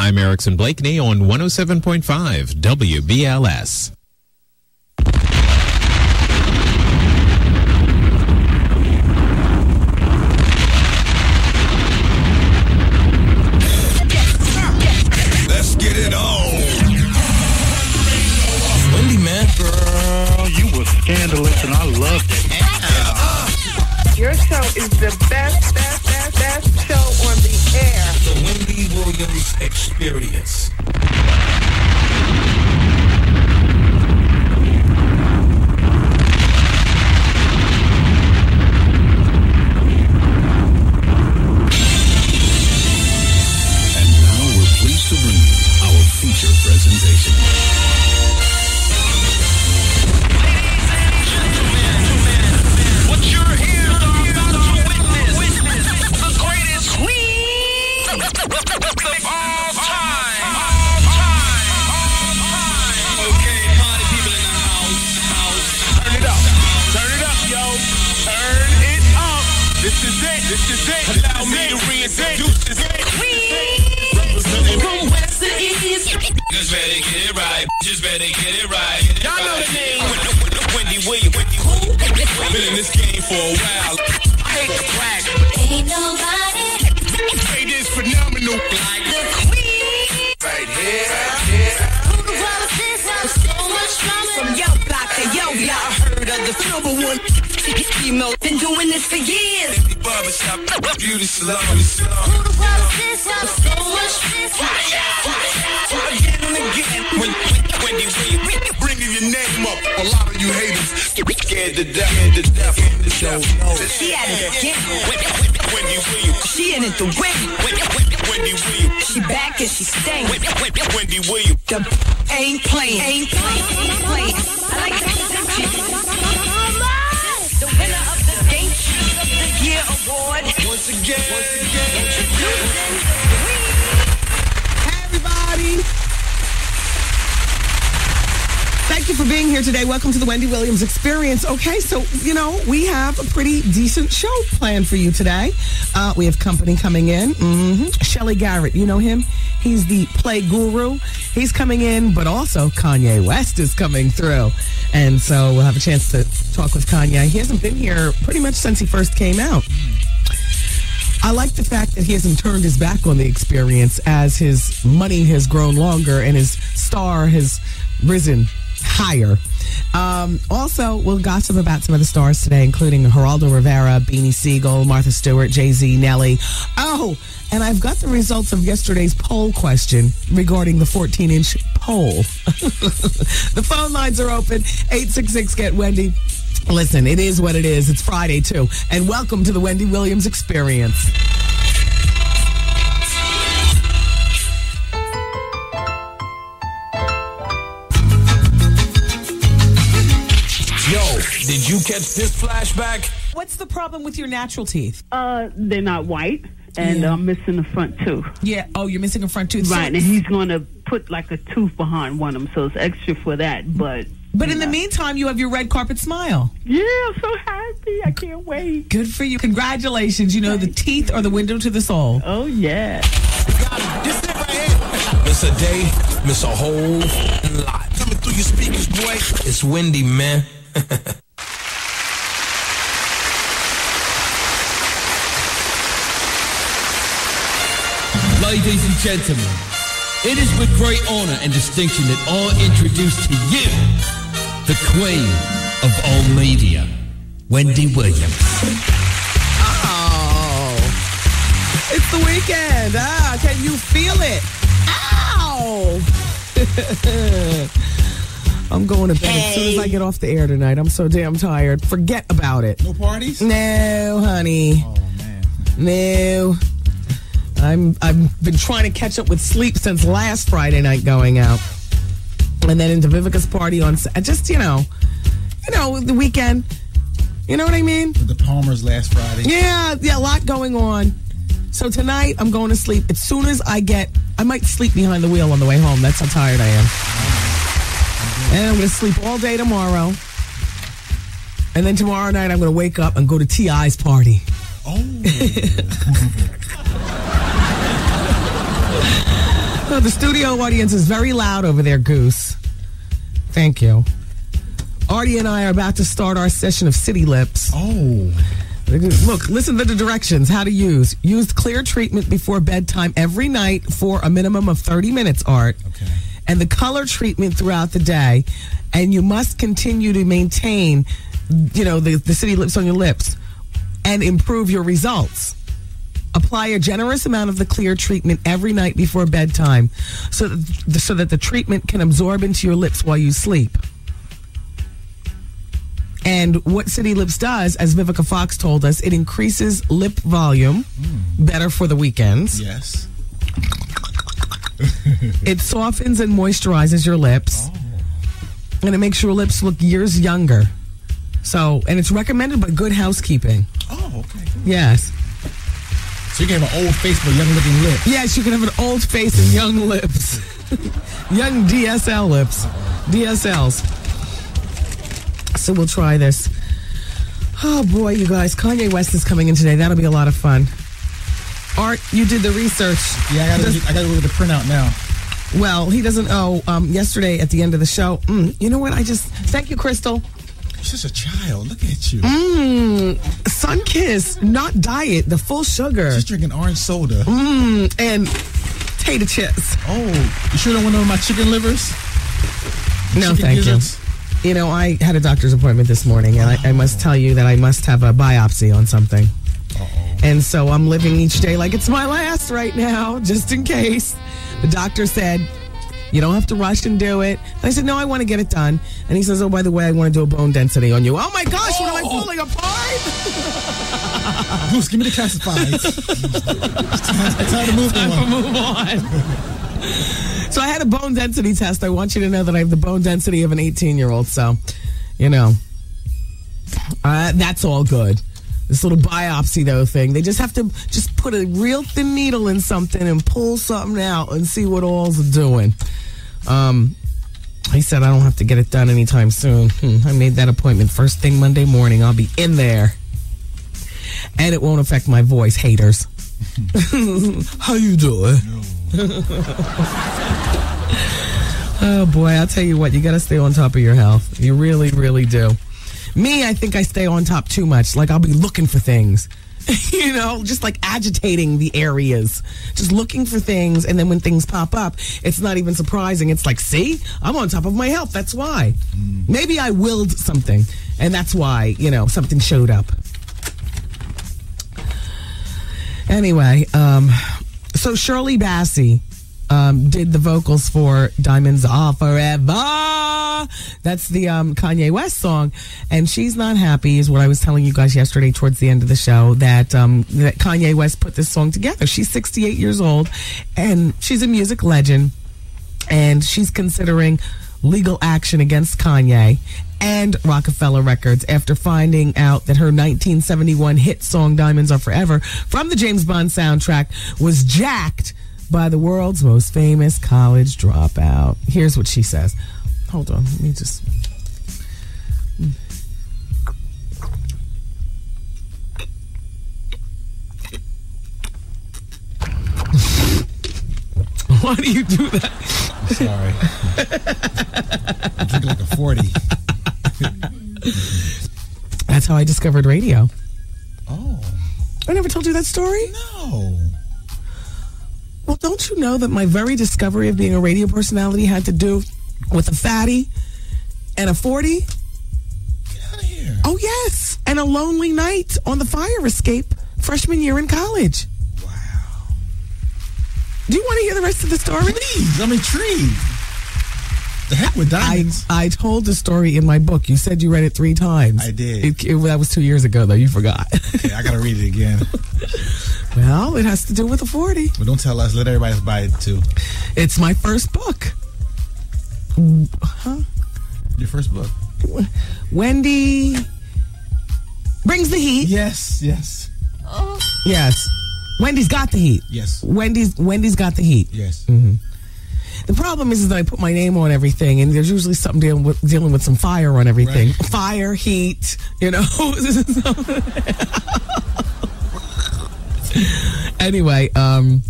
I'm Erickson Blakeney on 107.5 WBLS. Experience. Okay, so, you know, we have a pretty decent show planned for you today. Uh, we have company coming in. hmm Shelly Garrett, you know him? He's the play guru. He's coming in, but also Kanye West is coming through. And so we'll have a chance to talk with Kanye. He hasn't been here pretty much since he first came out. I like the fact that he hasn't turned his back on the experience as his money has grown longer and his star has risen higher. Um, also, we'll gossip about some of the stars today, including Geraldo Rivera, Beanie Sigel, Martha Stewart, Jay Z, Nelly. Oh, and I've got the results of yesterday's poll question regarding the 14 inch pole. the phone lines are open 866 Get Wendy. Listen, it is what it is. It's Friday, too. And welcome to the Wendy Williams Experience. You catch this flashback? What's the problem with your natural teeth? Uh, they're not white, and Yeah. I'm missing the front tooth. Yeah. Oh, you're missing a front tooth. So- Right, and he's going to put like a tooth behind one of them, so it's extra for that. But but in the meantime, you have your red carpet smile. yeah, I'm so happy. I can't wait. Good for you. Congratulations. You know, the teeth are the window to the soul. Oh yeah. This it right here. Miss a day, miss a whole lot. Coming through your speakers, boy. It's windy, man. Ladies and gentlemen, it is with great honor and distinction that I introduce to you the Queen of all media, Wendy Williams. Oh. It's the weekend. Ah, can you feel it? Ow! I'm going to bed as soon as I get off the air tonight. I'm so damn tired. Forget about it. No parties? No, honey. Oh man. No. I'm I've been trying to catch up with sleep since last Friday night going out. And then into Vivica's party on just, you know, you know, the weekend. You know what I mean? With the Palmers last Friday. Yeah, yeah, a lot going on. So tonight I'm going to sleep. As soon as I get, I might sleep behind the wheel on the way home. That's how tired I am. And I'm going to sleep all day tomorrow. And then tomorrow night I'm going to wake up and go to T.I.'s party. Oh. The studio audience is very loud over there, Goose. Thank you. Artie and I are about to start our session of City Lips. Oh. Look, listen to the directions. How to use. Use clear treatment before bedtime every night for a minimum of 30 minutes, Art. Okay. And the color treatment throughout the day. And you must continue to maintain, you know, the, the City Lips on your lips and improve your results. Apply a generous amount of the clear treatment every night before bedtime so that, so that the treatment can absorb into your lips while you sleep. And what City Lips does, as Vivica Fox told us, it increases lip volume, hmm. better for the weekends. Yes. It softens and moisturizes your lips. Oh. And it makes your lips look years younger. So, and it's recommended by Good Housekeeping. Oh, okay. Yes. So you can have an old face but young looking lip. Yes, you can have an old face and young lips. young DSL lips. DSLs. So we'll try this. Oh boy, you guys. Kanye West is coming in today. That'll be a lot of fun. Art, you did the research. Yeah, I gotta, Does- I gotta look at the printout now. well, he doesn't owe. Um, yesterday at the end of the show, mm, you know what? I just thank you, Crystal. She's just a child. Look at you. Mmm, Sunkist, not diet, the full sugar. She's drinking orange soda. Mmm, and tater chips. Oh, you sure don't want none of my chicken livers? No, Chicken thank gizzards? you. You know, I had a doctor's appointment this morning, and I, I must tell you that I must have a biopsy on something. Uh-oh. And so I'm living each day like it's my last right now, just in case. The doctor said, you don't have to rush and do it. And I said, no, I want to get it done. And he says, oh, by the way, I want to do a bone density on you. Oh my gosh, oh. what am I falling apart? Goose, give me the classifieds. it's time, it's time to move Time on. move on. So I had a bone density test. I want you to know that I have the bone density of an 18 year old. So, you know, uh, that's all good. This little biopsy though thing, they just have to just put a real thin needle in something and pull something out and see what all's doing. Um, he said I don't have to get it done anytime soon. Hmm, I made that appointment first thing Monday morning. I'll be in there, and it won't affect my voice, haters. How you doing? oh boy, I'll tell you what, you got to stay on top of your health. You really, really do. Me, I think I stay on top too much. Like I'll be looking for things. you know, just like agitating the areas, just looking for things. And then when things pop up, it's not even surprising. It's like, see, I'm on top of my health. That's why. Maybe I willed something, and that's why, you know, something showed up. Anyway, um, so Shirley Bassey um, did the vocals for Diamonds Are Forever. That's the um, Kanye West song. And she's not happy, is what I was telling you guys yesterday towards the end of the show, that, um, that Kanye West put this song together. She's 68 years old, and she's a music legend, and she's considering legal action against Kanye and Roc-A-Fella Records after finding out that her 1971 hit song Diamonds Are Forever from the James Bond soundtrack was jacked by the world's most famous college dropout. Here's what she says. Hold on, let me just. Why do you do that? Sorry. I'm drinking like a 40. That's how I discovered radio. Oh. I never told you that story? No. Well, don't you know that my very discovery of being a radio personality had to do with a fatty and a 40? Get out of here. Oh, yes. And a lonely night on the fire escape freshman year in college. Wow. Do you want to hear the rest of the story? Please, I'm intrigued. The heck with I, diamonds? I told the story in my book. You said you read it three times. I did. It, it- that was two years ago, though. You forgot. okay, I gotta read it again. well, it has to do with the 40. But don't tell us. Let everybody else buy it too. It's my first book. Huh? Your first book. Wendy brings the heat. Yes, yes, Yes. Wendy's got the heat. yes, Wendy's Wendy's got the heat. yes. Mm-hmm. The problem is, is that I put my name on everything, and there's usually something dealing with dealing with some fire on everything. Right. Fire, heat, you know. anyway, um,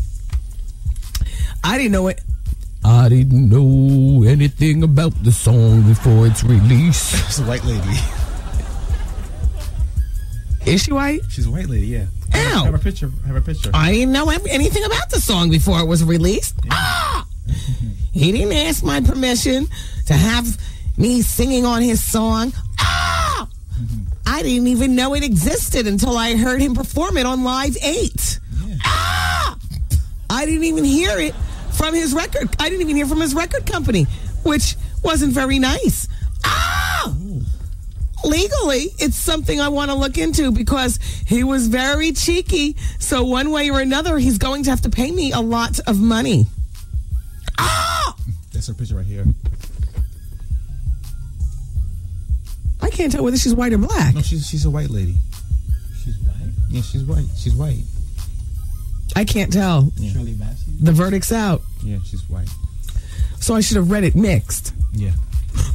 I didn't know it. I didn't know anything about the song before its release. It's a white lady. Is she white? She's a white lady, yeah. Ow. Have a picture. Have a picture. I didn't know anything about the song before it was released. Ah! He didn't ask my permission to have me singing on his song. Ah! I didn't even know it existed until I heard him perform it on Live 8. Ah! I didn't even hear it from his record. I didn't even hear from his record company, which wasn't very nice. Ah! Legally, it's something I want to look into because he was very cheeky. So, one way or another, he's going to have to pay me a lot of money. Ah! That's her picture right here. I can't tell whether she's white or black. No, she's she's a white lady. She's white. Yeah, she's white. She's white. I can't tell. Shirley Bassey. The verdict's out. Yeah, she's white. So, I should have read it mixed. Yeah.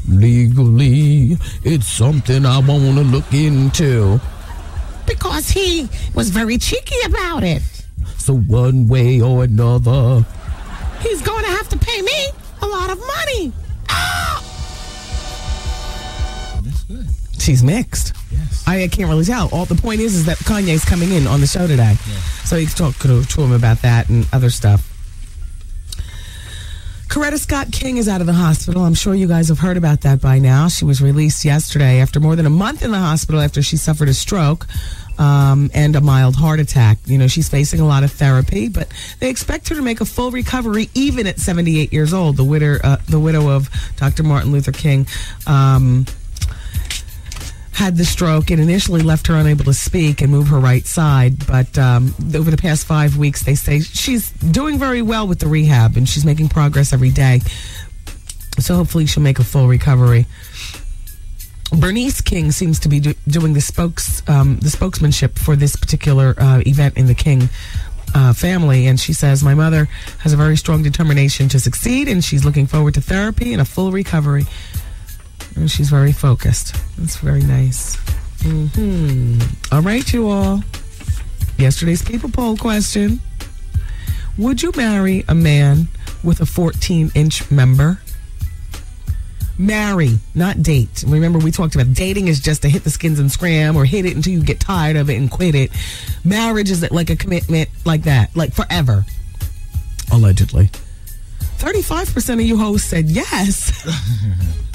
Legally, it's something I want to look into. Because he was very cheeky about it. So one way or another, He's going to have to pay me a lot of money. Ah! That's good. She's mixed. Yes. I, I can't really tell. All the point is, is that Kanye's coming in on the show today, so he can talk to, to him about that and other stuff. Coretta Scott King is out of the hospital. I'm sure you guys have heard about that by now. She was released yesterday after more than a month in the hospital after she suffered a stroke um, and a mild heart attack. You know, she's facing a lot of therapy, but they expect her to make a full recovery even at 78 years old. The widow, uh, the widow of Dr. Martin Luther King. Um, had the stroke and initially left her unable to speak and move her right side. But um, over the past five weeks, they say she's doing very well with the rehab and she's making progress every day. So hopefully she'll make a full recovery. Bernice King seems to be do- doing the spokes um, the spokesmanship for this particular uh, event in the King uh, family, and she says my mother has a very strong determination to succeed, and she's looking forward to therapy and a full recovery. And she's very focused. That's very nice. hmm All right, you all. Yesterday's people poll question: Would you marry a man with a 14 inch member? Marry, not date. Remember, we talked about dating is just to hit the skins and scram or hit it until you get tired of it and quit it. Marriage is like a commitment like that, like forever. Allegedly. 35% of you hosts said yes.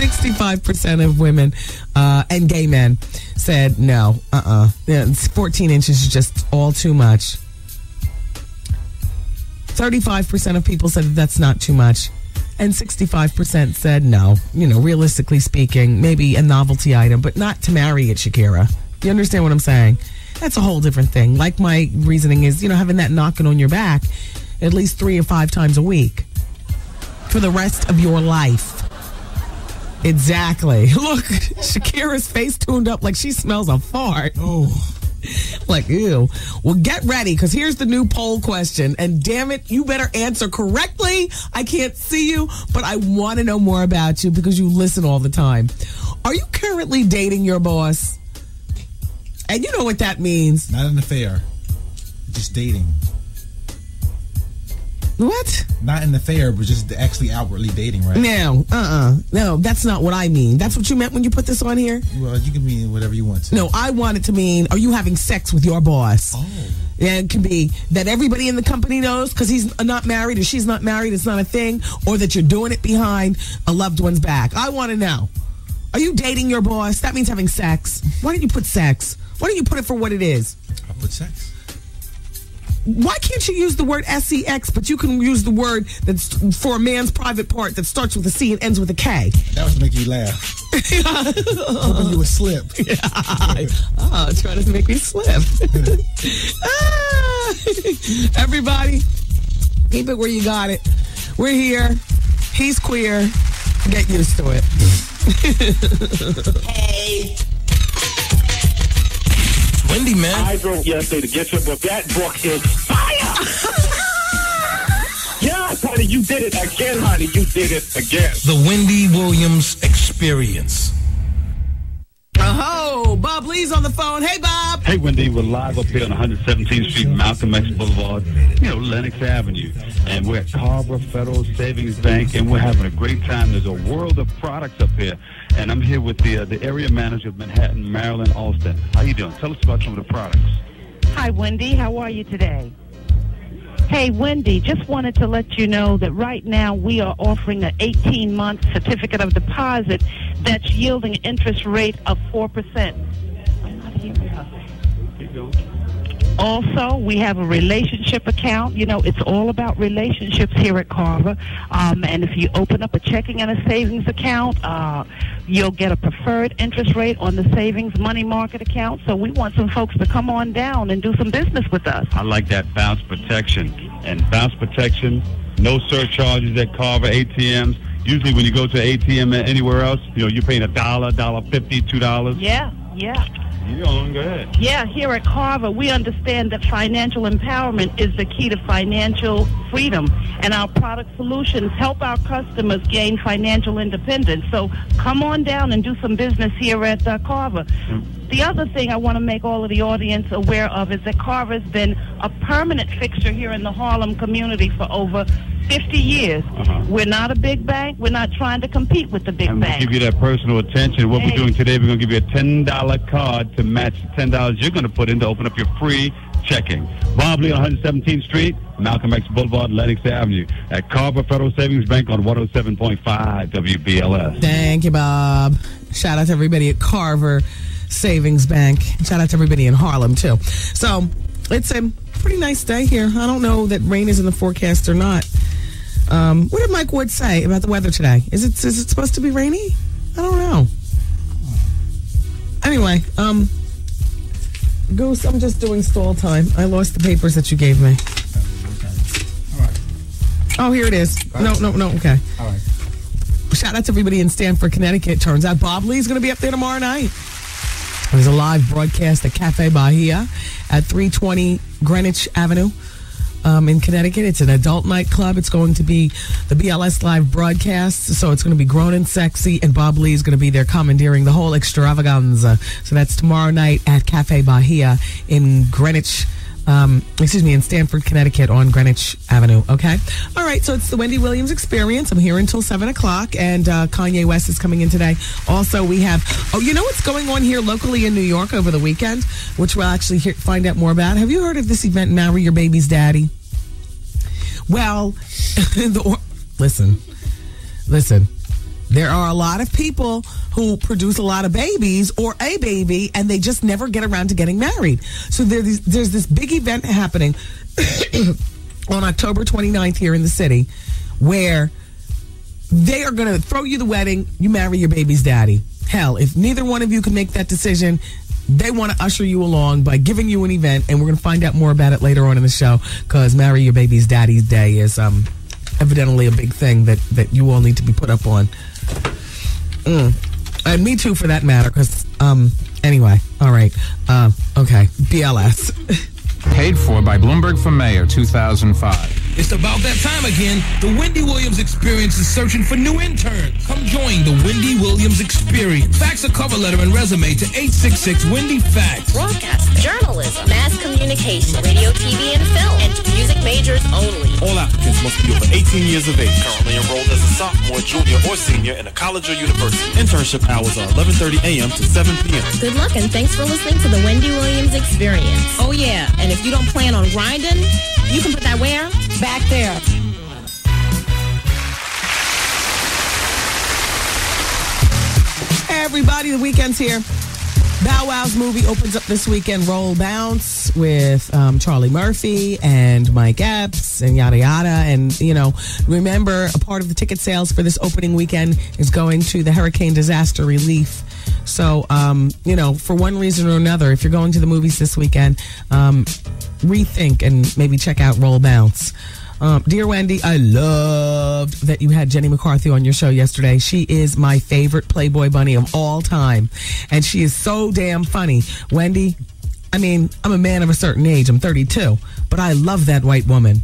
65% of women uh, and gay men said no. Uh uh Yeah, it's 14 inches is just all too much. 35% of people said that that's not too much. And 65% said no. You know, realistically speaking, maybe a novelty item, but not to marry it, Shakira. You understand what I'm saying? That's a whole different thing. Like my reasoning is, you know, having that knocking on your back at least three or five times a week for the rest of your life. Exactly. Look, Shakira's face tuned up like she smells a fart. Oh. Like, ew. Well, get ready because here's the new poll question. And damn it, you better answer correctly. I can't see you, but I want to know more about you because you listen all the time. Are you currently dating your boss? And you know what that means. Not an affair. Just dating. What? Not an affair, but just actually outwardly dating, right? No, uh uh No, that's not what I mean. That's what you meant when you put this on here? Well, you can mean whatever you want to. No, I want it to mean are you having sex with your boss? Oh. Yeah, it can be that everybody in the company knows because he's not married or she's not married, it's not a thing, or that you're doing it behind a loved one's back. I want to know. Are you dating your boss? That means having sex. Why don't you put sex? Why don't you put it for what it is? I put sex. Why can't you use the word sex, but you can use the word that's for a man's private part that starts with a C and ends with a K? That was to make you laugh. Hoping you would slip. Yeah. Oh, trying to make me slip. Ah. Everybody, keep it where you got it. We're here. He's queer. Get used to it. hey. Wendy, man. I drove yesterday to get your book. That book is fire. yes, honey, you did it again, honey. You did it again. The Wendy Williams Experience. Oh, Bob Lee's on the phone. Hey, Bob. Hey, Wendy, we're live up here on 117th Street, Malcolm X Boulevard, you know, Lenox Avenue. And we're at Carver Federal Savings Bank, and we're having a great time. There's a world of products up here. And I'm here with the, uh, the area manager of Manhattan, Marilyn Alston. How you doing? Tell us about some of the products. Hi, Wendy. How are you today? Hey, Wendy, just wanted to let you know that right now we are offering an 18 month certificate of deposit that's yielding an interest rate of 4%. Also, we have a relationship account. You know, it's all about relationships here at Carver. Um, and if you open up a checking and a savings account, uh, you'll get a preferred interest rate on the savings money market account. So we want some folks to come on down and do some business with us. I like that bounce protection. And bounce protection, no surcharges at Carver ATMs. Usually when you go to ATM anywhere else, you know, you're paying a dollar, dollar fifty, two dollars. Yeah, yeah. You on, go ahead. Yeah, here at Carver, we understand that financial empowerment is the key to financial freedom, and our product solutions help our customers gain financial independence. So come on down and do some business here at uh, Carver. The other thing I want to make all of the audience aware of is that Carver's been a permanent fixture here in the Harlem community for over 50 years. Uh-huh. We're not a big bank. We're not trying to compete with the big And we'll banks. give you that personal attention. What Hey. we're doing today, we're going to give you a $10 card to match the $10 you're going to put in to open up your free checking. Bob Lee on 117th Street, Malcolm X Boulevard, Lenox Avenue. At Carver Federal Savings Bank on 107.5 WBLS. Thank you, Bob. Shout out to everybody at Carver Savings Bank. Shout out to everybody in Harlem, too. So it's a pretty nice day here. I don't know that rain is in the forecast or not. Um, what did Mike Wood say about the weather today? Is it is it supposed to be rainy? I don't know. Anyway, um, Goose, I'm just doing stall time. I lost the papers that you gave me. Oh, here it is. No, no, no. Okay. All right. Shout out to everybody in Stamford, Connecticut. Turns out Bob Lee's going to be up there tomorrow night. There's a live broadcast at Cafe Bahia at 320 Greenwich Avenue um, in Connecticut. It's an adult nightclub. It's going to be the BLS live broadcast. So it's going to be grown and sexy, and Bob Lee is going to be there commandeering the whole extravaganza. So that's tomorrow night at Cafe Bahia in Greenwich. Um, excuse me, in Stamford, Connecticut on Greenwich Avenue. Okay. All right. So it's the Wendy Williams experience. I'm here until 7 o'clock, and uh, Kanye West is coming in today. Also, we have, oh, you know what's going on here locally in New York over the weekend, which we'll actually hear, find out more about. Have you heard of this event, Marry Your Baby's Daddy? Well, the, listen, listen. There are a lot of people who produce a lot of babies or a baby and they just never get around to getting married. So there, these- there's this big event happening on October 29th here in the city where they are going to throw you the wedding, you marry your baby's daddy. Hell, if neither one of you can make that decision, they want to usher you along by giving you an event, and we're going to find out more about it later on in the show because Marry Your Baby's Daddy's Day is um, evidently a big thing that, that you all need to be put up on. Mm. And me too, for that matter, because, um, anyway, all right. Uh, okay, BLS. Paid for by Bloomberg for Mayor 2005. It's about that time again. The Wendy Williams Experience is searching for new interns. Come join the Wendy Williams Experience. Fax a cover letter and resume to 866 Wendy Fax. Broadcast, journalism, mass communication, radio, TV, and film, and music majors only. All applicants must be over 18 years of age. Currently enrolled as a sophomore, junior, or senior in a college or university. Internship hours are 11:30 a.m. to 7 p.m. Good luck and thanks for listening to the Wendy Williams Experience. Oh yeah, and if you don't plan on grinding, you can put that where? Back there. Everybody, the weekend's here. Bow Wow's movie opens up this weekend. Roll Bounce with um, Charlie Murphy and Mike Epps and yada yada. And, you know, remember a part of the ticket sales for this opening weekend is going to the hurricane disaster relief. So, um, you know, for one reason or another, if you're going to the movies this weekend, um, rethink and maybe check out Roll Bounce. Um, dear Wendy, I loved that you had Jenny McCarthy on your show yesterday. She is my favorite Playboy bunny of all time. And she is so damn funny. Wendy, I mean, I'm a man of a certain age. I'm 32, but I love that white woman.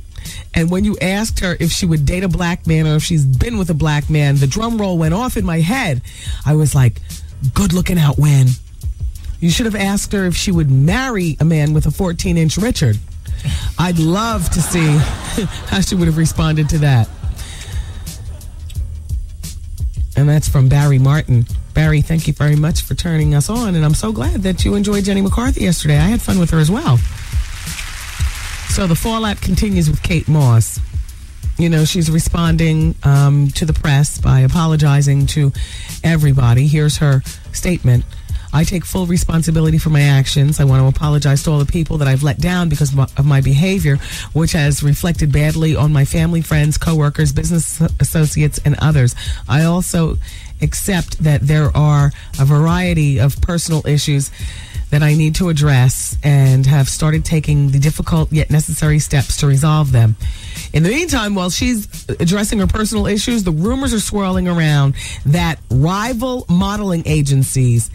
And when you asked her if she would date a black man or if she's been with a black man, the drum roll went off in my head. I was like, good looking out, Wen. You should have asked her if she would marry a man with a 14 inch Richard. I'd love to see how she would have responded to that. And that's from Barry Martin. Barry, thank you very much for turning us on. And I'm so glad that you enjoyed Jenny McCarthy yesterday. I had fun with her as well. So the fallout continues with Kate Moss. You know, she's responding um, to the press by apologizing to everybody. Here's her statement. I take full responsibility for my actions. I want to apologize to all the people that I've let down because of my- of my behavior, which has reflected badly on my family, friends, coworkers, business associates, and others. I also accept that there are a variety of personal issues that I need to address and have started taking the difficult yet necessary steps to resolve them. In the meantime, while she's addressing her personal issues, the rumors are swirling around that rival modeling agencies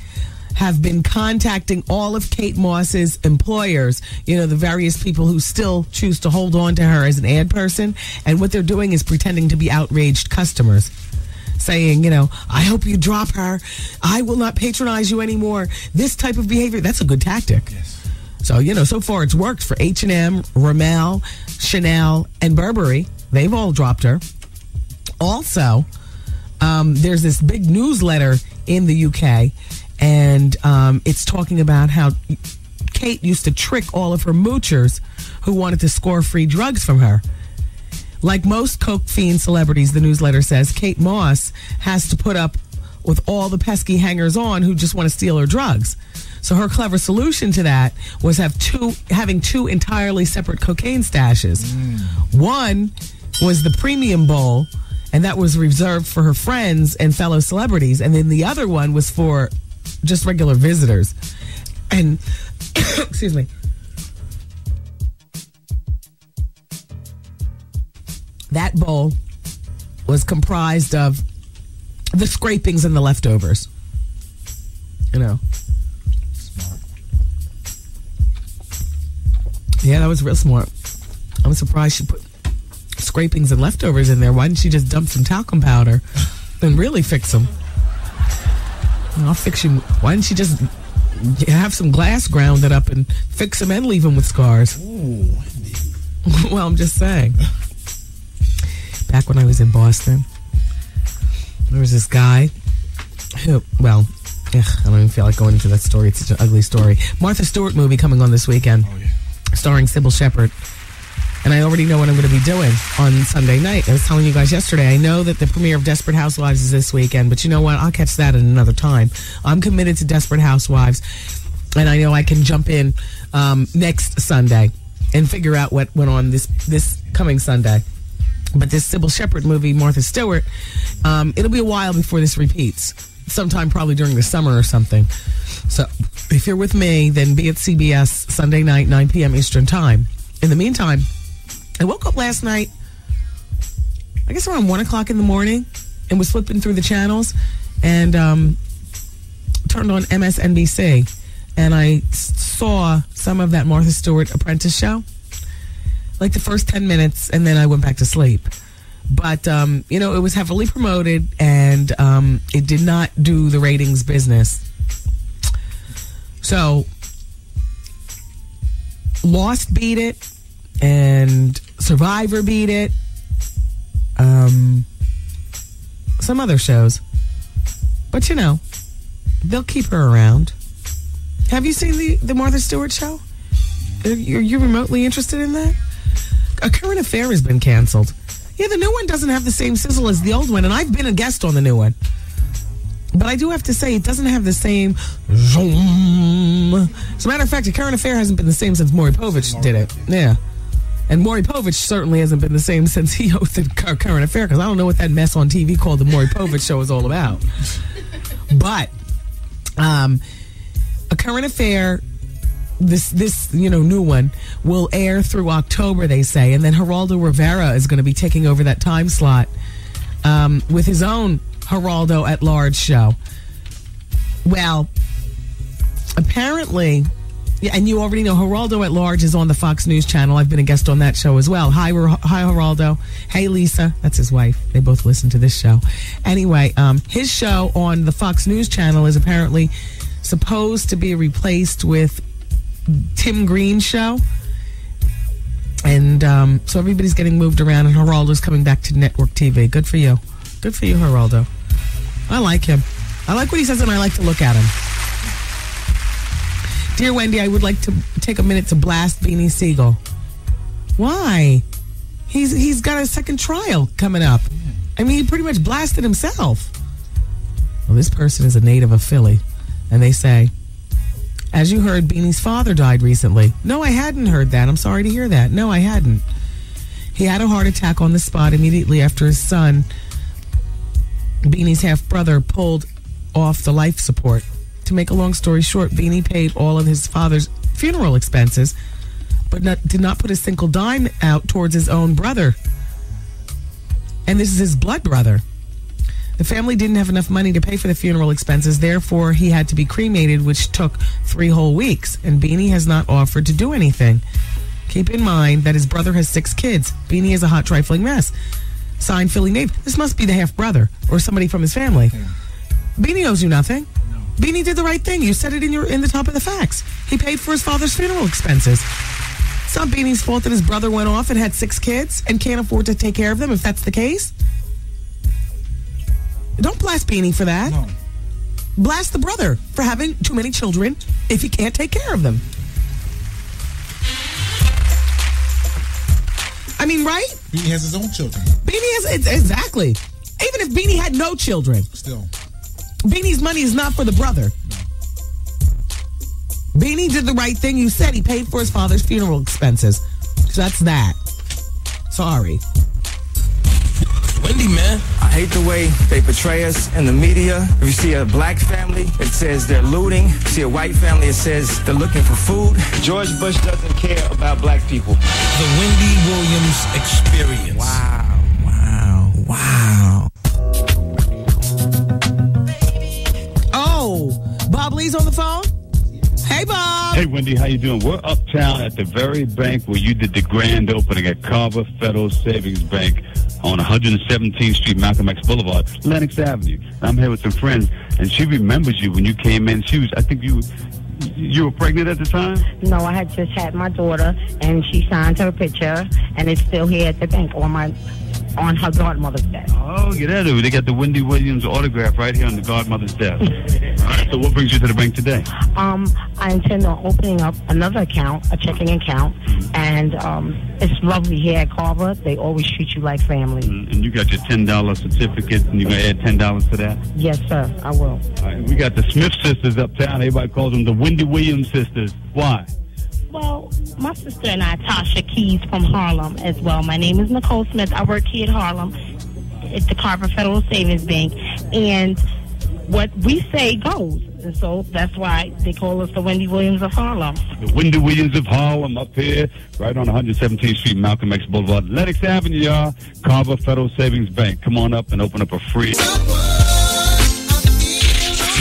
have been contacting all of Kate Moss's employers, you know, the various people who still choose to hold on to her as an ad person. And what they're doing is pretending to be outraged customers saying, you know, I hope you drop her. I will not patronize you anymore. This type of behavior, that's a good tactic. So, you know, so far it's worked for H&M, Rimmel, Chanel, and Burberry. They've all dropped her. Also, um, there's this big newsletter in the UK, and um, it's talking about how Kate used to trick all of her moochers who wanted to score free drugs from her. Like most coke fiend celebrities, the newsletter says, Kate Moss has to put up with all the pesky hangers on who just want to steal her drugs. So her clever solution to that was have two having two entirely separate cocaine stashes. Mm. One was the premium bowl, and that was reserved for her friends and fellow celebrities, and then the other one was for just regular visitors. And excuse me. That bowl was comprised of the scrapings and the leftovers. You know. Yeah, that was real smart. I'm surprised she put scrapings and leftovers in there. Why didn't she just dump some talcum powder and really fix them? I'll fix you. Why didn't she just have some glass ground it up and fix them and leave them with scars? Ooh, well, I'm just saying. Back when I was in Boston, there was this guy who, well, ugh, I don't even feel like going into that story. It's such an ugly story. Martha Stewart movie coming on this weekend, oh, starring Cybill Shepherd. And I already know what I'm going to be doing on Sunday night. I was telling you guys yesterday, I know that the premiere of Desperate Housewives is this weekend, but you know what? I'll catch that at another time. I'm committed to Desperate Housewives, and I know I can jump in um, next Sunday and figure out what went on this this coming Sunday. But this Cybill Shepherd movie, Martha Stewart, um, it'll be a while before this repeats. Sometime probably during the summer or something. So if you're with me, then be at CBS Sunday night, 9 p.m. Eastern Time. In the meantime, I woke up last night, I guess around 1 o'clock in the morning, and was flipping through the channels and um, turned on MSNBC. And I saw some of that Martha Stewart Apprentice show like the first 10 minutes and then I went back to sleep. But, um, you know, it was heavily promoted and um, it did not do the ratings business. So, Lost beat it and Survivor beat it. Um, some other shows. But, you know, they'll keep her around. Have you seen the, the Martha Stewart show? Are you, are you remotely interested in that? A current affair has been canceled. Yeah, the new one doesn't have the same sizzle as the old one, and I've been a guest on the new one. But I do have to say, it doesn't have the same zoom. As a matter of fact, a current affair hasn't been the same since Maury Povich did it. Yeah. And Maury Povich certainly hasn't been the same since he hosted Current Affair, because I don't know what that mess on TV called the Maury Povich show is all about. But um, a current affair this this you know new one will air through October they say. And then Geraldo Rivera is going to be taking over that time slot um, with his own Geraldo at large show. Well apparently yeah, and you already know Geraldo at large is on the Fox News channel. I've been a guest on that show as well. Hi hi Geraldo. Hey Lisa. That's his wife. They both listen to this show. Anyway um, his show on the Fox News channel is apparently supposed to be replaced with Tim Green show. And um, so everybody's getting moved around, and Geraldo's coming back to network TV. Good for you. Good for you, Geraldo. I like him. I like what he says, and I like to look at him. Dear Wendy, I would like to take a minute to blast Beanie Sigel. Why? He's he's got a second trial coming up. I mean, he pretty much blasted himself. Well, this person is a native of Philly, and they say, as you heard, Beanie's father died recently. No, I hadn't heard that. I'm sorry to hear that. No, I hadn't. He had a heart attack on the spot immediately after his son, Beanie's half brother, pulled off the life support. To make a long story short, Beanie paid all of his father's funeral expenses, but not, did not put a single dime out towards his own brother. And this is his blood brother. The family didn't have enough money to pay for the funeral expenses, therefore, he had to be cremated, which took three whole weeks. And Beanie has not offered to do anything. Keep in mind that his brother has six kids. Beanie is a hot, trifling mess. Signed Philly Nate. This must be the half brother or somebody from his family. Beanie owes you nothing. Beanie did the right thing. You said it in your in the top of the facts. He paid for his father's funeral expenses. It's not Beanie's fault that his brother went off and had six kids and can't afford to take care of them if that's the case. Don't blast Beanie for that. Blast the brother for having too many children if he can't take care of them. I mean, right? Beanie has his own children. Beanie has it's- exactly. Even if Beanie had no children, Still. Beanie's money is not for the brother. Beanie did the right thing. You said he paid for his father's funeral expenses. So that's that. Sorry. Wendy, man. I hate the way they portray us in the media. If you see a black family, it says they're looting. See a white family, it says they're looking for food. George Bush doesn't care about black people. The Wendy Williams Experience. Wow, wow, wow. Oh, Bob Lee's on the phone? Hey, Bob. Hey, Wendy, how you doing? We're uptown at the very bank where you did the grand opening at Carver Federal Savings Bank on 117th Street, Malcolm X Boulevard, Lenox Avenue. I'm here with some friends, and she remembers you when you came in. She was, I think you, you were pregnant at the time. No, I had just had my daughter, and she signed her picture, and it's still here at the bank on my on her godmother's desk. Oh, get out of it. They got the Wendy Williams autograph right here on the godmother's desk. All right. So, what brings you to the bank today? Um, I intend on opening up another account, a checking account, and um, it's lovely here at Carver. They always treat you like family. And you got your ten dollar certificate, and you're gonna add ten dollars to that. Yes, sir. I will. All right, we got the Smith sisters uptown. Everybody calls them the Wendy Williams sisters. Why? Well, my sister and I, Tasha Keys from Harlem as well. My name is Nicole Smith. I work here at Harlem at the Carver Federal Savings Bank. And what we say goes. And so that's why they call us the Wendy Williams of Harlem. The Wendy Williams of Harlem up here, right on 117th Street, Malcolm X Boulevard, Lenox Avenue, y'all. Carver Federal Savings Bank. Come on up and open up a free.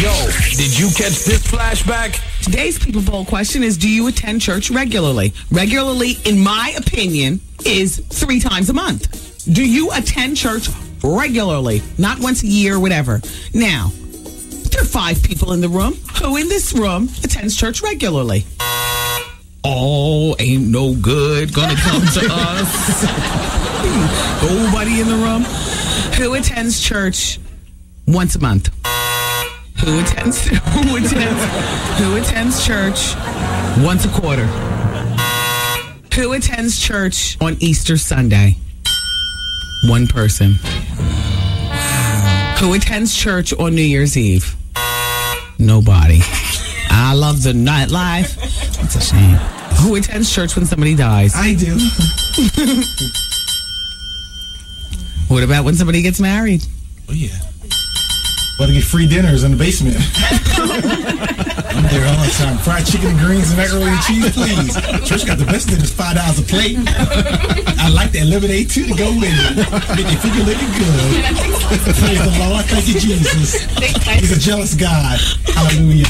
Yo, did you catch this flashback? Today's People Bowl question is Do you attend church regularly? Regularly, in my opinion, is three times a month. Do you attend church regularly? Not once a year, whatever. Now, there are five people in the room. Who in this room attends church regularly? Oh, ain't no good gonna come to us. Nobody in the room. Who attends church once a month? Who attends? Who attends? Who attends church once a quarter? Who attends church on Easter Sunday? One person. Who attends church on New Year's Eve? Nobody. I love the nightlife. It's a shame. Who attends church when somebody dies? I do. What about when somebody gets married? Oh, yeah. Want to get free dinners in the basement. I'm there all the time. Fried chicken and greens and macaroni and cheese, please. Church got the best dinners, five dollars a plate. I like that lemonade too to go with it. Make you feel you looking good. Praise the Lord. Thank you, Jesus. He's a jealous God. Hallelujah.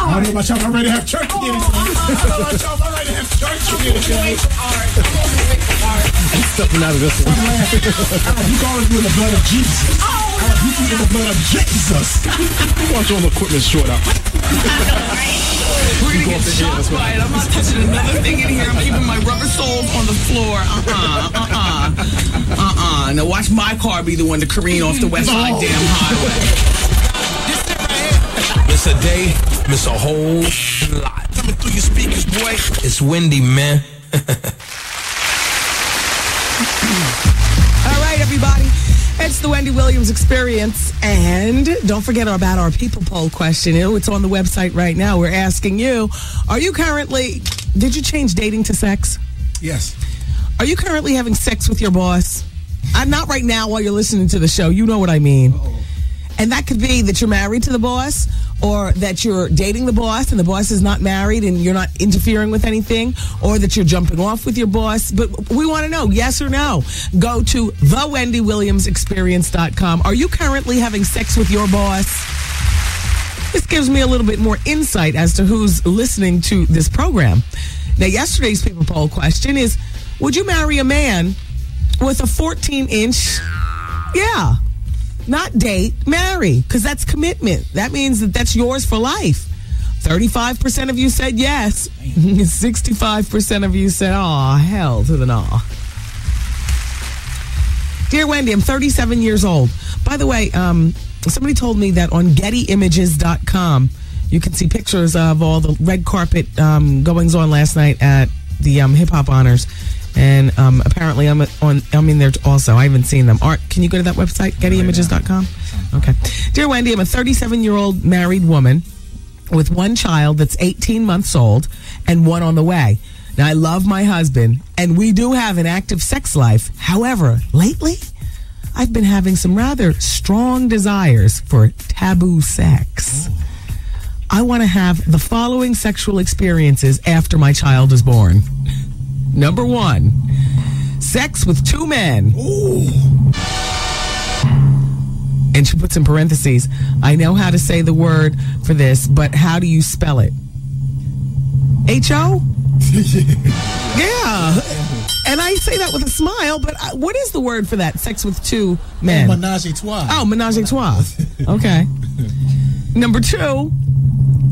I don't know about y'all. I'm ready to have church again. Oh, I don't know about y'all. I'm ready to have church again. I'm stepping out of this one. You call it with the blood of Jesus. Oh, You keep the blood of Jesus. Watch all the equipment short out. We're gonna get shocked by it. I'm not touching another thing in here. I'm keeping my rubber soles on the floor. Uh-uh, uh-uh, uh-uh. Now watch my car be the one to careen off the West Side damn highway. Miss a day, miss a whole lot. Coming through your speakers, boy. It's windy, man. All right, everybody. It's the Wendy Williams experience. And don't forget about our people poll question. It's on the website right now. We're asking you Are you currently, did you change dating to sex? Yes. Are you currently having sex with your boss? Uh, not right now while you're listening to the show. You know what I mean. And that could be that you're married to the boss or that you're dating the boss and the boss is not married and you're not interfering with anything or that you're jumping off with your boss. But we want to know yes or no. Go to thewendywilliamsexperience.com. Are you currently having sex with your boss? This gives me a little bit more insight as to who's listening to this program. Now, yesterday's people poll question is Would you marry a man with a 14 inch? Yeah. Not date, marry, because that's commitment. That means that that's yours for life. 35% of you said yes. 65% of you said, oh, hell to the no. Dear Wendy, I'm 37 years old. By the way, um, somebody told me that on gettyimages.com, you can see pictures of all the red carpet um, goings on last night at the um, hip hop honors. And um, apparently, I'm on. I'm in there also. I haven't seen them. Art, can you go to that website, gettyimages.com? Okay. Dear Wendy, I'm a 37 year old married woman with one child that's 18 months old and one on the way. Now, I love my husband, and we do have an active sex life. However, lately, I've been having some rather strong desires for taboo sex. I want to have the following sexual experiences after my child is born. Number one, sex with two men. Ooh. And she puts in parentheses, I know how to say the word for this, but how do you spell it? H O? yeah. And I say that with a smile, but I, what is the word for that? Sex with two oh, men. Oh, menage a trois. Oh, menage a trois. Okay. Number two,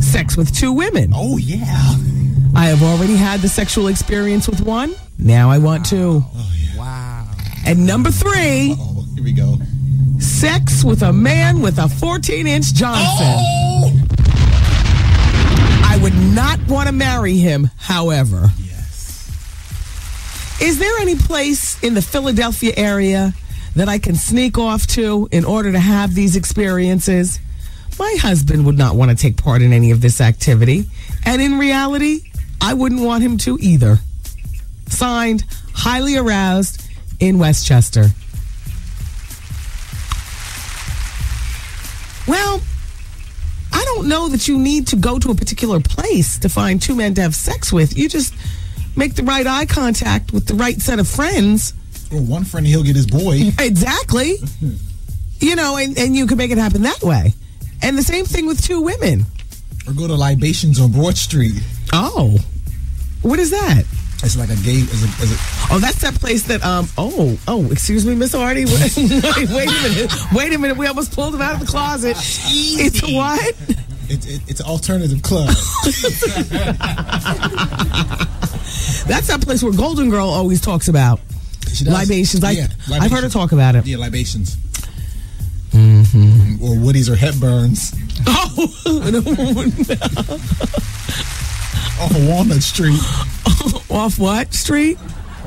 sex with two women. Oh, yeah. I have already had the sexual experience with one. Now I want two. Oh, wow. And number three, Oh, here we go. sex with a man with a 14 inch Johnson. Oh! I would not want to marry him, however. Yes. Is there any place in the Philadelphia area that I can sneak off to in order to have these experiences? My husband would not want to take part in any of this activity. And in reality, I wouldn't want him to either. Signed, highly aroused in Westchester. Well, I don't know that you need to go to a particular place to find two men to have sex with. You just make the right eye contact with the right set of friends. Or one friend, he'll get his boy. Exactly. you know, and, and you can make it happen that way. And the same thing with two women. Or go to Libations on Broad Street. Oh. What is that? It's like a gay. Is a, is a, Oh, that's that place that um oh oh excuse me, Miss Hardy. Wait, wait, wait a minute. Wait a minute. We almost pulled him out of the closet. It's what? it, it, it's an alternative club. That's that place where Golden Girl always talks about. She does. Libations. I, Yeah, I've heard her talk about it. yeah, libations. Or Woodies or Hepburns. Off of Walnut Street. Off what street?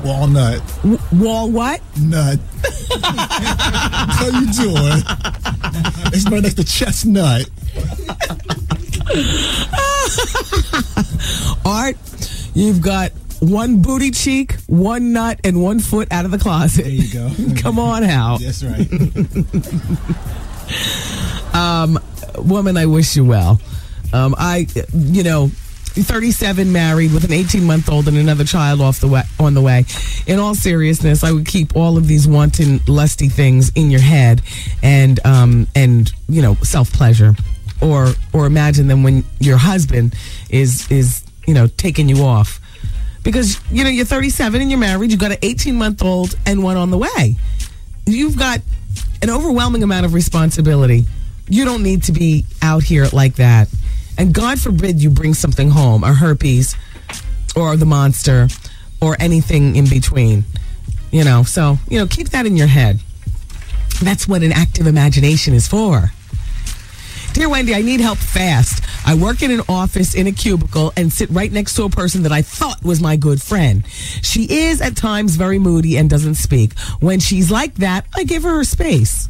Walnut. W- wall what? Nut. How you doing? It's right next to Chestnut. Art, you've got one booty cheek, one nut, and one foot out of the closet. There you go. Come on out. That's right. um, woman, I wish you well. Um, I, you know, 37, married with an 18 month old and another child off the way, on the way. In all seriousness, I would keep all of these wanton, lusty things in your head, and um, and you know, self pleasure, or or imagine them when your husband is is you know taking you off, because you know you're 37 and you're married. You've got an 18 month old and one on the way. You've got an overwhelming amount of responsibility. You don't need to be out here like that. And God forbid you bring something home, a herpes or the monster or anything in between. You know, so, you know, keep that in your head. That's what an active imagination is for. Dear Wendy, I need help fast. I work in an office in a cubicle and sit right next to a person that I thought was my good friend. She is at times very moody and doesn't speak. When she's like that, I give her her space.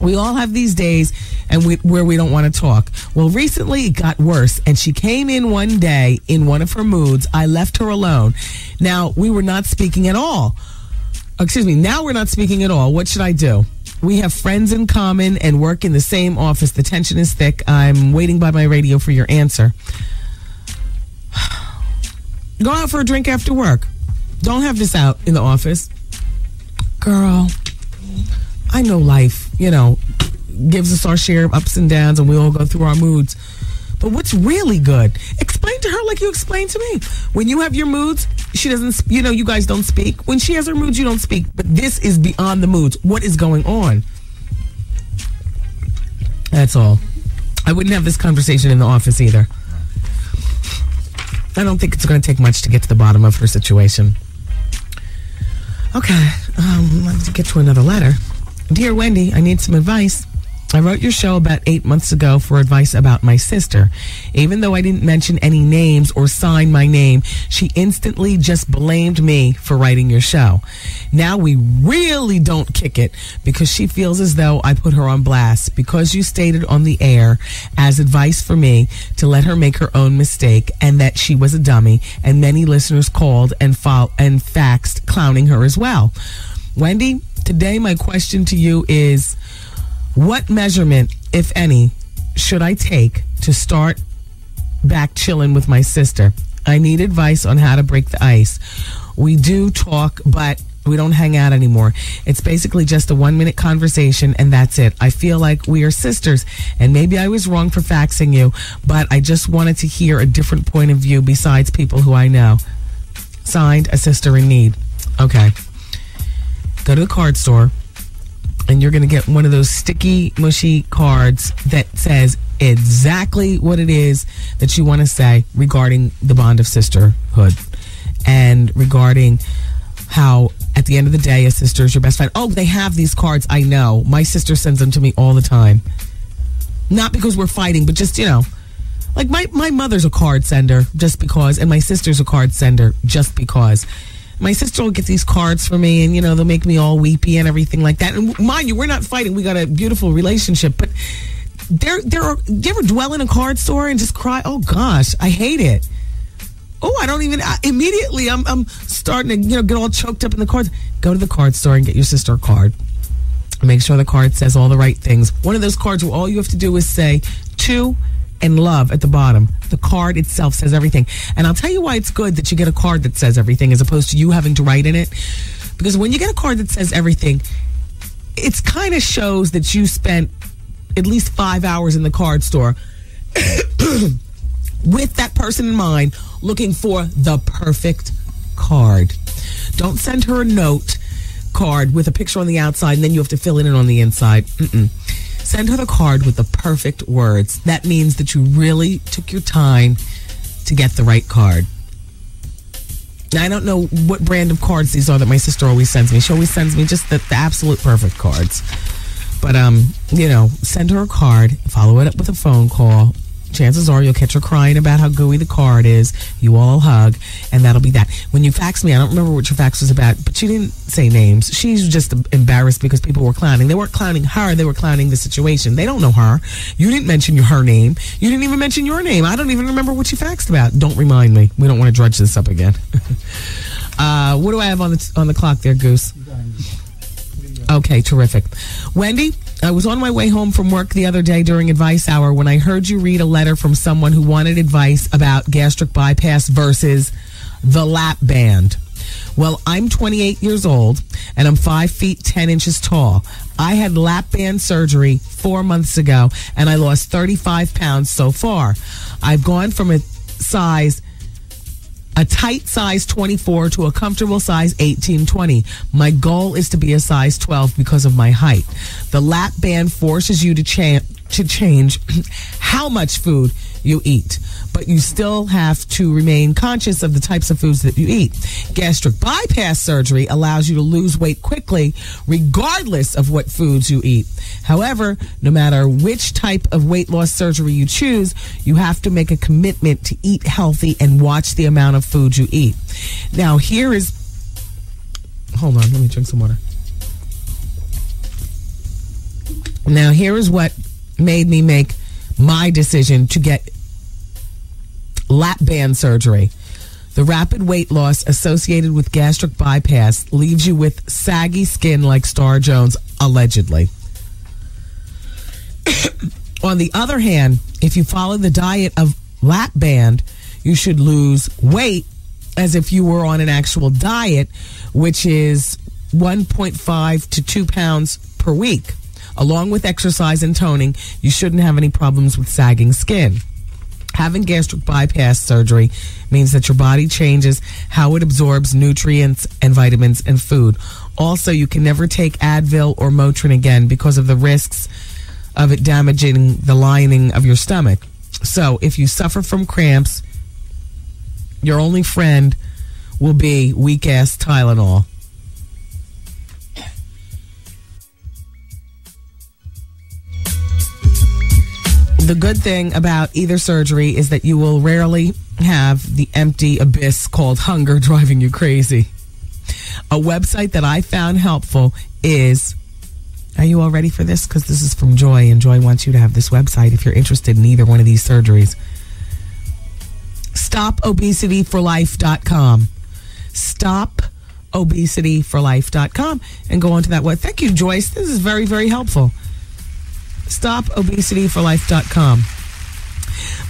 We all have these days and we, where we don't want to talk. Well, recently it got worse and she came in one day in one of her moods. I left her alone. Now, we were not speaking at all. Excuse me, now we're not speaking at all. What should I do? We have friends in common and work in the same office. The tension is thick. I'm waiting by my radio for your answer. Go out for a drink after work. Don't have this out in the office. Girl, I know life, you know, gives us our share of ups and downs and we all go through our moods. But what's really good? Explain to her like you explained to me. When you have your moods, she doesn't, you know, you guys don't speak. When she has her moods, you don't speak. But this is beyond the moods. What is going on? That's all. I wouldn't have this conversation in the office either. I don't think it's going to take much to get to the bottom of her situation. Okay, um, let's get to another letter. Dear Wendy, I need some advice. I wrote your show about eight months ago for advice about my sister. Even though I didn't mention any names or sign my name, she instantly just blamed me for writing your show. Now we really don't kick it because she feels as though I put her on blast because you stated on the air as advice for me to let her make her own mistake and that she was a dummy and many listeners called and fol- and faxed clowning her as well. Wendy, today my question to you is what measurement, if any, should I take to start back chilling with my sister? I need advice on how to break the ice. We do talk, but we don't hang out anymore. It's basically just a one minute conversation, and that's it. I feel like we are sisters, and maybe I was wrong for faxing you, but I just wanted to hear a different point of view besides people who I know. Signed, a sister in need. Okay. Go to the card store and you're going to get one of those sticky, mushy cards that says exactly what it is that you want to say regarding the bond of sisterhood and regarding how at the end of the day a sister is your best friend. Oh, they have these cards. I know. My sister sends them to me all the time. Not because we're fighting, but just, you know, like my, my mother's a card sender just because, and my sister's a card sender just because my sister will get these cards for me and you know they'll make me all weepy and everything like that. And mind you we're not fighting. We got a beautiful relationship but there there are you ever dwell in a card store and just cry? Oh gosh i hate it. Oh i don't even I, immediately i'm i'm starting to you know get all choked up in the cards. Go to the card store and get your sister a card. Make sure the card says all the right things. One of those cards where all you have to do is say to and love at the bottom. The card itself says everything. And I'll tell you why it's good that you get a card that says everything as opposed to you having to write in it. Because when you get a card that says everything, it kind of shows that you spent at least five hours in the card store with that person in mind looking for the perfect card. Don't send her a note card with a picture on the outside and then you have to fill in it on the inside. Mm-mm. Send her the card with the perfect words. That means that you really took your time to get the right card. Now, I don't know what brand of cards these are that my sister always sends me. She always sends me just the, the absolute perfect cards. But, um, you know, send her a card, follow it up with a phone call. Chances are you'll catch her crying about how gooey the card is. You all hug, and that'll be that. When you fax me, I don't remember what your fax was about, but you didn't say names. She's just embarrassed because people were clowning. They weren't clowning her, they were clowning the situation. They don't know her. You didn't mention her name. You didn't even mention your name. I don't even remember what you faxed about. Don't remind me. We don't want to drudge this up again. uh, what do I have on the, on the clock there, Goose? Okay, terrific. Wendy, I was on my way home from work the other day during advice hour when I heard you read a letter from someone who wanted advice about gastric bypass versus the lap band. Well, I'm 28 years old and I'm 5 feet 10 inches tall. I had lap band surgery four months ago and I lost 35 pounds so far. I've gone from a size a tight size 24 to a comfortable size 18 20. My goal is to be a size 12 because of my height. The lap band forces you to, cha- to change how much food you eat, but you still have to remain conscious of the types of foods that you eat. Gastric bypass surgery allows you to lose weight quickly, regardless of what foods you eat. However, no matter which type of weight loss surgery you choose, you have to make a commitment to eat healthy and watch the amount of food you eat. Now, here is. Hold on, let me drink some water. Now, here is what made me make my decision to get lap band surgery. The rapid weight loss associated with gastric bypass leaves you with saggy skin like Star Jones, allegedly. On the other hand, if you follow the diet of lap band, you should lose weight as if you were on an actual diet, which is 1.5 to 2 pounds per week. Along with exercise and toning, you shouldn't have any problems with sagging skin. Having gastric bypass surgery means that your body changes how it absorbs nutrients and vitamins and food. Also, you can never take Advil or Motrin again because of the risks of it damaging the lining of your stomach. So, if you suffer from cramps, your only friend will be weak ass Tylenol. The good thing about either surgery is that you will rarely have the empty abyss called hunger driving you crazy. A website that I found helpful is. Are you all ready for this? Because this is from Joy, and Joy wants you to have this website if you're interested in either one of these surgeries. StopObesityForLife.com. StopObesityForLife.com. And go on to that web. Thank you, Joyce. This is very, very helpful. StopObesityForLife.com.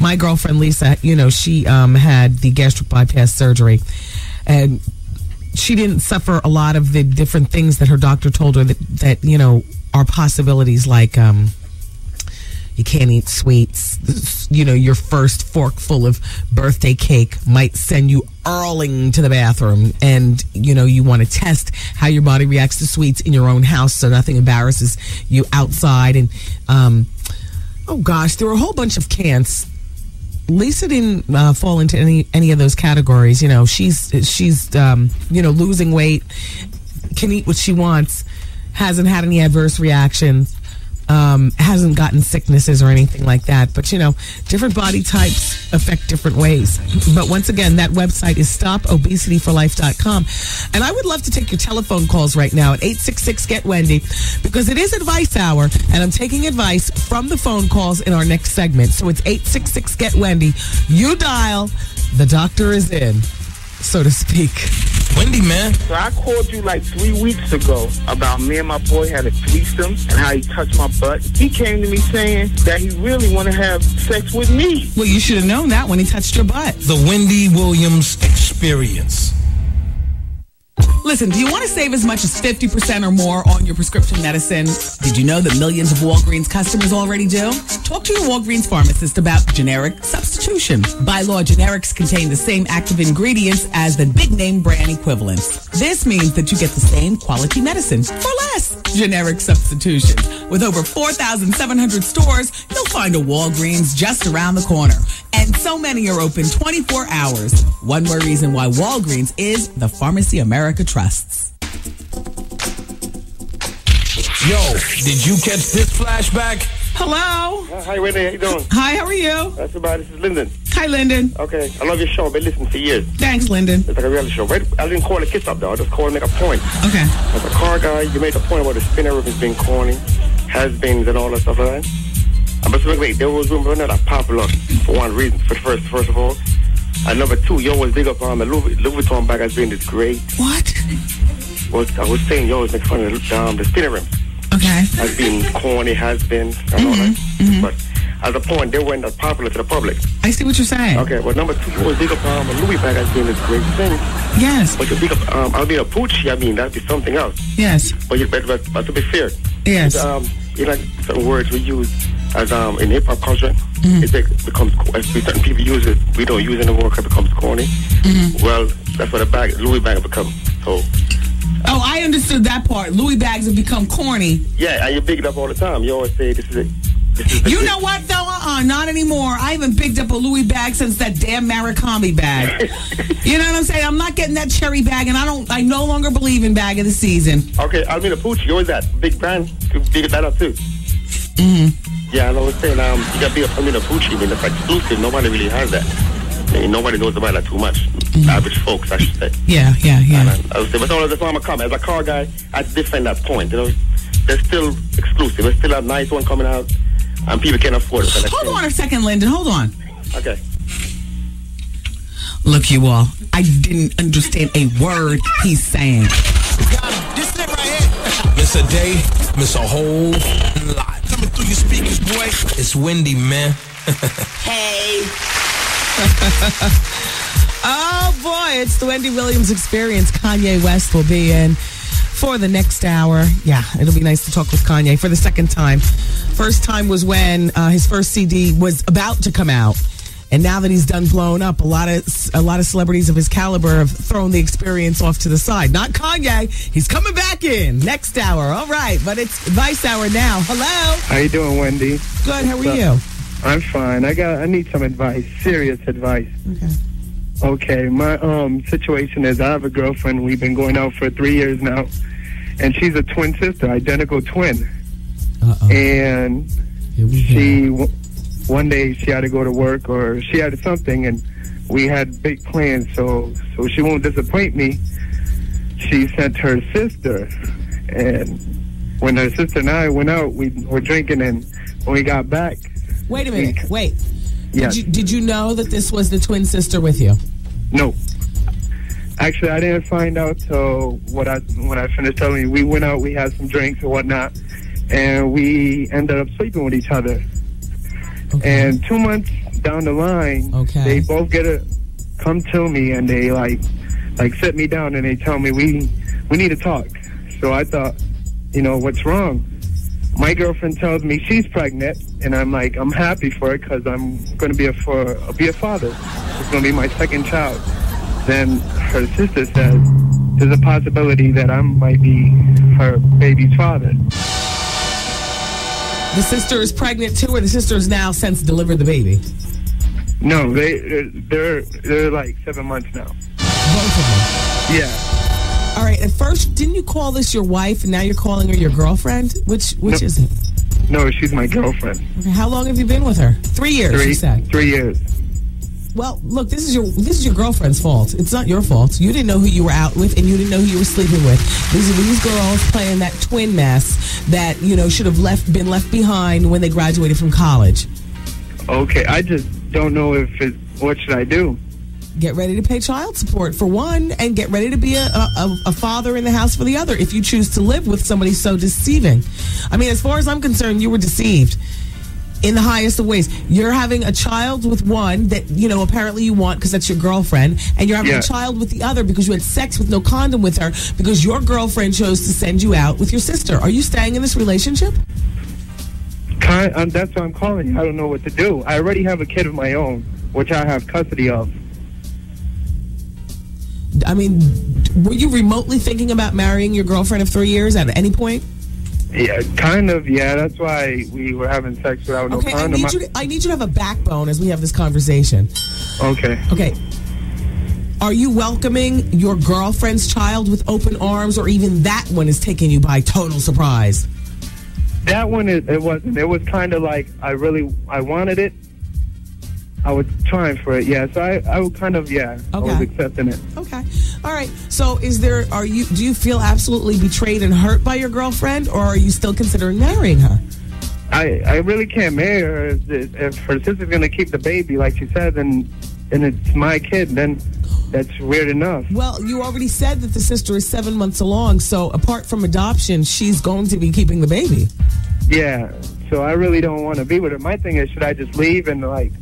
My girlfriend Lisa, you know, she um, had the gastric bypass surgery, and she didn't suffer a lot of the different things that her doctor told her that, that you know are possibilities like um, you can't eat sweets. You know, your first forkful of birthday cake might send you earling to the bathroom. And, you know, you want to test how your body reacts to sweets in your own house so nothing embarrasses you outside. And, um, oh gosh, there were a whole bunch of cans. Lisa didn't uh, fall into any any of those categories. You know, she's she's um, you know losing weight, can eat what she wants, hasn't had any adverse reactions, um, hasn't gotten sicknesses or anything like that. But you know, different body types affect different ways. But once again, that website is stopobesityforlife.com. And I would love to take your telephone calls right now at 866 Get Wendy because it is advice hour and I'm taking advice from the phone calls in our next segment. So it's 866 Get Wendy. You dial, the doctor is in, so to speak. Wendy, man. So I called you like three weeks ago about me and my boy had a threesome and how he touched my butt. He came to me saying that he really want to have sex with me. Well, you should have known that when he touched your butt. The Wendy Williams Experience. Listen, do you want to save as much as 50% or more on your prescription medicine? Did you know that millions of Walgreens customers already do? Talk to your Walgreens pharmacist about generic substitution. By law, generics contain the same active ingredients as the big name brand equivalents. This means that you get the same quality medicine for less. Generic substitution. With over 4,700 stores, you'll find a Walgreens just around the corner. And so many are open 24 hours. One more reason why Walgreens is the pharmacy America trusts. Yo, did you catch this flashback? Hello. Uh, hi, Wendy. How you doing? Hi, how are you? That's about. This is Lyndon. Hi, Lyndon. Okay, I love your show. I've been listening for years. Thanks, Lyndon. It's like a reality show. Right? I didn't call to kiss up, though. I just called to make a point. Okay. As a car guy, you made a point about the spinner rim has been corny, has-beens, and all that stuff like that. And but wait, there was rumors not that popular for one reason. For the first, first of all, and number two, you always big up on the Louis, Louis Vuitton bag as being this great. What? Well, I was saying you always make fun of the, um, the spinner rim. Okay. Has been corny, has been, and all that. But at a point, they weren't as popular to the public. I see what you're saying. Okay, well, number two, you always big up um, the Louis bag as being this great thing. Yes. But you big up, um, I mean, a Pucci, I mean, that'd be something else. Yes. But, you, but, but, but to be fair, Yes. um, you know, certain words we use as um, in hip hop culture, it bec- becomes co- if certain people use it, we don't use it anymore. 'cause It becomes corny. Well, that's what a bag, Louis bag become. So Oh, I understood that part. Louis bags have become corny. yeah, and you big it up all the time. You always say this is it. This is You know what though? Uh-uh, not anymore. I haven't picked up a Louis bag since that damn Murakami bag. you know what I'm saying? I'm not getting that cherry bag, and I don't. I no longer believe in bag of the season. Okay, Almina Pucci, You always that big brand to big that up too. Mm-hmm. Yeah, I know what I'm saying. Um, you gotta big up Almina Pucci. I mean, it's exclusive. Nobody really has that. I nobody knows about that too much. Average folks, I should say. Yeah, yeah, yeah. And I, I would say, but all of the time I come as a car guy, I defend that point. You know, they're still exclusive. There's still a nice one coming out, and people can afford it. Hold on a second, Lyndon. Hold on. Okay. Look, you all. I didn't understand a word he's saying. This it right here. Miss a day, miss a whole lot. Coming through your speakers, boy. It's windy, man. hey. oh boy, it's the Wendy Williams experience. Kanye West will be in for the next hour. Yeah, it'll be nice to talk with Kanye for the second time. First time was when uh, his first CD was about to come out. And now that he's done blowing up, a lot of a lot of celebrities of his caliber have thrown the experience off to the side. Not Kanye. He's coming back in next hour. All right, but it's Vice Hour now. Hello. How you doing, Wendy? Good. How are you? I'm fine. I got. I need some advice. Serious advice. Okay. Okay. My um situation is I have a girlfriend. We've been going out for three years now, and she's a twin sister, identical twin. Uh -oh. And she w- one day she had to go to work or she had something, and we had big plans. So so she won't disappoint me. She sent her sister, and when her sister and I went out, we were drinking, and when we got back, Wait a minute. Wait. Yes. Did you, did you know that this was the twin sister with you? No. Actually, I didn't find out till what I when I finished telling you. We went out, we had some drinks and whatnot, and we ended up sleeping with each other. And two months down the line, Okay. they both get a come to me and they like like sit me down and they tell me we we need to talk. So I thought, you know, what's wrong? My girlfriend tells me she's pregnant, and I'm like, I'm happy for it because I'm going to be a for be a father. It's going to be my second child. Then her sister says there's a possibility that I might be her baby's father. The sister is pregnant too, or the sister has now since delivered the baby? No, they they're they're like seven months now. Both of them. Yeah. All right. At first, didn't you call this your wife, and now you're calling her your girlfriend? Which which No. is it? No, she's my girlfriend. Okay, how long have you been with her? Three years. Three You said. three years. Well, look, this is your this is your girlfriend's fault. It's not your fault. You didn't know who you were out with, and you didn't know who you were sleeping with. These are these girls playing that twin mess that you know should have left been left behind when they graduated from college. Okay, I just don't know if it. What should I do? Get ready to pay child support for one, and get ready to be a, a, a father in the house for the other. If you choose to live with somebody so deceiving, I mean, as far as I'm concerned, you were deceived in the highest of ways. You're having a child with one that you know apparently you want because that's your girlfriend, and you're having Yeah. a child with the other because you had sex with no condom with her because your girlfriend chose to send you out with your sister. Are you staying in this relationship? Kind, um, that's why I'm calling you. I don't know what to do. I already have a kid of my own, which I have custody of. I mean, were you remotely thinking about marrying your girlfriend of three years at any point? Yeah, kind of. Yeah, that's why we were having sex without Okay, no I need you. To, I need you to have a backbone as we have this conversation. okay. Okay. Are you welcoming your girlfriend's child with open arms, or even that one is taking you by total surprise? That one, it, it wasn't. It was kind of like I really, I wanted it. I was trying for it. Yeah, so I, I would kind of, yeah, I was accepting it. Okay. All right. So, is there? Are you? Do you feel absolutely betrayed and hurt by your girlfriend, or are you still considering marrying her? I, I really can't marry her. If, if her sister's gonna keep the baby, like she said, and and it's my kid, then that's weird enough. Well, you already said that the sister is seven months along. So, apart from adoption, she's going to be keeping the baby. Yeah. So I really don't want to be with her. My thing is, should I just leave and like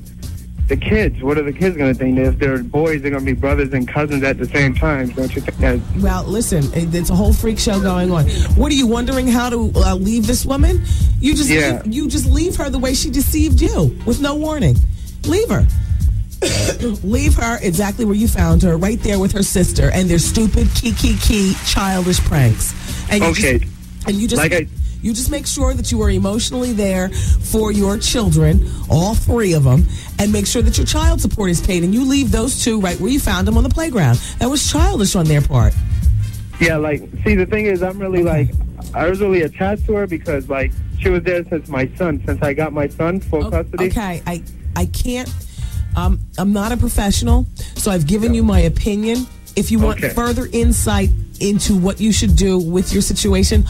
the kids. What are the kids going to think? If they're boys, they're going to be brothers and cousins at the same time. Don't you think that? Well, listen, it's a whole freak show going on. What are you wondering how to uh, leave this woman? You just Yeah. you, you just leave her the way she deceived you with no warning. Leave her. leave her exactly where you found her, right there with her sister and their stupid key key key childish pranks. And you Okay. just, and you just Like I- you just make sure that you are emotionally there for your children, all three of them, and make sure that your child support is paid. And you leave those two right where you found them on the playground. That was childish on their part. Yeah, like, see, the thing is, I'm really like, I was really attached to her because, like, she was there since my son, since I got my son full custody. Okay, I I can't. Um, I'm not a professional, so I've given you my opinion. If you want Okay. further insight into what you should do with your situation,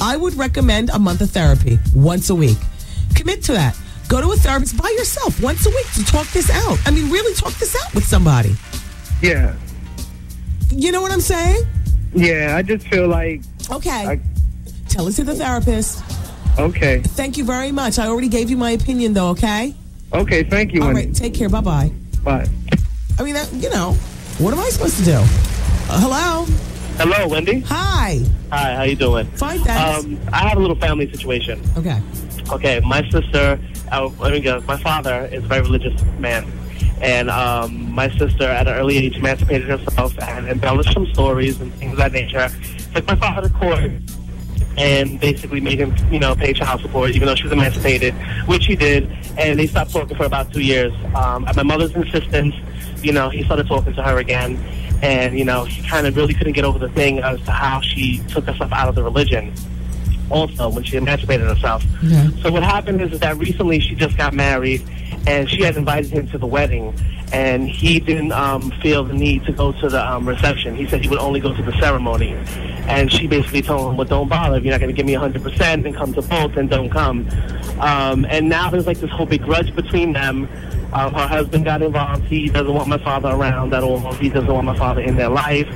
I would recommend a month of therapy once a week. Commit to that. Go to a therapist by yourself once a week to talk this out. I mean, really talk this out with somebody. Yeah. You know what I'm saying? Yeah, I just feel like. Okay. Tell it to the therapist. Okay. Thank you very much. I already gave you my opinion, though. Okay. Okay, thank you. All right. Take care. Bye bye. Bye. I mean, that, you know, what am I supposed to do? Uh, hello. Hello, Wendy. Hi. Hi, how you doing? Fine, thanks. Um, I have a little family situation. Okay. Okay, my sister, uh, let me go. My father is a very religious man, and um, my sister, at an early age, emancipated herself and embellished some stories and things of that nature. Took my father to court and basically made him, you know, pay child support, even though she was emancipated, which he did. And they stopped talking for about two years. Um, at my mother's insistence, you know, he started talking to her again. And, you know, he kind of really couldn't get over the thing as to how she took herself out of the religion also when she emancipated herself. So what happened is, is that recently she just got married, and she had invited him to the wedding, and he didn't um, feel the need to go to the um, reception. He said he would only go to the ceremony, and she basically told him, "Well, don't bother. If you're not going to give me 100 percent and come to both, then don't come." Um, and now there's like this whole big grudge between them. Um, her husband got involved. He doesn't want my father around at all. He doesn't want my father in their life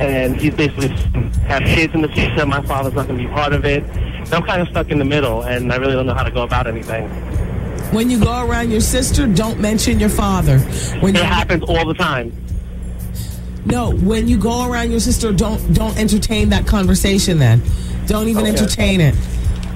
and he's basically have kids in the future. My father's not going to be part of it. And I'm kind of stuck in the middle, and I really don't know how to go about anything. When you go around your sister, don't mention your father. When It happens all the time. no, when you go around your sister, don't don't entertain that conversation. Then, don't even Okay. entertain it.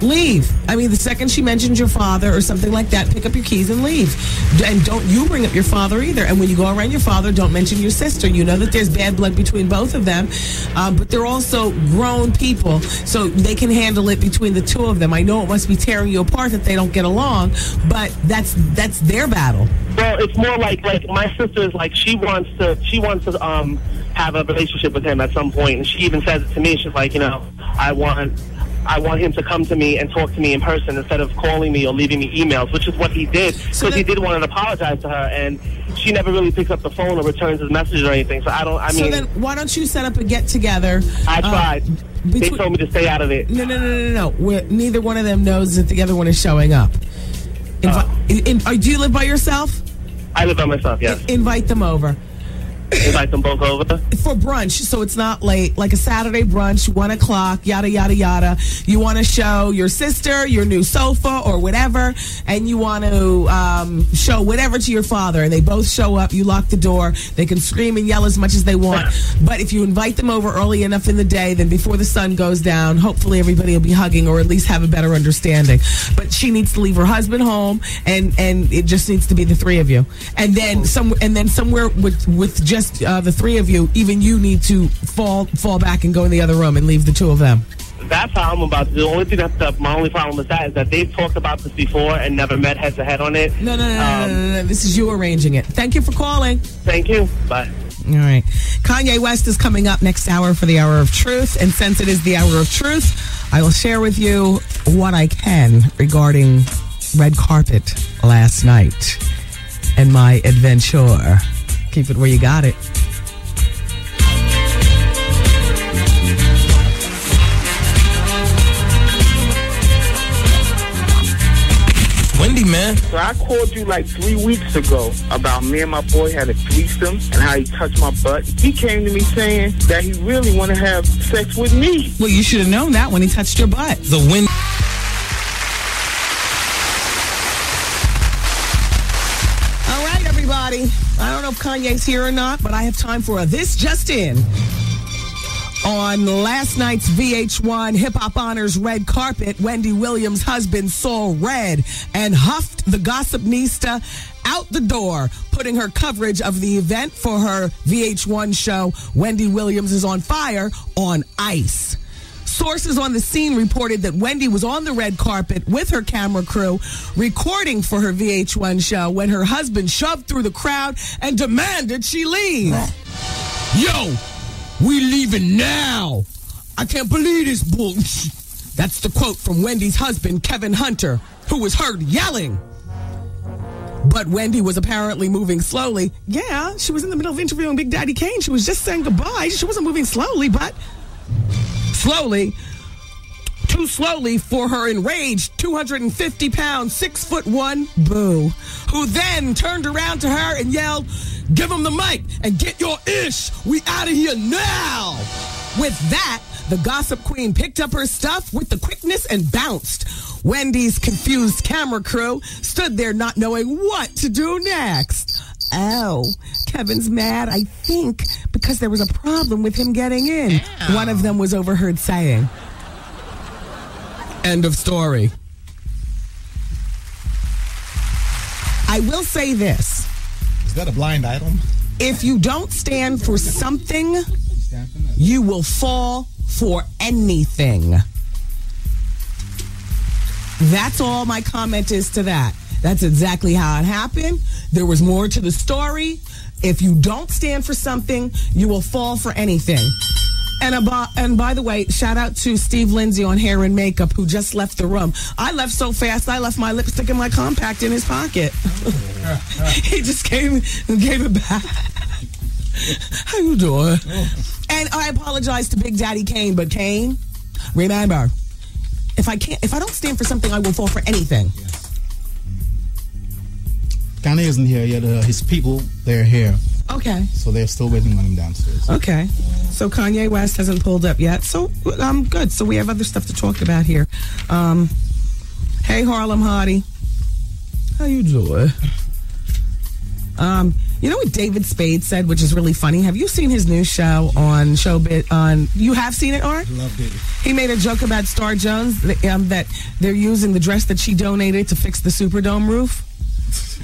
Leave. I mean, the second she mentions your father or something like that, pick up your keys and leave. And don't you bring up your father either. And when you go around your father, don't mention your sister. You know that there's bad blood between both of them, uh, but they're also grown people, so they can handle it between the two of them. I know it must be tearing you apart that they don't get along, but that's that's their battle. Well, it's more like like my sister is like she wants to she wants to um have a relationship with him at some point, and she even says it to me. She's like, you know, I want. I want him to come to me and talk to me in person instead of calling me or leaving me emails, which is what he did because he did want to apologize to her, and she never really picks up the phone or returns his messages or anything. So I don't. I mean, so then, why don't you set up a get together? I tried. they told me to stay out of it. No, no, no, no, no. Where neither one of them knows that the other one is showing up. Invi- in, uh, do you live by yourself? I live by myself. Yes. Invite them over Invite them both over. for brunch, so it's not late. Like a Saturday brunch, one o'clock, yada yada yada. You want to show your sister your new sofa or whatever, and you want to um, show whatever to your father, and they both show up. You lock the door. They can scream and yell as much as they want, but if you invite them over early enough in the day, then before the sun goes down, hopefully everybody will be hugging or at least have a better understanding. But she needs to leave her husband home, and and it just needs to be the three of you, and then some and then somewhere with with just uh, the three of you, even you need to fall fall back and go in the other room and leave the two of them. That's how I'm about to do. The only thing that's the, my only problem with that is that they've talked about this before and never met head to head on it. No, no, no, no, no, no, no. This is you arranging it. Thank you for calling. Thank you. Bye. All right. Kanye West is coming up next hour for the hour of truth. And since it is the hour of truth, I will share with you what I can regarding red carpet last night and my adventure. Keep it where you got it. Wendy, man. So I called you like three weeks ago about me and my boy had a threesome and how he touched my butt. He came to me saying that he really want to have sex with me. Well, you should have known that when he touched your butt. The wind. All right, everybody. Know if Kanye's here or not, but I have time for a This Just In. On last night's VH1 Hip Hop Honors red carpet, Wendy Williams' husband saw red and huffed the gossip Nista out the door, putting her coverage of the event for her VH1 show, Wendy Williams is on Fire, on ice. Sources on the scene reported that Wendy was on the red carpet with her camera crew recording for her VH1 show when her husband shoved through the crowd and demanded she leave. Yo, we leaving now. I can't believe this bull. That's the quote from Wendy's husband, Kevin Hunter, who was heard yelling. But Wendy was apparently moving slowly. Yeah, she was in the middle of interviewing Big Daddy Kane. She was just saying goodbye. She wasn't moving slowly, but slowly. Too slowly for her enraged 250 pound, six foot one boo, who then turned around to her and yelled, Give him the mic and get your ish. We out of here now. With that, the gossip queen picked up her stuff with the quickness and bounced. Wendy's confused camera crew stood there not knowing what to do next. Oh, Kevin's mad, I think, because there was a problem with him getting in. One of them was overheard saying. End of story. I will say this. Is that a blind item? If you don't stand for something, you will fall for anything. That's all my comment is to that. That's exactly how it happened. There was more to the story. If you don't stand for something, you will fall for anything. And, about, and by the way, shout out to Steve Lindsay on hair and makeup who just left the room. I left so fast, I left my lipstick and my compact in his pocket. he just came and gave it back. How you doing? And I apologize to Big Daddy Kane, but Kane, remember, if I can't, if I don't stand for something, I will fall for anything. Kanye isn't here yet. Uh, his people, they're here. Okay. So they're still waiting on him downstairs. Okay. So Kanye West hasn't pulled up yet. So I'm good. So we have other stuff to talk about here. Um, hey Harlem Hottie. How you doing? Um, you know what David Spade said, which is really funny. Have you seen his new show on Showbiz? On you have seen it, Art? Loved it. He made a joke about Star Jones um, that they're using the dress that she donated to fix the Superdome roof.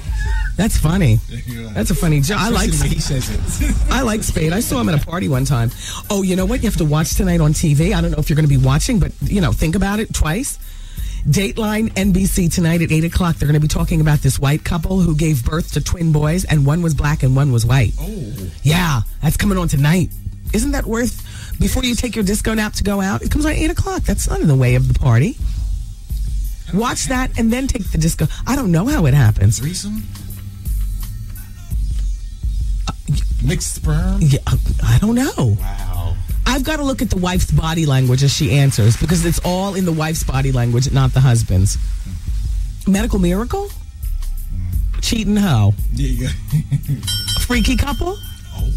That's funny. That's a funny joke. I like. Especially the way he says it. I like Spade. I saw him at a party one time. Oh, you know what? You have to watch tonight on TV. I don't know if you're going to be watching, but you know, think about it twice. Dateline NBC tonight at eight o'clock. They're going to be talking about this white couple who gave birth to twin boys, and one was black and one was white. Oh. Yeah, that's coming on tonight. Isn't that worth? Before you take your disco nap to go out, it comes on eight o'clock. That's not in the way of the party. Watch that and then take the disco. I don't know how it happens. Threesome? Mixed sperm? Yeah, I don't know. Wow. I've got to look at the wife's body language as she answers because it's all in the wife's body language, not the husband's. Medical miracle? Cheating hoe? There you go. Freaky couple? Oh.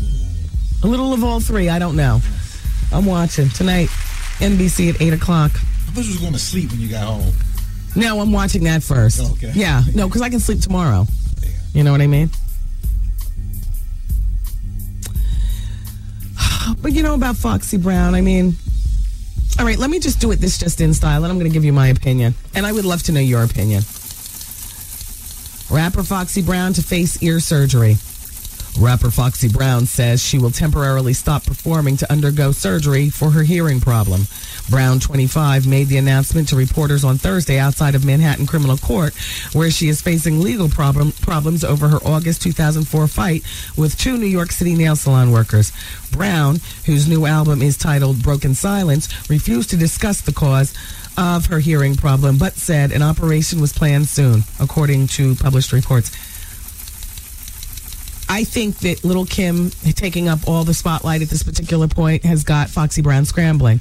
A little of all three. I don't know. I'm watching tonight, NBC at 8 o'clock. I thought you was going to sleep when you got home. No, I'm watching that first. Okay. Yeah, no, because I can sleep tomorrow. Yeah. You know what I mean? But you know about Foxy Brown, I mean, all right, let me just do it this just in style, and I'm going to give you my opinion. And I would love to know your opinion. Rapper Foxy Brown to face ear surgery. Rapper Foxy Brown says she will temporarily stop performing to undergo surgery for her hearing problem. Brown, 25, made the announcement to reporters on Thursday outside of Manhattan Criminal Court, where she is facing legal problem, problems over her August 2004 fight with two New York City nail salon workers. Brown, whose new album is titled Broken Silence, refused to discuss the cause of her hearing problem, but said an operation was planned soon, according to published reports. I think that Little Kim taking up all the spotlight at this particular point has got Foxy Brown scrambling.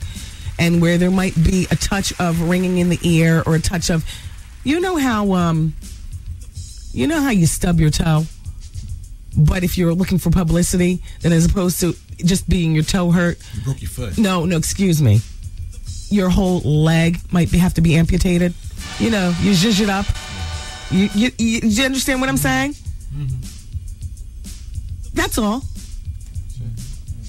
And where there might be a touch of ringing in the ear or a touch of, you know how, um, you know how you stub your toe? But if you're looking for publicity, then as opposed to just being your toe hurt, You broke your foot. no, no, excuse me. Your whole leg might be, have to be amputated. You know, you zhuzh it up. You, you, you, you understand what I'm saying? That's all.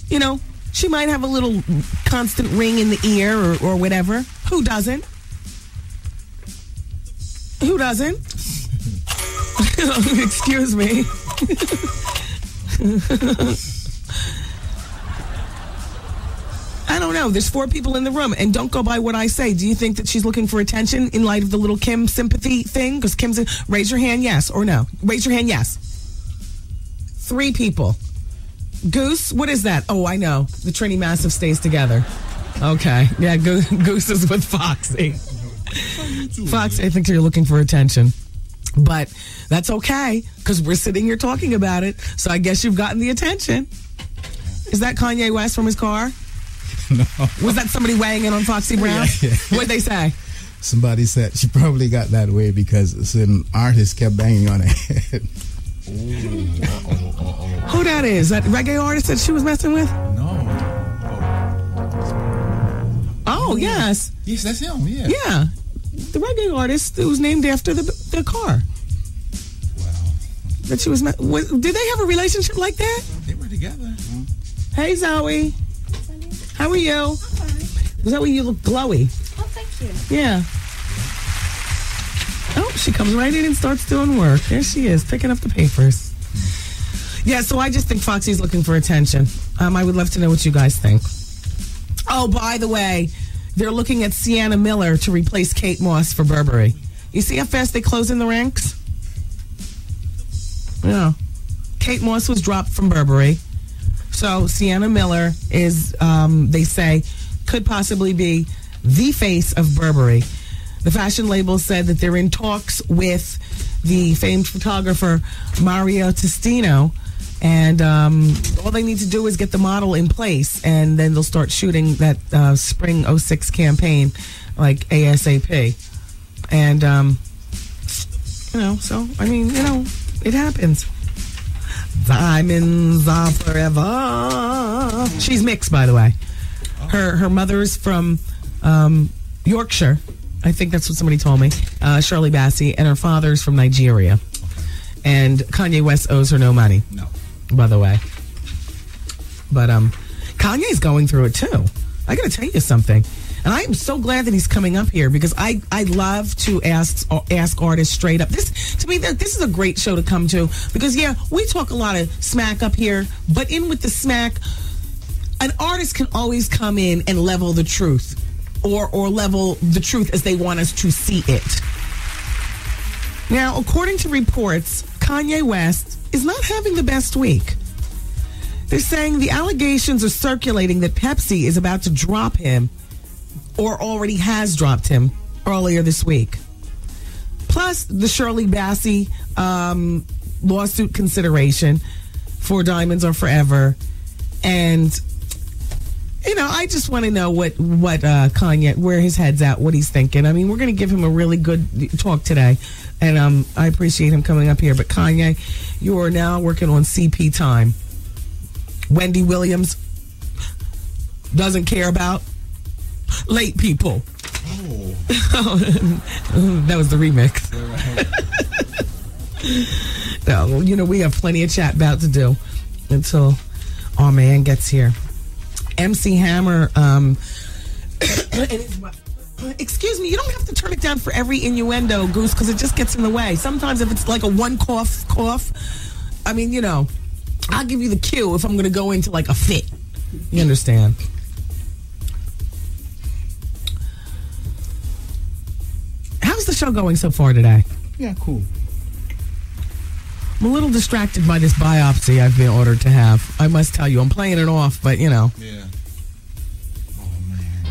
You know, she might have a little constant ring in the ear or, or whatever. Who doesn't? Who doesn't? Excuse me. I don't know. There's four people in the room, and don't go by what I say. Do you think that she's looking for attention in light of the little Kim sympathy thing? Because Kim's raise your hand, yes or no. Raise your hand, yes. Three people. Goose, what is that? Oh, I know. The Trini Massive stays together. Okay, yeah, Go- Goose is with Foxy. Foxy, I think you're looking for attention. But that's okay because we're sitting here talking about it. So I guess you've gotten the attention. Is that Kanye West from his car? No. Was that somebody weighing in on Foxy Brown? Yeah, yeah. What'd they say? Somebody said she probably got that way because certain artist kept banging on her head. Who that is? That reggae artist that she was messing with? No. Oh, oh yes. Yes, that's him. Yeah. Yeah. The reggae artist who was named after the, the car. Wow. That she was, me- was. Did they have a relationship like that? They were together. Hey, Zoe. How are you? Was that when you look glowy? Oh, thank you. Yeah. Oh, she comes right in and starts doing work. There she is, picking up the papers. Yeah, so I just think Foxy's looking for attention. Um, I would love to know what you guys think. Oh, by the way, they're looking at Sienna Miller to replace Kate Moss for Burberry. You see how fast they close in the ranks? Yeah. Kate Moss was dropped from Burberry. So Sienna Miller is, um, they say, could possibly be the face of Burberry. The fashion label said that they're in talks with the famed photographer Mario Testino, and um, all they need to do is get the model in place, and then they'll start shooting that uh, spring 06 campaign like ASAP. And, um, you know, so, I mean, you know, it happens. Diamonds are forever. She's mixed, by the way. Her her mother's from um, Yorkshire. I think that's what somebody told me. Uh, Shirley Bassey, and her father's from Nigeria. And Kanye West owes her no money. No. By the way. But um, Kanye's going through it too. I got to tell you something. And I am so glad that he's coming up here because I, I love to ask ask artists straight up. This to me that this is a great show to come to because yeah we talk a lot of smack up here, but in with the smack, an artist can always come in and level the truth, or or level the truth as they want us to see it. Now, according to reports, Kanye West is not having the best week. They're saying the allegations are circulating that Pepsi is about to drop him or already has dropped him earlier this week. Plus, the Shirley Bassey um, lawsuit consideration for Diamonds Are Forever. And, you know, I just want to know what, what uh, Kanye, where his head's at, what he's thinking. I mean, we're going to give him a really good talk today. And um, I appreciate him coming up here. But Kanye, you are now working on CP time. Wendy Williams doesn't care about late people. Oh, that was the remix. no, you know, we have plenty of chat about to do until our man gets here. MC Hammer, um, excuse me, you don't have to turn it down for every innuendo, Goose, because it just gets in the way. Sometimes if it's like a one cough cough, I mean, you know, I'll give you the cue if I'm going to go into like a fit. You understand? How's the show going so far today? Yeah, cool. I'm a little distracted by this biopsy I've been ordered to have. I must tell you, I'm playing it off, but you know. Yeah. Oh, man.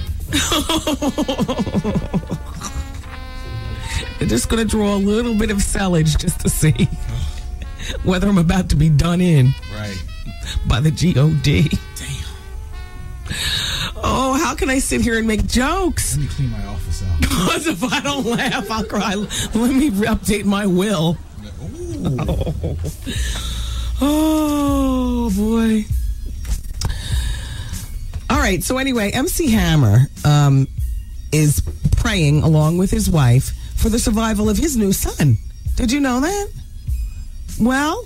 I'm just going to draw a little bit of sellage just to see whether I'm about to be done in Right. by the GOD. Damn. Oh, how can I sit here and make jokes? Let me clean my office out. Because if I don't laugh, I'll cry. Let me update my will. Oh, oh boy. All right. So anyway, MC Hammer um, is praying along with his wife for the survival of his new son. Did you know that? Well,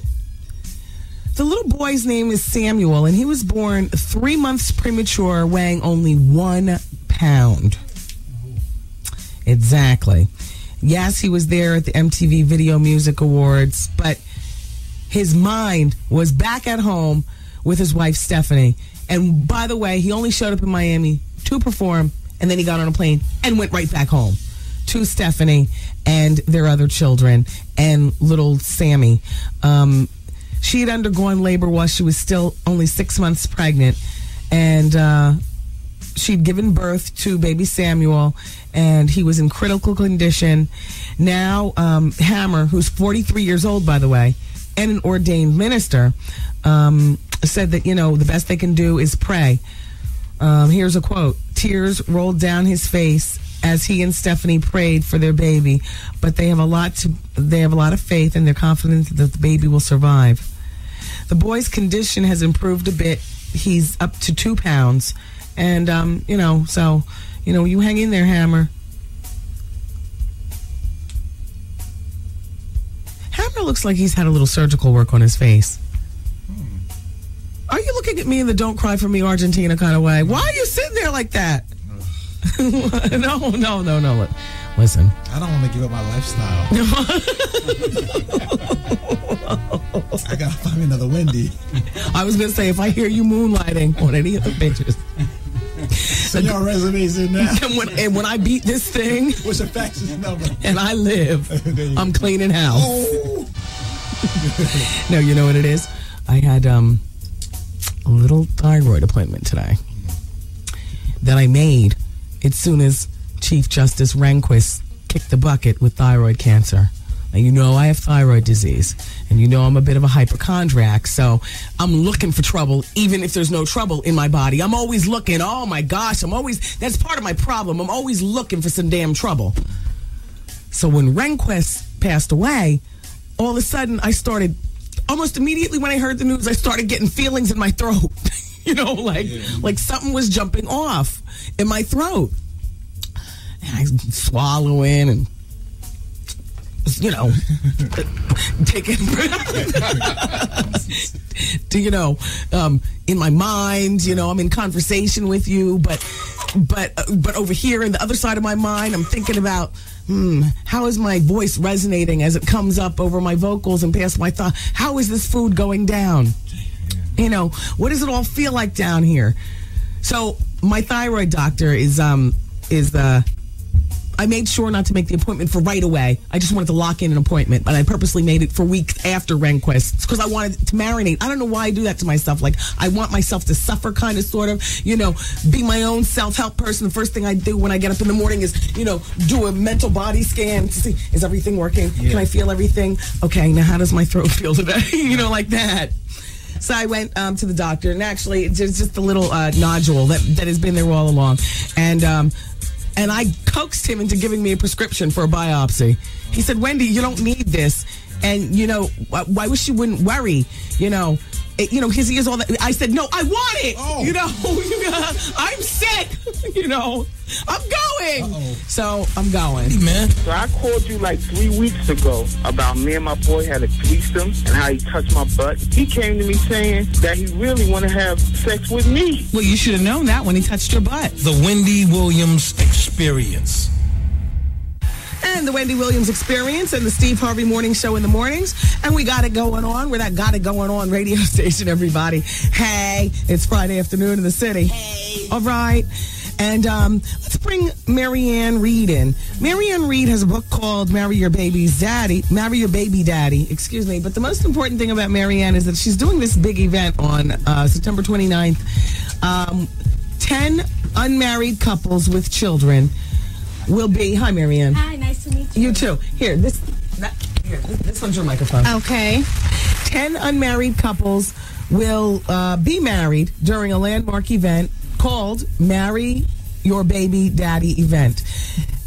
The little boy's name is Samuel, and he was born three months premature, weighing only one pound. Exactly. Yes, he was there at the MTV Video Music Awards, but his mind was back at home with his wife Stephanie. And by the way, he only showed up in Miami to perform, and then he got on a plane and went right back home to Stephanie and their other children and little Sammy. Um, she had undergone labor while she was still only six months pregnant, and uh, she'd given birth to baby Samuel, and he was in critical condition. Now, um, Hammer, who's 43 years old, by the way, and an ordained minister, um, said that, you know, the best they can do is pray. Um, here's a quote Tears rolled down his face as he and Stephanie prayed for their baby, but they have a lot to they have a lot of faith and they're confident that the baby will survive. The boy's condition has improved a bit. He's up to two pounds, and um, you know, so you know, you hang in there, Hammer. Hammer looks like he's had a little surgical work on his face. Are you looking at me in the "Don't cry for me, Argentina" kind of way? Why are you sitting there like that? no, no, no, no. Listen, I don't want to give up my lifestyle. I gotta find another Wendy. I was gonna say if I hear you moonlighting on any of the pictures, Send your resumes in now. and when, and when I beat this thing What's your fax number? and I live, I'm cleaning house. Oh. No, you know what it is? I had um, a little thyroid appointment today that I made as soon as Chief Justice Rehnquist kicked the bucket with thyroid cancer. Now, you know I have thyroid disease, and you know I'm a bit of a hypochondriac, so I'm looking for trouble, even if there's no trouble in my body. I'm always looking. Oh my gosh, I'm always, that's part of my problem. I'm always looking for some damn trouble. So when Rehnquist passed away, all of a sudden I started almost immediately when I heard the news, I started getting feelings in my throat. you know, like like something was jumping off in my throat. And I am swallowing and you know taking to you know um in my mind you know i'm in conversation with you but but uh, but over here in the other side of my mind i'm thinking about hmm how is my voice resonating as it comes up over my vocals and past my thought? How is this food going down? You know what does it all feel like down here? So my thyroid doctor is um is uh I made sure not to make the appointment for right away. I just wanted to lock in an appointment, but I purposely made it for weeks after Rehnquist because I wanted to marinate. I don't know why I do that to myself. Like I want myself to suffer, kind of, sort of. You know, be my own self-help person. The first thing I do when I get up in the morning is, you know, do a mental body scan to see is everything working. Can I feel everything? Okay, now how does my throat feel today? you know, like that. So I went um, to the doctor, and actually, it's just, just a little uh, nodule that, that has been there all along. And um, and I coaxed him into giving me a prescription for a biopsy. He said, "Wendy, you don't need this." And you know, wh- why wish you wouldn't worry? You know, it, you know, his ears all that. I said, "No, I want it." Oh. You know, you know, I'm sick. You know, I'm going. So I'm going. man. So I called you like three weeks ago about me and my boy had a threesome and how he touched my butt. He came to me saying that he really want to have sex with me. Well, you should have known that when he touched your butt. The Wendy Williams Experience. and the Wendy Williams Experience and the Steve Harvey Morning Show in the mornings. And we got it going on. We're that got it going on radio station, everybody. Hey, it's Friday afternoon in the city. Hey. All right. And um, let's bring Marianne Reed in. Marianne Reed has a book called Marry Your Baby's Daddy, Marry Your Baby Daddy, excuse me. But the most important thing about Marianne is that she's doing this big event on uh, September 29th. Um, 10 unmarried couples with children will be. Hi, Marianne. Hi, nice to meet you. You too. Here, this that, here, this, this one's your microphone. Okay. Ten unmarried couples will uh, be married during a landmark event called "Marry Your Baby Daddy" event.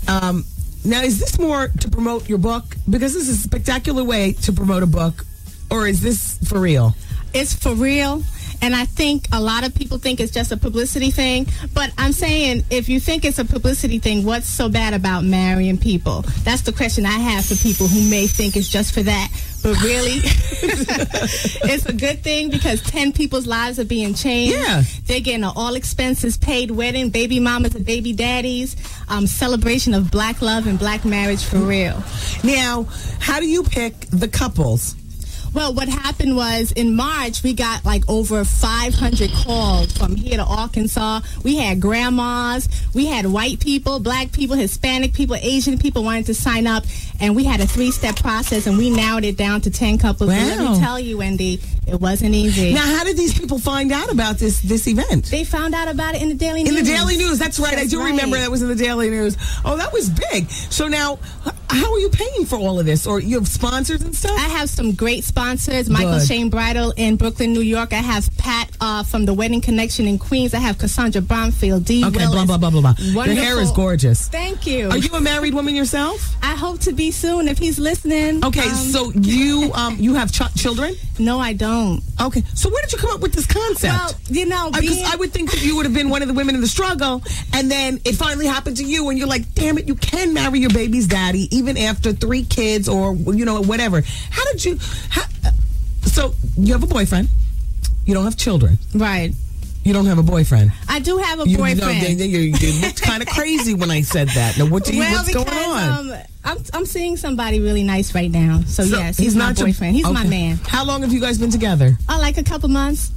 Um, now, is this more to promote your book? Because this is a spectacular way to promote a book, or is this for real? It's for real. And I think a lot of people think it's just a publicity thing. But I'm saying, if you think it's a publicity thing, what's so bad about marrying people? That's the question I have for people who may think it's just for that. But really, it's a good thing because 10 people's lives are being changed. Yeah. They're getting an all expenses paid wedding, baby mamas and baby daddies, um, celebration of black love and black marriage for real. Now, how do you pick the couples? Well, what happened was in March, we got like over 500 calls from here to Arkansas. We had grandmas, we had white people, black people, Hispanic people, Asian people wanting to sign up. And we had a three step process and we narrowed it down to 10 couples. And let Wow. me tell you, Wendy, it wasn't easy. Now, how did these people find out about this this event? They found out about it in the Daily News. In the Daily News, that's right. I do right. remember that was in the Daily News. Oh, that was big. So now, how are you paying for all of this? Or you have sponsors and stuff? I have some great sponsors. Michael Good. Shane Bridal in Brooklyn, New York. I have Pat uh, from the Wedding Connection in Queens. I have Cassandra Bromfield, D. Okay, Willis. blah blah blah blah blah. Your hair is gorgeous. Thank you. Are you a married woman yourself? I hope to be soon if he's listening. Okay, Um, so you um you have ch- children? No, I don't. Okay, so where did you come up with this concept? Well, you know, because I would think that you would have been one of the women in the struggle, and then it finally happened to you, and you're like, "Damn it, you can marry your baby's daddy even after three kids or you know whatever." How did you? How, so you have a boyfriend, you don't have children, right? You don't have a boyfriend. I do have a You, boyfriend. No, you, you, you looked kind of crazy when I said that. Now, what do you, well, what's because going on? Um, I'm I'm seeing somebody really nice right now. So, yes, he's, my your- boyfriend. He's my man. How long have you guys been together? Oh, like a couple months.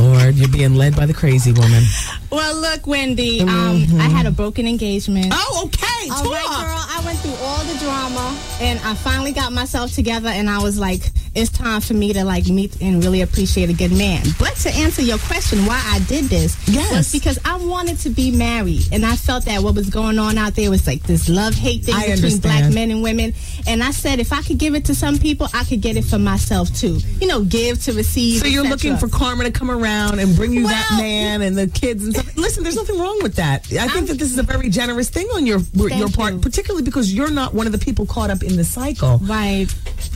Lord, you're being led by the crazy woman. Well, look, Wendy. Um, I had a broken engagement. Oh, okay. All right, girl. I went through all the drama, and I finally got myself together, and I was like, it's time for me to like meet and really appreciate a good man. But to answer your question, why I did this Yes. was because I wanted to be married, and I felt that what was going on out there was like this love hate thing I between black men and women. And I said, if I could give it to some people, I could get it for myself too. You know, give to receive. So you're looking for karma to come around and bring you that man and the kids and stuff. Listen, there's nothing wrong with that. I think that this is a very generous thing on your your part, particularly because you're not one of the people caught up in the cycle. Right.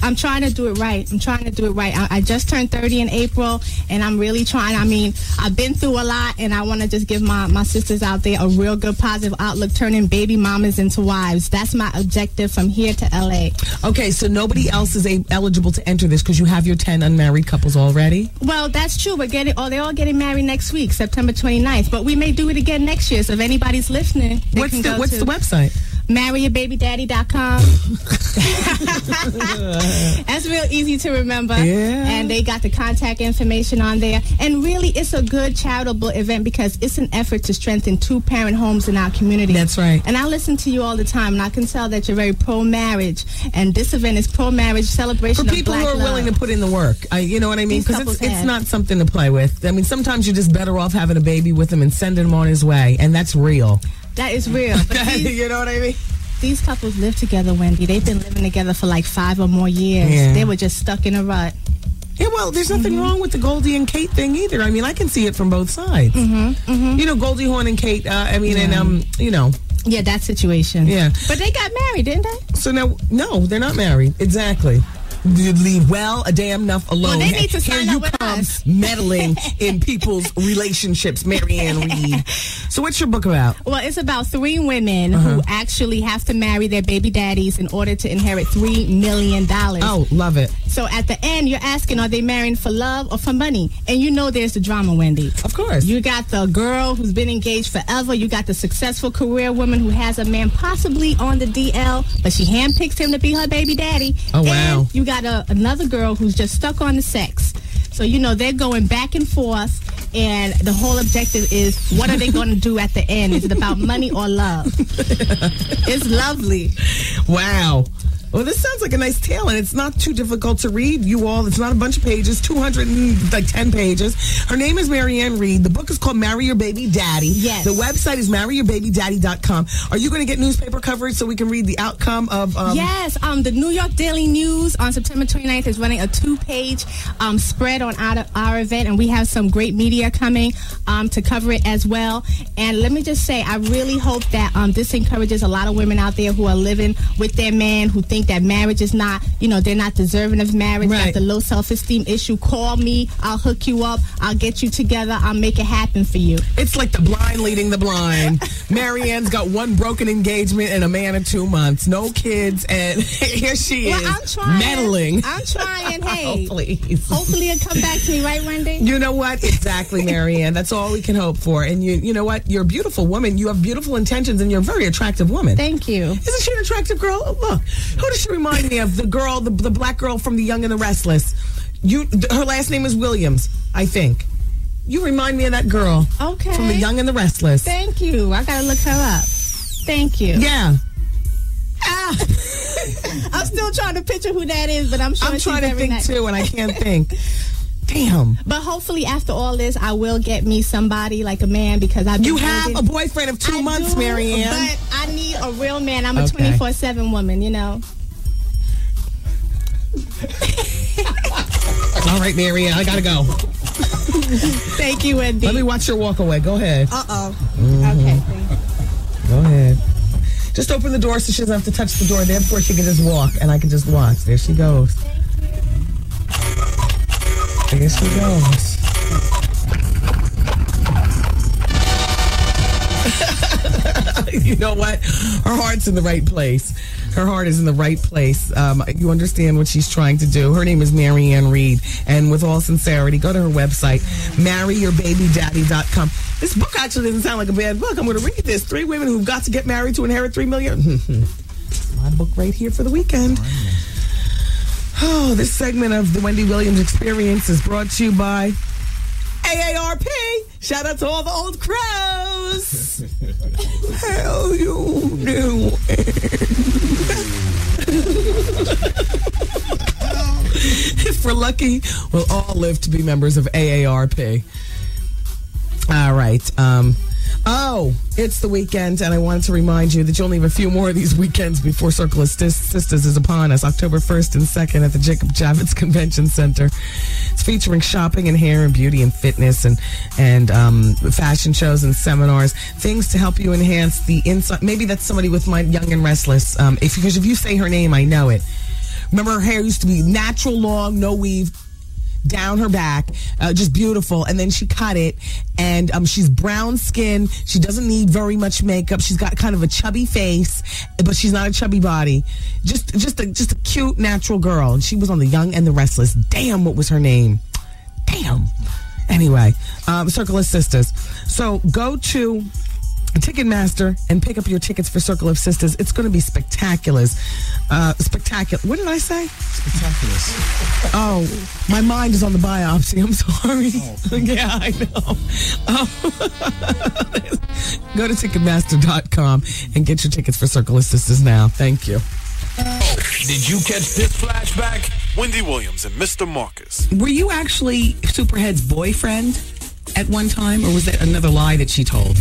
I'm trying to do it right. I'm trying to do it right. I, I just turned 30 in April, and I'm really trying. I mean, I've been through a lot, and I want to just give my, my sisters out there a real good positive outlook, turning baby mamas into wives. That's my objective from here to LA. Okay, so nobody else is a- eligible to enter this because you have your 10 unmarried couples already? Well, that's true. We're getting, oh, they're all getting married next week, September 29th. But we may do it again next year. So if anybody's listening, they What's the, what's the website? marryourbabydaddy.com. That's real easy to remember. Yeah. And they got the contact information on there. And really, it's a good charitable event because it's an effort to strengthen two parent homes in our community. That's right. And I listen to you all the time, and I can tell that you're very pro marriage. And this event is pro marriage celebration For people who are willing to put in the work. I, you know what I mean? Because it's, it's not something to play with. I mean, sometimes you're just better off having a baby with him and sending him on his way, and that's real. That is real. These, you know what I mean? These couples live together, Wendy. They've been living together for like five or more years. Yeah. They were just stuck in a rut. Yeah, well, there's nothing Mm-hmm. wrong with the Goldie and Kate thing either. I mean, I can see it from both sides. Mm-hmm, You know, Goldie Hawn and Kate. Uh, I mean, and um, you know, Yeah, that situation. yeah. But they got married, didn't they? So now, no, they're not married. Exactly. You leave well a damn enough alone. Well, they need to Here sign you up with come us. meddling in people's relationships, Marianne Reed. So, what's your book about? Well, it's about three women Uh-huh. who actually have to marry their baby daddies in order to inherit three million dollars. Oh, love it. So at the end, you're asking, are they marrying for love or for money? And you know there's the drama, Wendy. Of course. You got the girl who's been engaged forever. You got the successful career woman who has a man possibly on the DL, but she handpicks him to be her baby daddy. Oh, wow. And you got a, another girl who's just stuck on the sex. So, you know, they're going back and forth. And the whole objective is what are they going to do at the end? Is it about money or love? it's lovely. Wow. Well, this sounds like a nice tale, and it's not too difficult to read. You all, it's not a bunch of pages, two hundred and like ten pages. Her name is Marianne Reed. The book is called "Marry Your Baby Daddy." Yes. The website is marryourbabydaddy.com. Are you going to get newspaper coverage so we can read the outcome of? Um, yes, um, the New York Daily News on September 29th is running a two-page um, spread on our, our event, and we have some great media coming um, to cover it as well. And let me just say, I really hope that um, this encourages a lot of women out there who are living with their man, who think think that marriage is not, you know, they're not deserving of marriage, got a low self esteem issue, call me. I'll hook you up. I'll get you together. I'll make it happen for you. It's like the blind leading the blind. Marianne's got one broken engagement and a man in two months, no kids, and here she Well, is I'm trying. meddling. I'm trying. Hey, Oh, please. hopefully it'll come back to me, right, Wendy? You know what? Exactly, Marianne. That's all we can hope for. And you, you know what? You're a beautiful woman. You have beautiful intentions, and you're a very attractive woman. Thank you. Isn't she an attractive girl? Look, who does she remind me of? The girl, the, the black girl from The Young and the Restless. You, her last name is Williams, I think. You remind me of that girl. Okay. From The Young and the Restless. Thank you. I gotta look her up. Thank you. Yeah. Ah. I'm still trying to picture who that is, but I'm sure I'm trying to think nice. too, and I can't think. Damn. But hopefully, after all this, I will get me somebody like a man because I've been You have a boyfriend of two I months, do, Marianne. But I need a real man. I'm a Okay. 24 seven woman. You know. All right, Marianne, I gotta go. Thank you, Wendy. Let me watch your walk away. Go ahead. Uh oh. Mhm. Okay. Go ahead. Just open the door so she doesn't have to touch the door Therefore, she can just walk, and I can just watch. There she goes. There she goes. you know what? Her heart's in the right place. Her heart is in the right place. Um, you understand what she's trying to do. Her name is Marianne Reed. And with all sincerity, go to her website, marryourbabydaddy.com. This book actually doesn't sound like a bad book. I'm going to read this. Three women who've got to get married to inherit three million. My book right here for the weekend. Oh, this segment of the Wendy Williams Experience is brought to you by AARP. Shout out to all the old crows. How you doing? if we're lucky, we'll all live to be members of AARP. All right. Um, oh, it's the weekend, and I wanted to remind you that you only have a few more of these weekends before Circle of Sis- Sisters is upon us. October 1st and 2nd at the Jacob Javits Convention Center. It's featuring shopping and hair and beauty and fitness and and um, fashion shows and seminars, things to help you enhance the inside. Maybe that's somebody with my young and restless. Um, if because if you say her name, I know it. Remember, her hair used to be natural, long, no weave down her back, uh, just beautiful. And then she cut it, and um, she's brown skin. She doesn't need very much makeup. She's got kind of a chubby face, but she's not a chubby body. Just, just a, just a cute, natural girl. And she was on The Young and the Restless. Damn, what was her name? Damn. Anyway, um, Circle of Sisters. So go to Ticketmaster and pick up your tickets for Circle of Sisters. It's going to be spectacular. Uh, spectacular. What did I say? Spectacular. Oh, my mind is on the biopsy. I'm sorry. yeah, I know. Oh. Go to Ticketmaster.com and get your tickets for Circle of Sisters now. Thank you. Did you catch this flashback? Wendy Williams and Mr. Marcus. Were you actually Superhead's boyfriend at one time, or was that another lie that she told?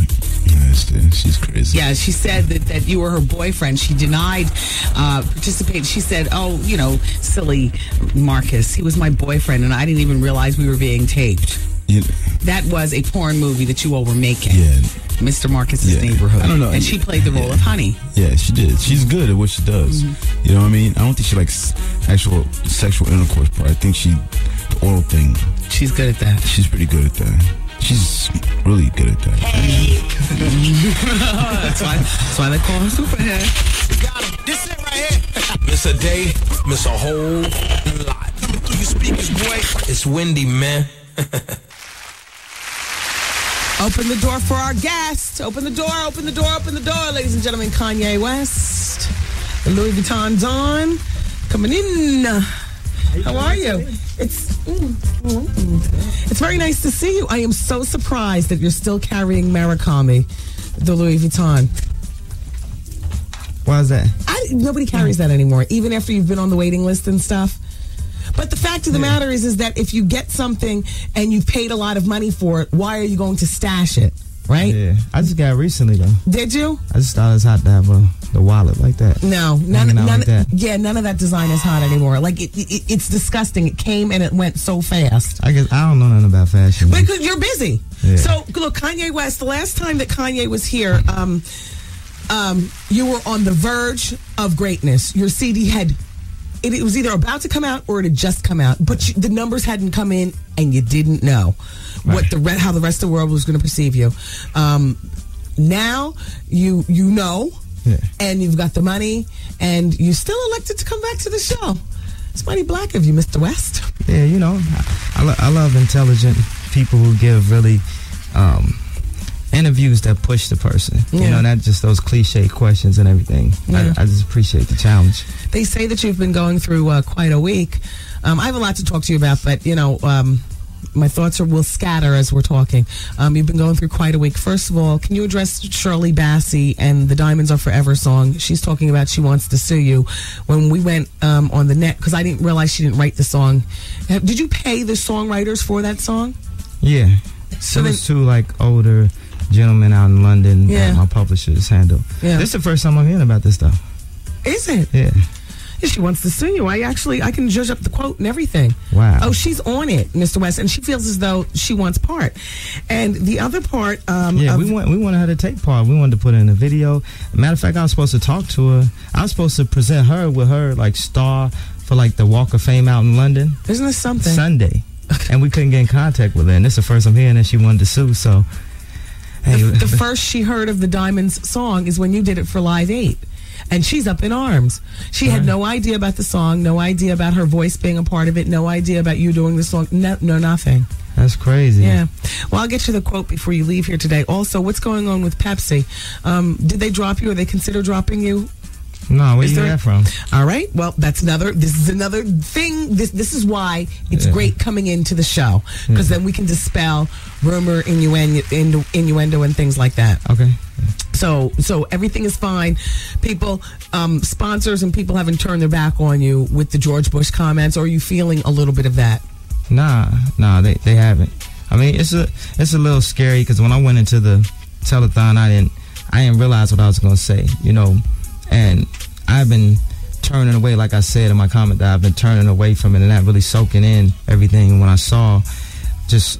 she's crazy. Yeah, she said that, that you were her boyfriend. She denied uh, participating. She said, "Oh, you know, silly Marcus. He was my boyfriend, and I didn't even realize we were being taped." You- That was a porn movie that you all were making. Yeah. Mr. Marcus's Yeah. neighborhood. I don't know. And she played the role of Honey. Yeah, she did. She's good at what she does. Mm-hmm. You know what I mean? I don't think she likes actual sexual intercourse part. I think she, the oral thing. She's good at that. She's pretty good at that. She's really good at that. Hey. that's why. That's why they call her Superhead. This it right here. Miss a day, miss a whole lot. You speak his boy, it's windy, man. Open the door for our guest. Open the door, open the door, open the door, ladies and gentlemen. Kanye West, the Louis Vuitton Don, coming in. How are you? It's mm, it's very nice to see you. I am so surprised that you're still carrying Murakami, the Louis Vuitton. Why is that? I, nobody carries that anymore, even after you've been on the waiting list and stuff. But the fact of the matter is, is that if you get something and you've paid a lot of money for it, why are you going to stash it? Right? Yeah, I just got it recently though. Did you? I just thought it's hot to have a the wallet like that. No, none, none like that. yeah, none of that design is hot anymore. Like it, it, it's disgusting. It came and it went so fast. I guess I don't know nothing about fashion. Because you're busy. Yeah. So look, Kanye West. The last time that Kanye was here, um, um, you were on the verge of greatness. Your CD had it, it was either about to come out or it had just come out, but you, the numbers hadn't come in, and you didn't know what the re- how the rest of the world was going to perceive you. Um, now you you know, and you've got the money, and you still elected to come back to the show. It's mighty black of you, Mr. West. Yeah, you know, I, I, lo- I love intelligent people who give really um, interviews that push the person. You know, not just those cliche questions and everything. Yeah. I, I just appreciate the challenge. They say that you've been going through uh, quite a week. Um, I have a lot to talk to you about, but you know, um, my thoughts are will scatter as we're talking. Um, you've been going through quite a week. First of all, can you address Shirley Bassey and the Diamonds Are Forever song? She's talking about she wants to sue you. When we went um, on the net, because I didn't realize she didn't write the song. Did you pay the songwriters for that song? Yeah. So So there's two like older gentlemen out in London Yeah. my publishers handle. Yeah. This is the first time I'm hearing about this stuff. Is it? Yeah. Yeah, she wants to sue you. I actually I can judge up the quote and everything. Wow. Oh, she's on it, Mr. West, and she feels as though she wants part. And the other part, um, Yeah, we want we wanted her to take part. We wanted to put in a video. Matter of fact, I was supposed to talk to her. I was supposed to present her with her like star for like the Walk of Fame out in London. Isn't this something? Sunday, and we couldn't get in contact with her. And this is the first I'm hearing that she wanted to sue. So, hey, the, the first she heard of the Diamonds song is when you did it for Live 8. And she's up in arms. She had no idea about the song, no idea about her voice being a part of it, no idea about you doing the song, no, no nothing. that's crazy. Yeah. Well, I'll get you the quote before you leave here today. Also, what's going on with Pepsi? Um, did they drop you or they consider dropping you? No, where Is you there- from? All right. Well, that's another. This is another thing. This this is why it's Yeah. great coming into the show because then we can dispel rumor, innuendo, innuendo, and things like that. Okay. So so everything is fine. People, um, sponsors, and people haven't turned their back on you with the George Bush comments. Or are you feeling a little bit of that? Nah, nah, they they haven't. I mean, it's a it's a little scary because when I went into the telethon, I didn't I didn't realize what I was gonna say, you know, and I've been turning away, like I said in my comment, that I've been turning away from it and not really soaking in everything. When I saw just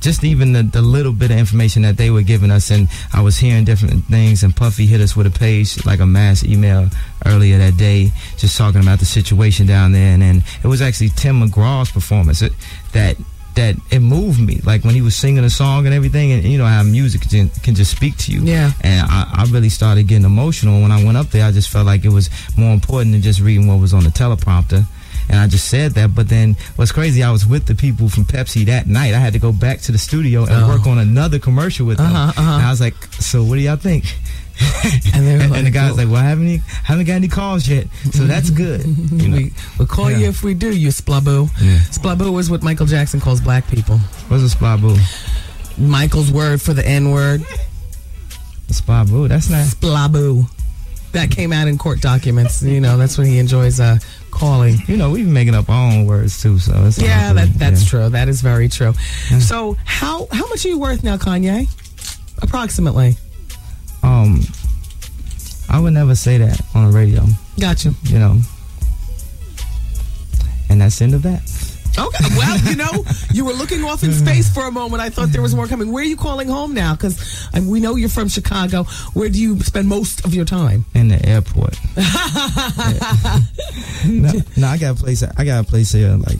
just even the, the little bit of information that they were giving us and I was hearing different things and Puffy hit us with a page like a mass email earlier that day just talking about the situation down there and then it was actually Tim McGraw's performance that that it moved me like when he was singing a song and everything and you know how music can, can just speak to you Yeah. and I, I really started getting emotional when I went up there I just felt like it was more important than just reading what was on the teleprompter and I just said that. But then what's crazy, I was with the people from Pepsi that night. I had to go back to the studio and Oh. work on another commercial with them. Uh-huh, uh-huh. And I was like, so what do y'all think? And, they were And, and the like, guy's like, well, I haven't, haven't got any calls yet. So that's good. You know? we, we'll call you if we do, you splaboo. Yeah. Splaboo is what Michael Jackson calls black people. What's a splaboo? Michael's word for the N word. Splaboo. That's not. Splaboo. That came out in court documents. You know, that's what he enjoys uh, calling. You know, we've been making up our own words too. So it's Yeah, that, that's Yeah. true. That is very true. So, how how much are you worth now, Kanye? Approximately. Um, I would never say that on the radio. Gotcha. You know. And that's the end of that. Okay. Well, you know, you were looking off in space for a moment. I thought there was more coming. Where are you calling home now? Because we know you're from Chicago. Where do you spend most of your time? In the airport. no, no, I got a place. I got a place here, like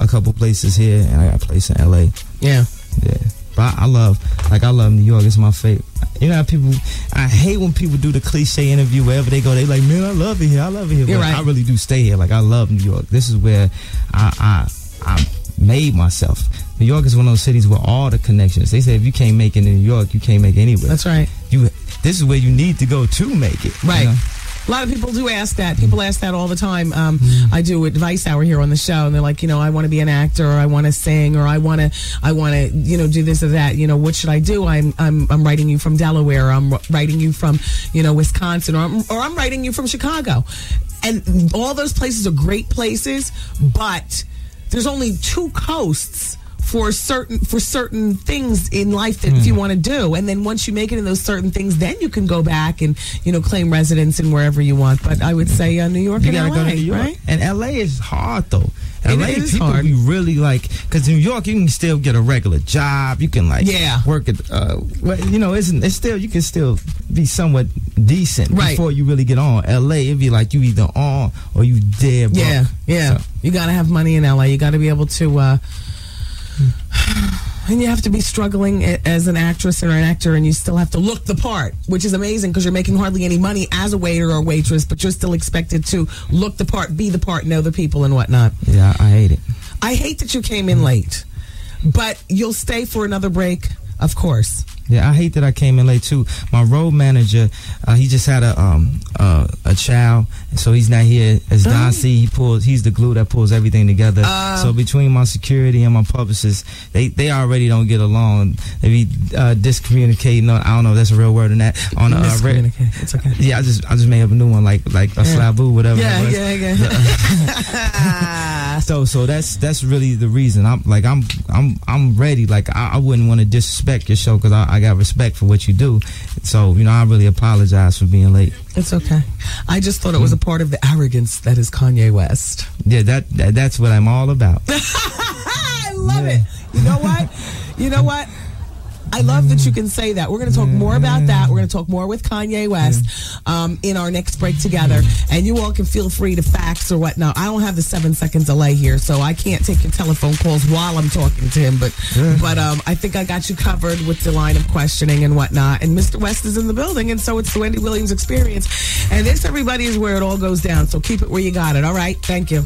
a couple places here, and I got a place in L.A. Yeah, yeah. But I, I love, like, I love New York. It's my favorite. You know how people? I hate when people do the cliche interview wherever they go. They like, man, I love it here. I love it here. But right. I really do stay here. Like, I love New York. This is where I, I, I made myself. New York is one of those cities where all the connections. They say if you can't make it in New York, you can't make it anywhere. That's right. You. This is where you need to go to make it. you Right. know? A lot of people do ask that. People ask that all the time. Um, I do advice hour here on the show, and they're like, you know, I want to be an actor, or I want to sing, or I want to, I want to, you know, do this or that. You know, what should I do? I'm, I'm, I'm writing you from Delaware. I'm writing you from, you know, Wisconsin, or I'm, or I'm writing you from Chicago, and all those places are great places, but there's only two coasts for certain for certain things in life that you want to do, and then once you make it in those certain things, then you can go back and you know claim residence in wherever you want. But I would say uh, New York You and gotta LA, go to New York. right? And LA is hard though. It LA is people hard. be really like because New York you can still get a regular job. You can like Yeah. work at uh well, you know it's it's still you can still be somewhat decent Right. before you really get on. LA it'd be like you either on or you dead. Broke. Yeah, yeah. So, You got to have money in LA. You got to be able to. Uh, and you have to be struggling as an actress or an actor, and you still have to look the part, which is amazing because you're making hardly any money as a waiter or waitress, but you're still expected to look the part, be the part, know the people, and whatnot. yeah, I hate it. I hate that you came in late, but you'll stay for another break, of course. Yeah, I hate that I came in late too. My road manager, uh, he just had a um uh, a child, so he's not here. As Don C, he pulls. He's the glue that pulls everything together. Uh. so between my security and my publicist, they they already don't get along. They be uh, discommunicating. On, I don't know if that's a real word or not. On uh, re- It's okay. yeah, I just I just made up a new one like like a Yeah. slabu whatever. Yeah, yeah, yeah. So so that's that's really the reason. I'm like I'm I'm I'm ready. Like I, I wouldn't want to disrespect your show because I, I got respect for what you do. So you know I really apologize for being late. It's okay. I just thought it was a part of the arrogance that is Kanye West. Yeah, that, that that's what I'm all about. I love it. You know what? You know what? I love that you can say that. We're going to talk more about that. We're going to talk more with Kanye West um, in our next break together. And you all can feel free to fax or whatnot. I don't have the seven second delay here, so I can't take your telephone calls while I'm talking to him. But but um, I think I got you covered with the line of questioning and whatnot. And Mr. West is in the building, and so it's the Wendy Williams experience. And this, everybody, is where it all goes down. So keep it where you got it. All right. Thank you.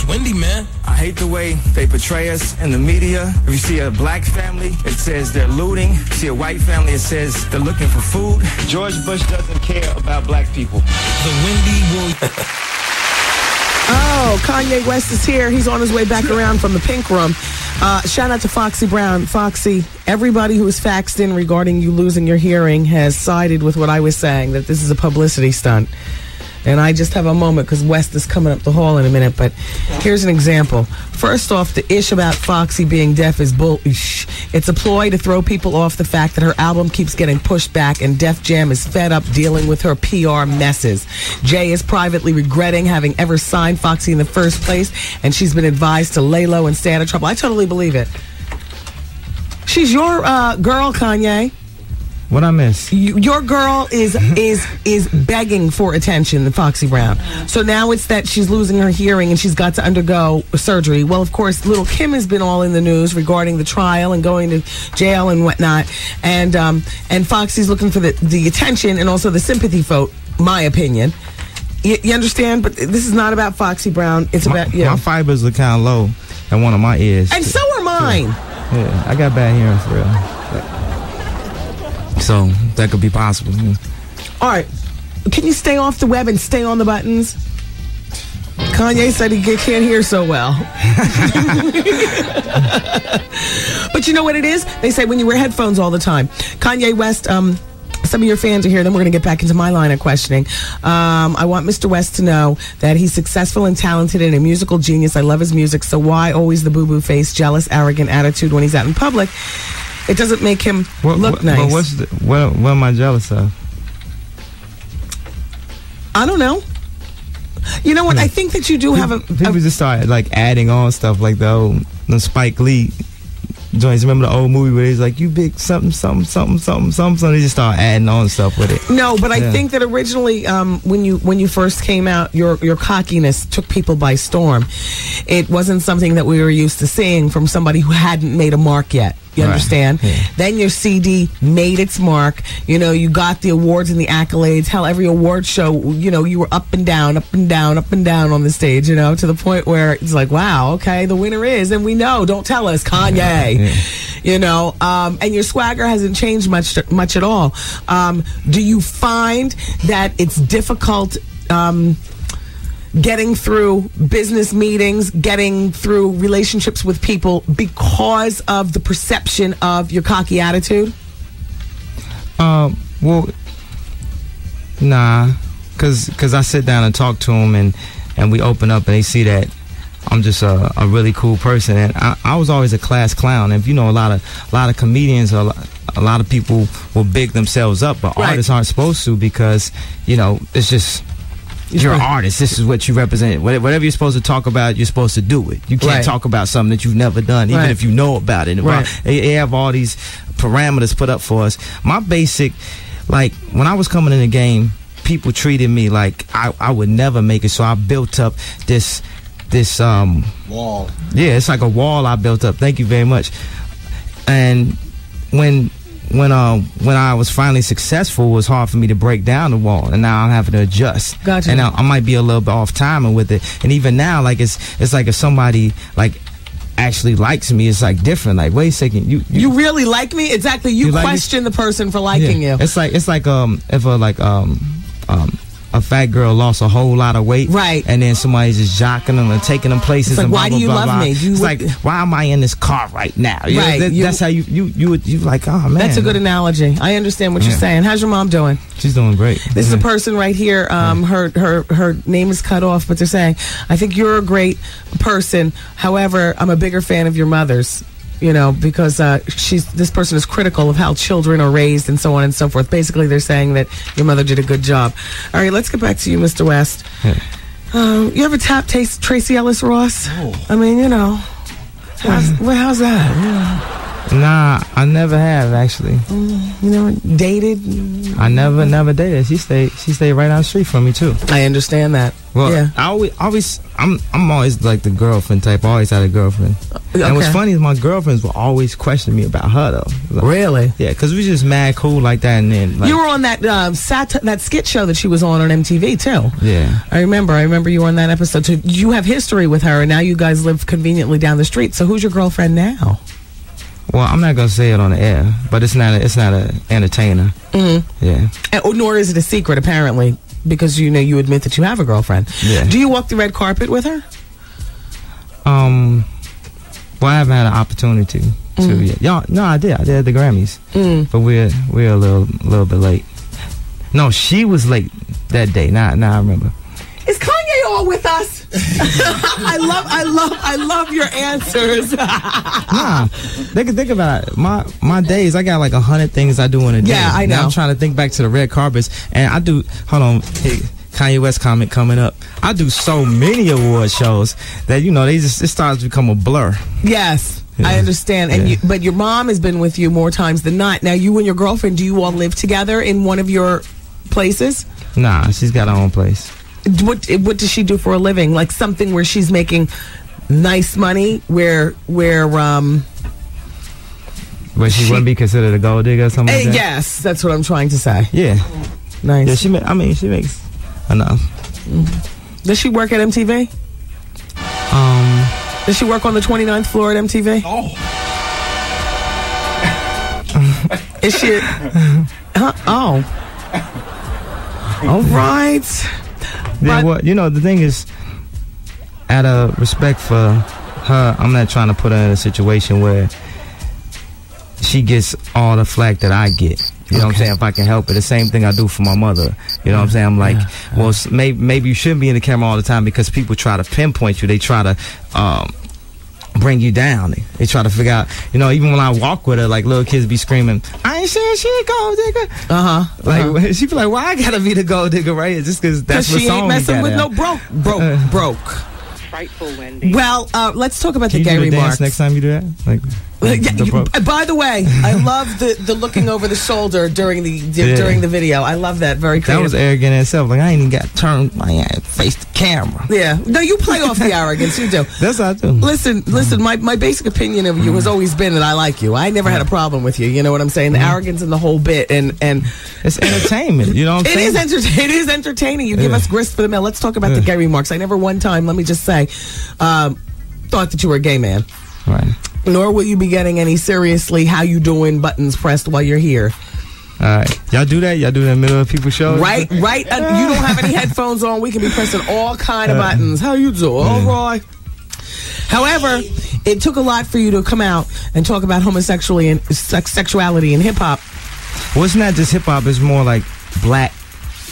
It's windy, man. I hate the way they portray us in the media. If you see a black family, it says they're looting. If you see a white family, it says they're looking for food. George Bush doesn't care about black people. The Windy Williams. Oh, Kanye West is here. He's on his way back around from the pink room. Uh, shout out to Foxy Brown. Foxy, everybody who was faxed in regarding you losing your hearing has sided with what I was saying, that this is a publicity stunt. And I just have a moment because West is coming up the hall in a minute. But here's an example. First off, the ish about Foxy being deaf is bull. Ish. It's a ploy to throw people off the fact that her album keeps getting pushed back, and Def Jam is fed up dealing with her PR messes. Jay is privately regretting having ever signed Foxy in the first place, and she's been advised to lay low and stay out of trouble. I totally believe it. She's your uh, girl, Kanye. What I miss? You, your girl is is is begging for attention, Foxy Brown. So now it's that she's losing her hearing and she's got to undergo surgery. Well, of course, little Kim has been all in the news regarding the trial and going to jail and whatnot. And um, and Foxy's looking for the the attention and also the sympathy vote. My opinion. You, you understand? But this is not about Foxy Brown. It's My, about you. my fibers are kind of low in one of my ears. And so are mine. Yeah, I got bad hearing for real. So that could be possible. All right. Can you stay off the web and stay on the buttons? Kanye said he can't hear so well. but you know what it is? They say when you wear headphones all the time. Kanye West, um, some of your fans are here. Then we're going to get back into my line of questioning. Um, I want Mr. West to know that he's successful and talented and a musical genius. I love his music. So why always the boo boo face, jealous, arrogant attitude when he's out in public? It doesn't make him What, look what, nice. But what's the, what, what am I jealous of? I don't know. You know what? I think that you do have a. People just start like adding on stuff like the old the Spike Lee joints. Remember the old movie where he's like, "You big something, something, something, something, something." So they just start adding on stuff with it. No, but I Yeah. think that originally, um, when you when you first came out, your your cockiness took people by storm. It wasn't something that we were used to seeing from somebody who hadn't made a mark yet. You Right. understand? Then your CD made its mark. You know, you got the awards and the accolades. Hell, every award show, you know, you were up and down, up and down, up and down on the stage. You know, to the point where it's like, wow, okay, the winner is, and we know. Don't tell us, Kanye. You know, um, and your swagger hasn't changed much, much at all. Um, do you find that it's difficult? Um, getting through business meetings, getting through relationships with people because of the perception of your cocky attitude? Um, well, nah, cause cause I sit down and talk to them and and we open up and they see that I'm just a, a really cool person, and I, I was always a class clown. And if you know, a lot of a lot of comedians, a lot, a lot of people will big themselves up, but Right. artists aren't supposed to because you know it's just you're an artist. This is what you represent. Whatever you're supposed to talk about, you're supposed to do it. You can't Right. talk about something that you've never done, even Right. if you know about it. Right. They, they have all these parameters put up for us. My basic, like when I was coming in the game, people treated me like I, I would never make it. So I built up this this um Wall. yeah, it's like a wall I built up. Thank you very much. And when when um when I was finally successful, it was hard for me to break down the wall, and now I'm having to adjust. Gotcha. And now I might be a little bit off timing with it, and even now, like it's it's like if somebody like actually likes me, it's like different. Like wait a second, you You really like me? Exactly. You, You like question the person for liking yeah. you. It's like it's like um if a like um um a fat girl lost a whole lot of weight, right? And then somebody's just jocking them and taking them places. It's like, and why blah, do you blah, love blah. me? You it's would- like why am I in this car right now? You know, Right, that- you- that's how you you you would you like oh man. That's a good analogy. I understand what you're saying. How's your mom doing? She's doing great. This is a person right here. Um, her her her name is cut off, but they're saying, "I think you're a great person. However, I'm a bigger fan of your mother's." You know, because uh, she's this person is critical of how children are raised and so on and so forth. Basically, they're saying that your mother did a good job. All right, let's get back to you, Mr. West. Um, you ever tap taste Tracee Ellis Ross? I mean, you know, how's, well, how's that? Nah, I never have actually. Mm, you know, dated. I never never dated. She stayed she stayed right down the street from me too. I understand that. Well, Yeah. I always, always, I'm, I'm always like the girlfriend type. I always had a girlfriend. And what's funny is my girlfriends will always question me about her though. Like, Really? Yeah, because we just mad cool like that, and then like, you were on that um, sat- that skit show that she was on on MTV too. yeah. I remember. I remember you were on that episode. So you have history with her, and now you guys live conveniently down the street. So who's your girlfriend now? Well, I'm not gonna say it on the air, but it's not, a, it's not a entertainer. Mm-hmm. Yeah. And, oh, nor is it a secret, apparently, because you know you admit that you have a girlfriend. Yeah. Do you walk the red carpet with her? Um. Well, I haven't had an opportunity to Mm. yet. Y'all, no, I did. I did at the Grammys, Mm. but we're we're a little little bit late. No, she was late that day. Now, now I remember. Is Kanye all with us? I love, I love, I love your answers. nah, think think about it. My my days. I got like a hundred things I do in a day. Yeah, I Now know. I'm trying to think back to the red carpets, and I do. Hold on, hey, Kanye West comment coming up. I do so many award shows that you know they just it starts to become a blur. Yes. I understand, and you, but your mom has been with you more times than not. Now, you and your girlfriend, do you all live together in one of your places? Nah, she's got her own place. What What does she do for a living? Like something where she's making nice money, where where um. But she, wouldn't be considered a gold digger or something eh, like that. yes, that's what I'm trying to say. Yeah. Nice. Yeah, she. Ma- I mean, she makes enough. Does she work at MTV? Um. Does she work on the 29th floor at MTV? Oh. Is she? Huh? Oh. All right. Yeah, well, you know, the thing is, out of respect for her, I'm not trying to put her in a situation where she gets all the flack that I get. You know what I'm saying? If I can help it, the same thing I do for my mother. You know what I'm saying? I'm like, well, maybe maybe you shouldn't be in the camera all the time because people try to pinpoint you. They try to um, bring you down. They, they try to figure out. You know, even when I walk with her, like little kids be screaming, "I ain't saying she a gold digger." Uh huh. Like she be like, "Why I gotta be the gold digger right here?" Just because that's Because what she song ain't messing with out. no broke, broke, broke. Frightful Wendy. Well, uh, let's talk about Can the you gay do the remarks. dance next time you do that? Like, Yeah, the you- uh, by the way, I love the, the looking over the shoulder during the Yeah. during the video. I love that. Very that creative. was arrogant in itself. Like I ain't even got turned my hand face the camera. Yeah. No, you play off the arrogance. You do. That's what I do. Listen, uh-huh. listen. My, my basic opinion of you has mm-hmm. always been that I like you. I never had a uh-huh. problem with you. You know what I'm saying? The mm-hmm. arrogance and the whole bit, and and it's entertainment. You know what I'm It saying? is entertaining. It is entertaining. You give Yeah. us grist for the mill. Let's talk about the gay remarks. I never one time. Let me just say, um, thought that you were a gay man. Right. Nor will you be getting any seriously how you doing buttons pressed while you're here. All right, y'all do that. Y'all do that in the middle of people's show? Right, right. Uh, you don't have any headphones on. We can be pressing all kind of buttons. How you do? All right. However, it took a lot for you to come out and talk about homosexuality and sex- sexuality in hip hop. Well, it's not just hip hop. It's more like black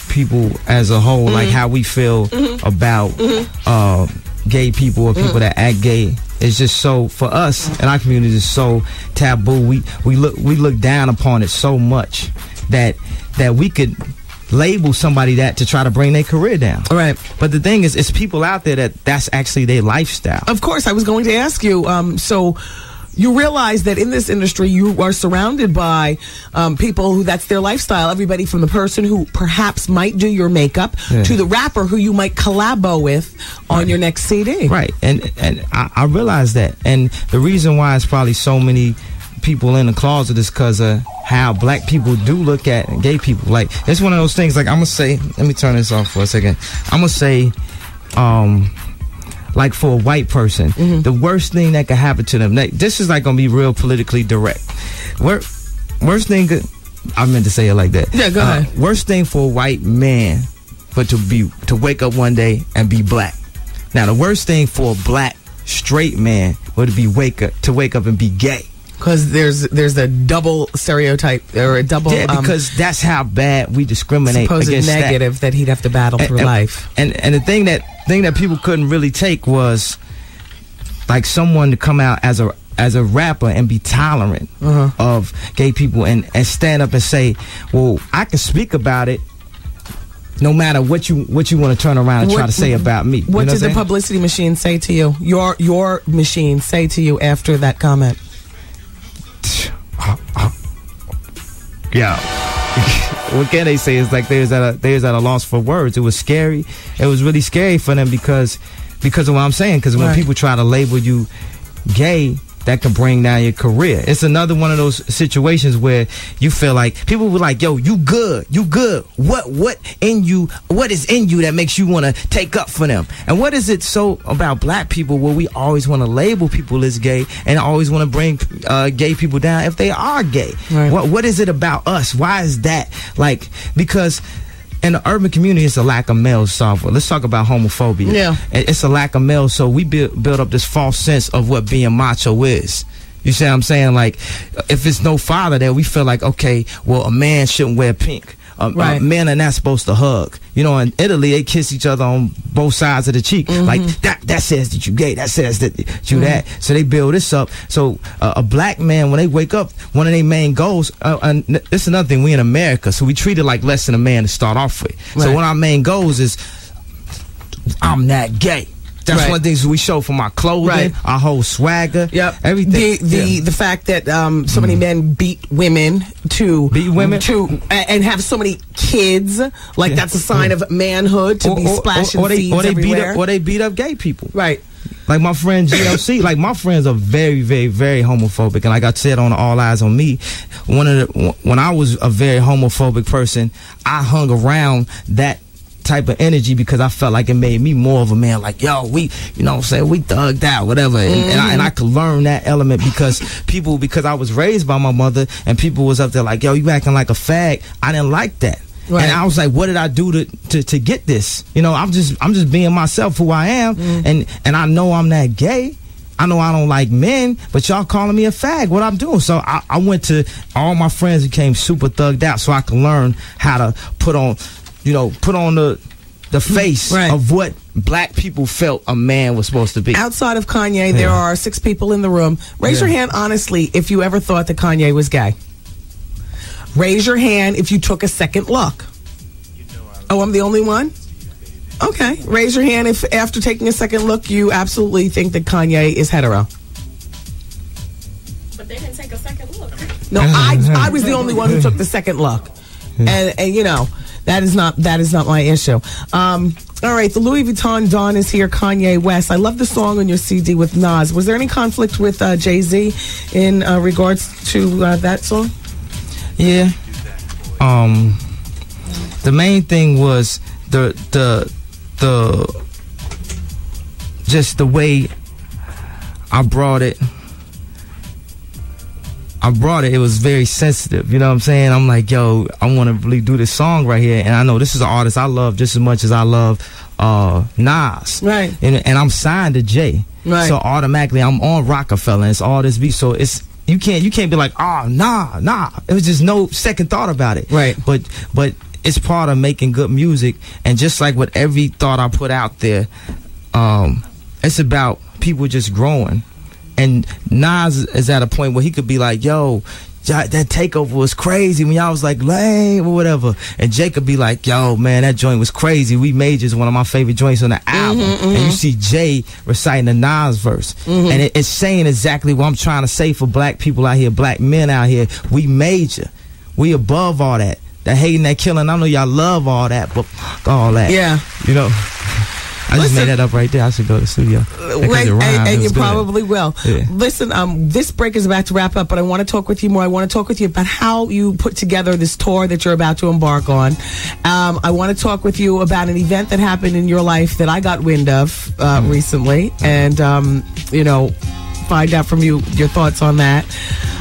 people as a whole, like Mhm. how we feel Mhm. about Mhm. uh, gay people or people that act gay. It's just so for us and our community is so taboo. We we look we look down upon it so much that that we could label somebody that to try to bring their career down. All right. But the thing is, it's people out there that that's actually their lifestyle. Of course, I was going to ask you. Um, so you realize that in this industry, you are surrounded by um, people who that's their lifestyle. Everybody from the person who perhaps might do your makeup Yeah. to the rapper who you might collabo with on your next CD. Right, and and I, I realize that, and the reason why it's probably so many people in the closet is because of how black people do look at gay people. Like it's one of those things. Like I'm gonna say, let me turn this off for a second. I'm gonna say, um. Like for a white person, the worst thing that could happen to them. like, This is like gonna be real politically direct. Wor- worst thing could, I meant to say it like that. Yeah, go Uh, ahead. Worst thing for a white man, but to be to wake up one day and be black. Now, the worst thing for a black straight man would be wake up to wake up and be gay. Because there's there's a double stereotype or a double yeah, um, because that's how bad we discriminate supposed against negative that. he'd have to battle through and, life. And and the thing that thing that people couldn't really take was like someone to come out as a as a rapper and be tolerant Uh-huh. of gay people and and stand up and say, well, I can speak about it. No matter what you what you want to turn around and try to say about me. You What know did the publicity machine say to you? Your your machine say to you after that comment? Yeah. what can they say? It's like there's at a there's at a loss for words. It was scary. It was really scary for them because because of what I'm saying. Because when Right. people try to label you gay, that can bring down your career. It's another one of those situations where you feel like people were like, "Yo, you good, you good. What what in you? What is in you that makes you want to take up for them? And what is it so about black people where we always want to label people as gay and always want to bring uh, gay people down if they are gay? What what is it about us? Why is that like because? In the urban community, it's a lack of male software. Let's talk about homophobia. Yeah. It's a lack of male, so we build, build up this false sense of what being macho is. You see what I'm saying? Like, if it's no father there, we feel like, okay, well, a man shouldn't wear pink. Um, uh, Right. men are not supposed to hug. You know, in Italy, they kiss each other on both sides of the cheek. Mm-hmm. Like, that that says that you gay. That says that you that. So they build this up. So uh, a black man, when they wake up, one of their main goals, uh, and this is another thing, we in America, so we treat it like less than a man to start off with. So one of our main goals is, I'm not gay. That's Right. one of the things we show from our clothing, Right. our whole swagger, Yep. everything. The the Yeah. the fact that um, so many men beat women to Beat women? to and have so many kids, like that's a sign of manhood to be splashing or they, seeds or they beat everywhere. up, or they beat up gay people. Right. Like my friend GLC, like my friends are very, very, very homophobic, and like I said on All Eyes on Me, one of the when I was a very homophobic person, I hung around that type of energy because I felt like it made me more of a man. Like yo, we, you know, what I'm saying we thugged out, whatever, and, and, I, and I mm-hmm. could learn that element because people, because I was raised by my mother, and people was up there like, yo, you acting like a fag. I didn't like that. Right. And I was like, what did I do to, to, to get this? You know, I'm just I'm just being myself who I am mm. and and I know I'm not gay. I know I don't like men, but y'all calling me a fag. What I'm doing? So I, I went to all my friends became super thugged out, so I could learn how to put on, you know, put on the the hmm. face Right. of what black people felt a man was supposed to be. Outside of Kanye, there are six people in the room. Raise your hand honestly if you ever thought that Kanye was gay. Raise your hand if you took a second look. Oh, I'm the only one? Okay. Raise your hand if after taking a second look you absolutely think that Kanye is hetero. But they didn't take a second look. No, I I was the only one who took the second look, and and you know that is not that is not my issue. Um, all right, the Louis Vuitton Don is here. Kanye West. I love the song on your CD with Nas. Was there any conflict with uh, Jay Z in uh, regards to uh, that song? Yeah. Um the main thing was the the the just the way I brought it I brought it, it was very sensitive. You know what I'm saying? I'm like, yo, I want to really do this song right here. And I know this is an artist I love just as much as I love uh, Nas. Right. And, and I'm signed to Jay. Right. So automatically I'm on Roc-A-Fella. And it's all this beat. So it's you can't you can't be like, oh nah, nah. It was just no second thought about it. Right. But but it's part of making good music. And just like with every thought I put out there, um, it's about people just growing. And Nas is at a point where he could be like, yo, that takeover was crazy when y'all was like lame or whatever. And Jake could be like, yo, man, that joint was crazy. We made is one of my favorite joints on the mm-hmm, album. And mm-hmm. you see Jay reciting the Nas verse. Mm-hmm. And it, it's saying exactly what I'm trying to say for black people out here, black men out here. We major. We above all that. That hating, that killing. I know y'all love all that, but fuck all that. Yeah. You know. I just made that up right there. I should go to the studio. And, and you good. probably will. Yeah. Listen, um, this break is about to wrap up, but I want to talk with you more. I want to talk with you about how you put together this tour that you're about to embark on. Um, I want to talk with you about an event that happened in your life that I got wind of uh, Mm. recently, and um, you know, find out from you your thoughts on that.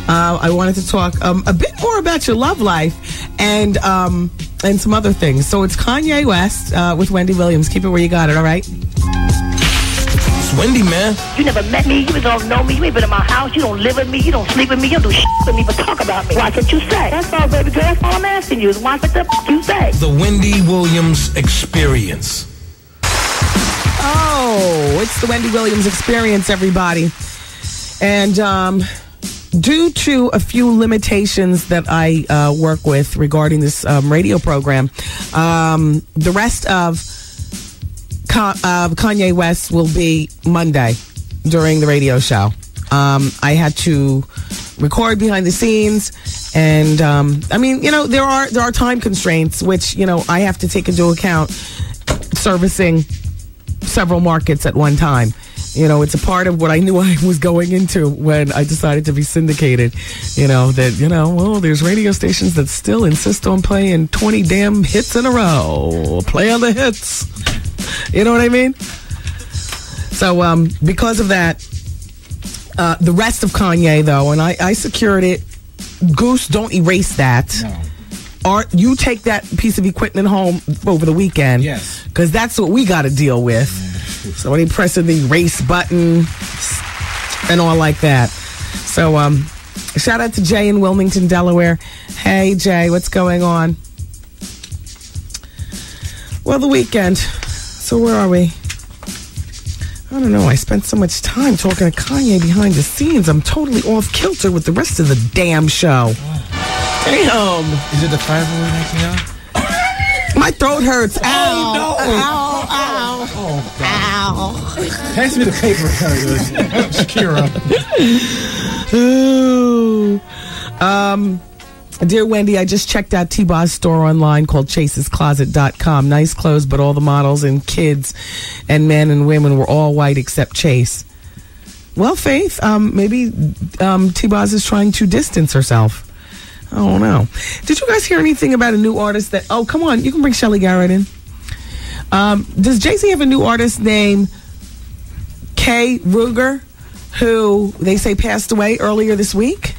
Uh, I wanted to talk um, a bit more about your love life and um, and some other things. So it's Kanye West uh, with Wendy Williams. Keep it where you got it. All right. It's Wendy, man. You never met me, you don't know me, you ain't been in my house, you don't live with me, you don't sleep with me, you don't do shit with me, but talk about me. Watch what you say. That's all, baby girl. That's all I'm asking you is watch what the f- you say. The Wendy Williams Experience. Oh, it's the Wendy Williams experience, everybody. And um, due to a few limitations that I uh, work with regarding this um, radio program, um, the rest of Ka- uh, Kanye West will be Monday during the radio show. Um, I had to record behind the scenes, and um, I mean, you know, there are there are time constraints, which you know I have to take into account servicing several markets at one time. You know, it's a part of what I knew I was going into when I decided to be syndicated. You know, that, you know, well, there's radio stations that still insist on playing 20 damn hits in a row. Play on the hits. You know what I mean? So, um, because of that, uh, the rest of Kanye, though, and I, I secured it. Goose, don't erase that. Or you take that piece of equipment home over the weekend. Yes. Because that's what we got to deal with. Somebody pressing the race button and all like that. So, um, shout out to Jay in Wilmington, Delaware. Hey, Jay, what's going on? Well, the weekend. So, where are we? I don't know. I spent so much time talking to Kanye behind the scenes. I'm totally off kilter with the rest of the damn show. Damn. Is it the fibroid acting out? My throat hurts. Ow. no. Ow. Ow. Oh, Ow. Pass me the paper, Shakira. Ooh. Um, dear Wendy, I just checked out T-Boz's store online called chasescloset.com. Nice clothes, but all the models and kids and men and women were all white except Chase. Well, Faith, um, maybe um, T-Boz is trying to distance herself. I don't know. Did you guys hear anything about a new artist that? Oh, come on, you can bring Shelly Garrett in. Um, does Jay Z have a new artist named Kay Ruger, who they say passed away earlier this week?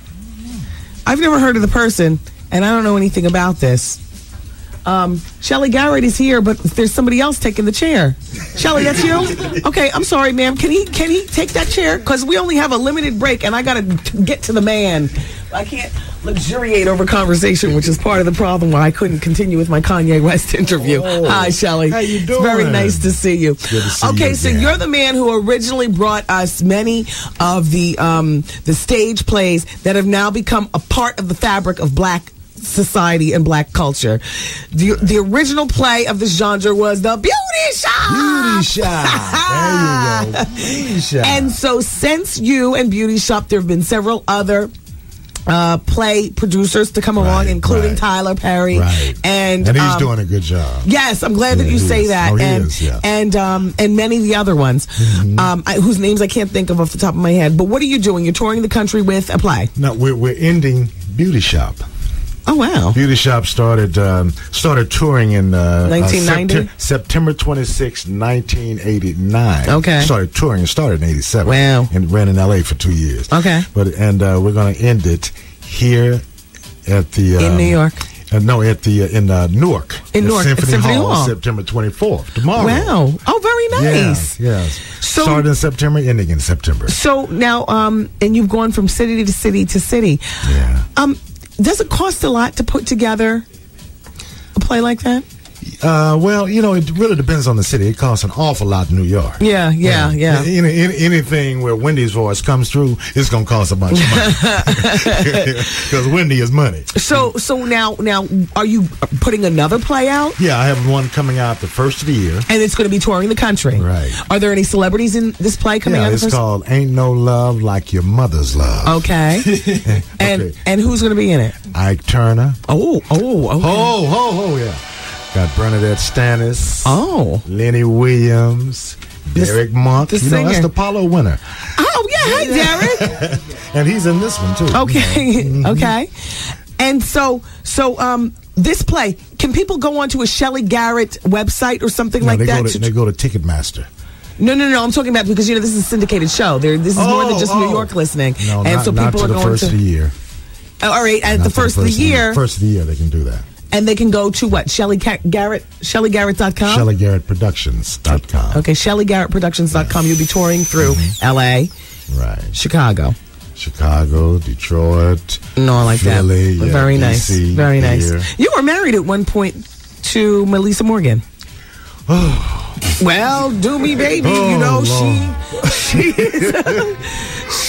I've never heard of the person, and I don't know anything about this. Um, Shelly Garrett is here, but there's somebody else taking the chair. Shelly, that's you? Okay, I'm sorry, ma'am. Can he can he take that chair? Because we only have a limited break, and I got to get to the man. I can't luxuriate over conversation, which is part of the problem why I couldn't continue with my Kanye West interview. Hi, Shelly. How you It's very nice to see you. good to see okay, you so again. you're the man who originally brought us many of the um, the stage plays that have now become a part of the fabric of black society and black culture. The the original play of this genre was the Beauty Shop. Beauty shop. There you go. Beauty shop. And so since you and Beauty Shop, there have been several other uh, play producers to come along, including Tyler Perry. Right. And, And he's um, doing a good job. Yes, I'm glad that you say is. that. Oh, he and is, yeah. Mm-hmm. and um and many of the other ones, um, I, whose names I can't think of off the top of my head. But what are you doing? You're touring the country with a play. No, we're, we're ending Beauty Shop. Oh wow! Beauty Shop started um, started touring in uh, uh, 1990? Septem- September 26, 1989. Okay. Started touring. Started in 87. Wow. And ran in L.A. for two years. Okay. But and uh, we're going to end it here at the In um, New York? Uh, no, at the uh, in uh, Newark. In Newark, Symphony, Symphony Hall, Hall. September 24th. Tomorrow. Wow! Oh, very nice. Yes. yes. So- started in September, ending in September. So now, um, and you've gone from city to city to city. Yeah. Um, does it cost a lot to put together a play like that? Uh, well, you know, it really depends on the city. It costs an awful lot in New York. Yeah, yeah, yeah. Any, any, anything where Wendy's voice comes through, it's going to cost a bunch of money. Because Wendy is money. So, so now, now, are you putting another play out? Yeah, I have one coming out the first of the year. And it's going to be touring the country. Right. Are there any celebrities in this play coming yeah, out? it's first- called Ain't No Love Like Your Mother's Love. Okay. and and who's going to be in it? Ike Turner. Oh, oh, okay. Oh, oh, oh, yeah. Got Bernadette Stanis. Oh. Lenny Williams. Derek Monk. the you know, that's the Apollo winner. Oh yeah, hi Derek. and he's in this one, too. Okay, okay. And so, so um, this play can people go onto a Shelly Garrett website or something No, like that? go to, they go to Ticketmaster. no, no, no. I'm talking about because you know this is a syndicated show. There, this is more than Oh, just New oh. York listening, No, and not, so not people to are the going first to. of the year. Oh, all right, at Not the first of the year, First of the year, they can do that. And they can go to what Shelly Ca- Garrett, ShellyGarrett.com. ShellyGarrettProductions.com. Okay, ShellyGarrettProductions.com. You'll be touring through mm-hmm. L.A., right, Chicago, Chicago, Detroit, no, I like Philly, that. yeah, Very nice, very nice. here. You were married at one point to Meli'sa Morgan. Well, do me, baby. you Oh, know Lord. she she is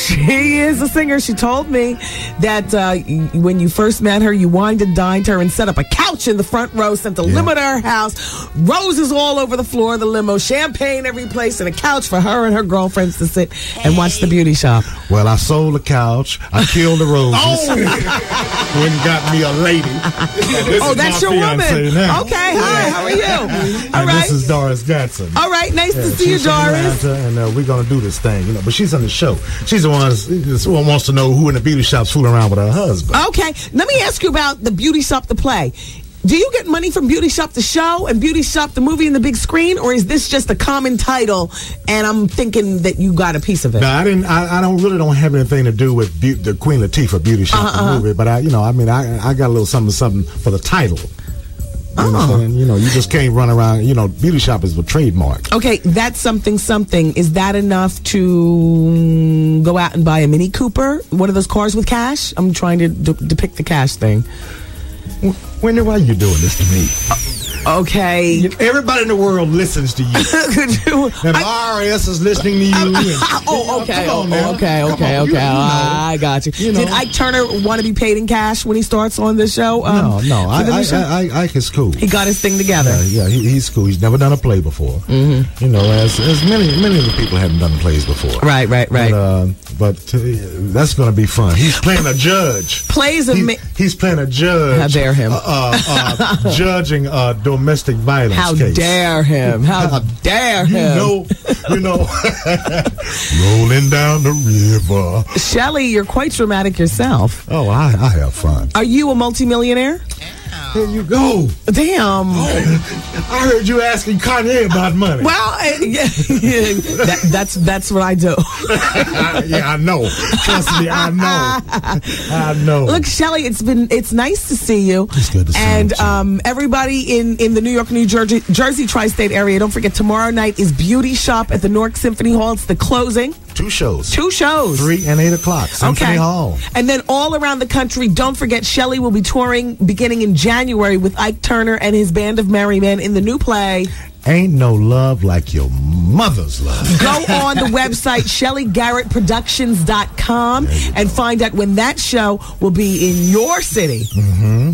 she is a singer. She told me that uh, when you first met her, you wined and dined her and set up a couch in the front row, sent a limo to her house, roses all over the floor of the limo, champagne every place, and a couch for her and her girlfriends to sit and watch the beauty shop. Well, I sold the couch. I killed the roses. Oh. Went and got me a lady. Oh, that's your fiancée woman. now. Okay, hi. How are you? All and right. This is Doris Johnson. All right, nice to see you, Doris. And uh, we're gonna do this thing, you know. But she's on the show. She's the one who wants to know who in the beauty shop's fooling around with her husband. Okay, let me ask you about the Beauty Shop the play. Do you get money from Beauty Shop the show and Beauty Shop the movie and the big screen, or is this just a common title? And I'm thinking that you got a piece of it. No, I didn't. I, I don't really don't have anything to do with beau- the Queen Latifah Beauty Shop the Uh-uh. movie, but I, you know, I mean, I, I got a little something, something for the title. You Oh. understand? You know, you just can't run around. You know, beauty shop is a trademark. Okay, that's something. Something is that enough to mm, go out and buy a Mini Cooper? One of those cars with cash? I'm trying to de- depict the cash thing. When why are you doing this to me? Okay. Everybody in the world listens to you. and the IRS is listening to you. and- oh, okay, Come on okay, Come okay, on. Okay. you know. I got you. You know. Did Ike Turner want to be paid in cash when he starts on the show? Um, no, no, I, I, show? I, I, Ike is cool. he got his thing together. Yeah, yeah he, he's cool. He's never done a play before. Mm-hmm. You know, as, as many many of the people haven't done plays before. Right, right, right. But, uh, but uh, that's going to be fun. He's playing a judge. Plays a He- ma- he's playing a judge. How dare him. Uh, uh, uh, judging a domestic violence How case. dare him? How dare him? You know, you know, rolling down the river. Shelly, you're quite dramatic yourself. Oh, I, I have fun. Are you a multimillionaire? There you go. Damn. I heard you asking Kanye about money. Well, I, yeah, that, that's that's what I do. yeah, I know. Trust me, I know. I know. Look, Shelly, it's been it's nice to see you. It's good to see and you, too. um, everybody in in the New York, New Jersey, Jersey tri-state area. Don't forget tomorrow night is Beauty Shop at the Newark Symphony Hall. It's the closing. Two shows. Two shows. Three and eight o'clock. Symphony okay. Hall. And then all around the country, don't forget Shelly will be touring beginning in January with Ike Turner and his band of merry men in the new play. Ain't no love like your mother's love. Go on the website ShellyGarrettProductions.com and find out when that show will be in your city.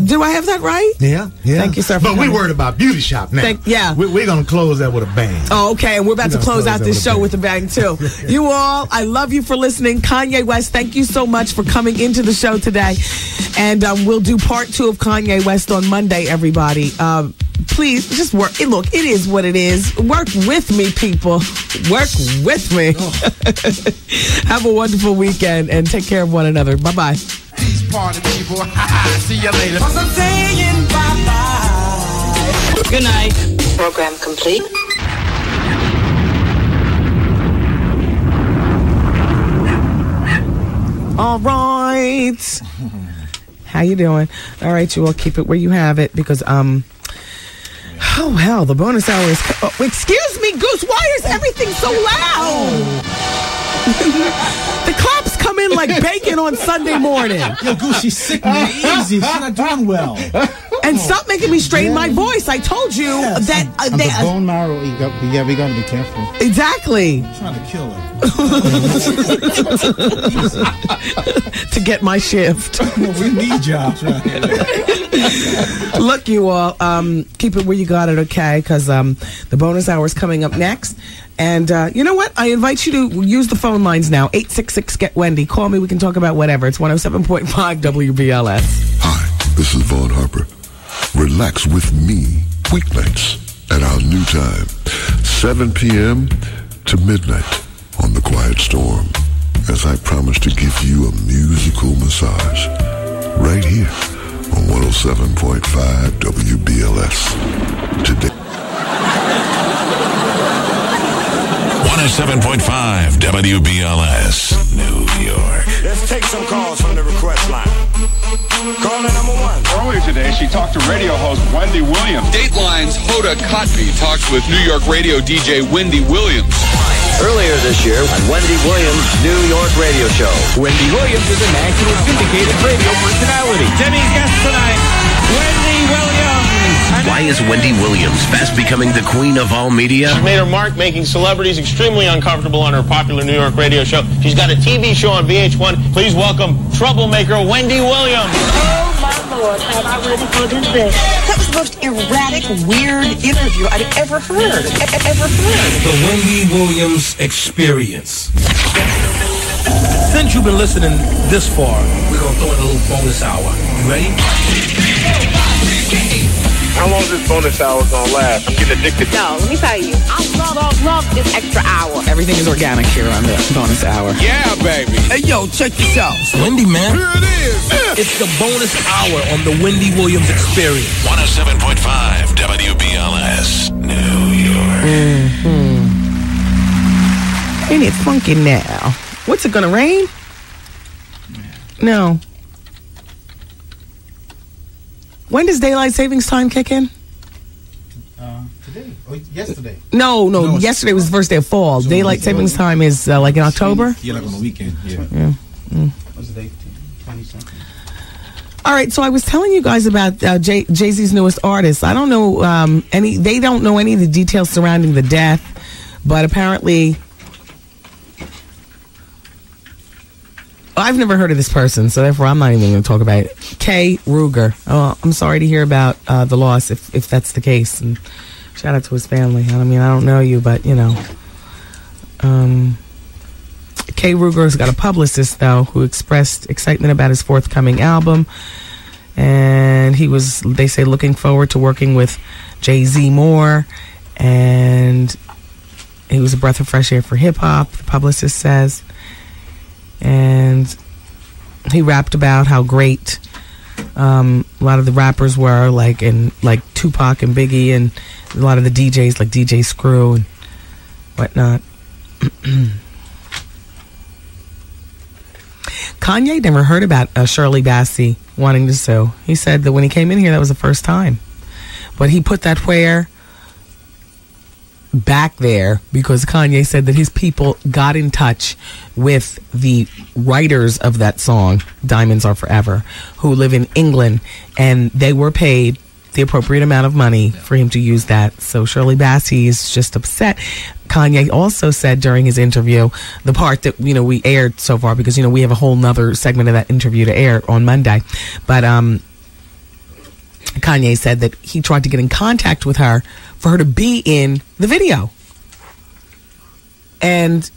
Do I have that right? Yeah, yeah. Thank you, sir, But we worried about Beauty Shop now. Thank- yeah. We, we're going to close that with a bang. Oh, okay. And we're about We're to close close out this with show with a bang, too. you all, I love you for listening. Kanye West, thank you so much for coming into the show today. And um, we'll do part two of Kanye West on Monday, everybody. Um, please just work. Look, it is what it is. Work with me, people. Work with me. Have a wonderful weekend and take care of one another. Bye bye. Peace party people. See you later. Cause I'm saying bye-bye. Good night. Program complete. All right. How you doing? All right, you all keep it where you have it because um. Oh hell, the bonus hour is. oh, excuse me, Goose. Why is everything so loud? the cops like bacon on Sunday morning. Yo, Goose, she's sick, man. Easy. She's not doing well. And stop making me strain my voice. I told you that. Uh, And that the bone marrow, you got, yeah, we got to be careful. exactly. trying to kill her. to get my shift. we need jobs right here. Look, you all, um, keep it where you got it, okay? Because um, the bonus hour is coming up next. And uh, you know what? I invite you to use the phone lines now. 866 Get Wendy. Call me. We can talk about whatever. It's 107.5 WBLS. Hi, this is Vaughn Harper. Relax with me weeknights at our new time, 7 p.m. to midnight on The Quiet Storm, as I promise to give you a musical massage right here on 107.5 WBLS. Today. 107.5 WBLS, New York. Let's take some calls from the request line. Caller number one. Earlier today, she talked to radio host Wendy Williams. Dateline's Hoda Kotb talks with New York radio DJ Wendy Williams. Earlier this year on Wendy Williams' New York radio show. Wendy Williams is a national syndicated radio personality. Jimmy's guest tonight, Wendy Williams. Why is Wendy Williams fast becoming the queen of all media? She's made her mark making celebrities extremely uncomfortable on her popular New York radio show. She's got a TV show on VH1. Please welcome troublemaker Wendy Williams. Oh my lord, am I ready for this day? That was the most erratic, weird interview I'd ever heard. E- ever heard. The Wendy Williams Experience. Since you've been listening this far, we're gonna throw in a little bonus hour. You ready? How long is this bonus hour gonna last? I'm getting addicted. No, let me tell you, I love, love, love this extra hour. Everything is organic here on the bonus hour. Yeah, baby. Hey, yo, check this out. It's Wendy, man. Here it is. It's the bonus hour on the Wendy Williams Experience. 107.5 WBLS, New York. Mm-hmm. Ain't it funky now? What's it gonna rain? No. When does daylight savings time kick in? Uh, today. Oh, yesterday. No, no. No, yesterday was the first day of fall. Daylight savings time is uh, like in October. Yeah, like on the weekend. Yeah. Yeah. Mm. What's the date? 20 something. All right, so I was telling you guys about uh, Jay Z's newest artist. I don't know um, any. They don't know any of the details surrounding the death, but apparently, I've never heard of this person, so therefore I'm not even going to talk about it. Kay Ruger. Oh, I'm sorry to hear about uh, the loss, if if that's the case, and shout out to his family. I mean, I don't know you, but you know. Um, Kay Ruger's got a publicist though who expressed excitement about his forthcoming album, and he was they say looking forward to working with Jay Z more, and he was a breath of fresh air for hip hop. The publicist says, and he rapped about how great um, a lot of the rappers were, like and like Tupac and Biggie, and a lot of the DJs like DJ Screw and whatnot. Kanye never heard about uh, Shirley Bassey wanting to sue. He said that when he came in here, that was the first time. But he put that where back there because Kanye said that his people got in touch with the writers of that song, Diamonds Are Forever, who live in England, and they were paid the appropriate amount of money for him to use that. So Shirley Bassey is just upset. Kanye also said during his interview, the part that, you know, we aired so far because, you know, we have a whole nother segment of that interview to air on Monday. But, um, Kanye said that he tried to get in contact with her for her to be in the video. And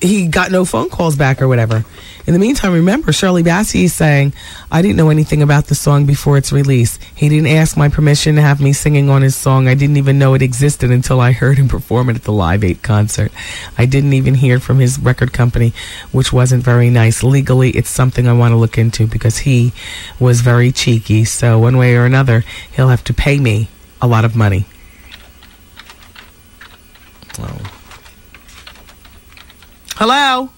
he got no phone calls back or whatever. In the meantime, remember, Shirley Bassey is saying, I didn't know anything about the song before its release. He didn't ask my permission to have me singing on his song. I didn't even know it existed until I heard him perform it at the Live 8 concert. I didn't even hear from his record company, which wasn't very nice. Legally, it's something I want to look into because he was very cheeky. So, one way or another, he'll have to pay me a lot of money. Oh. Hello.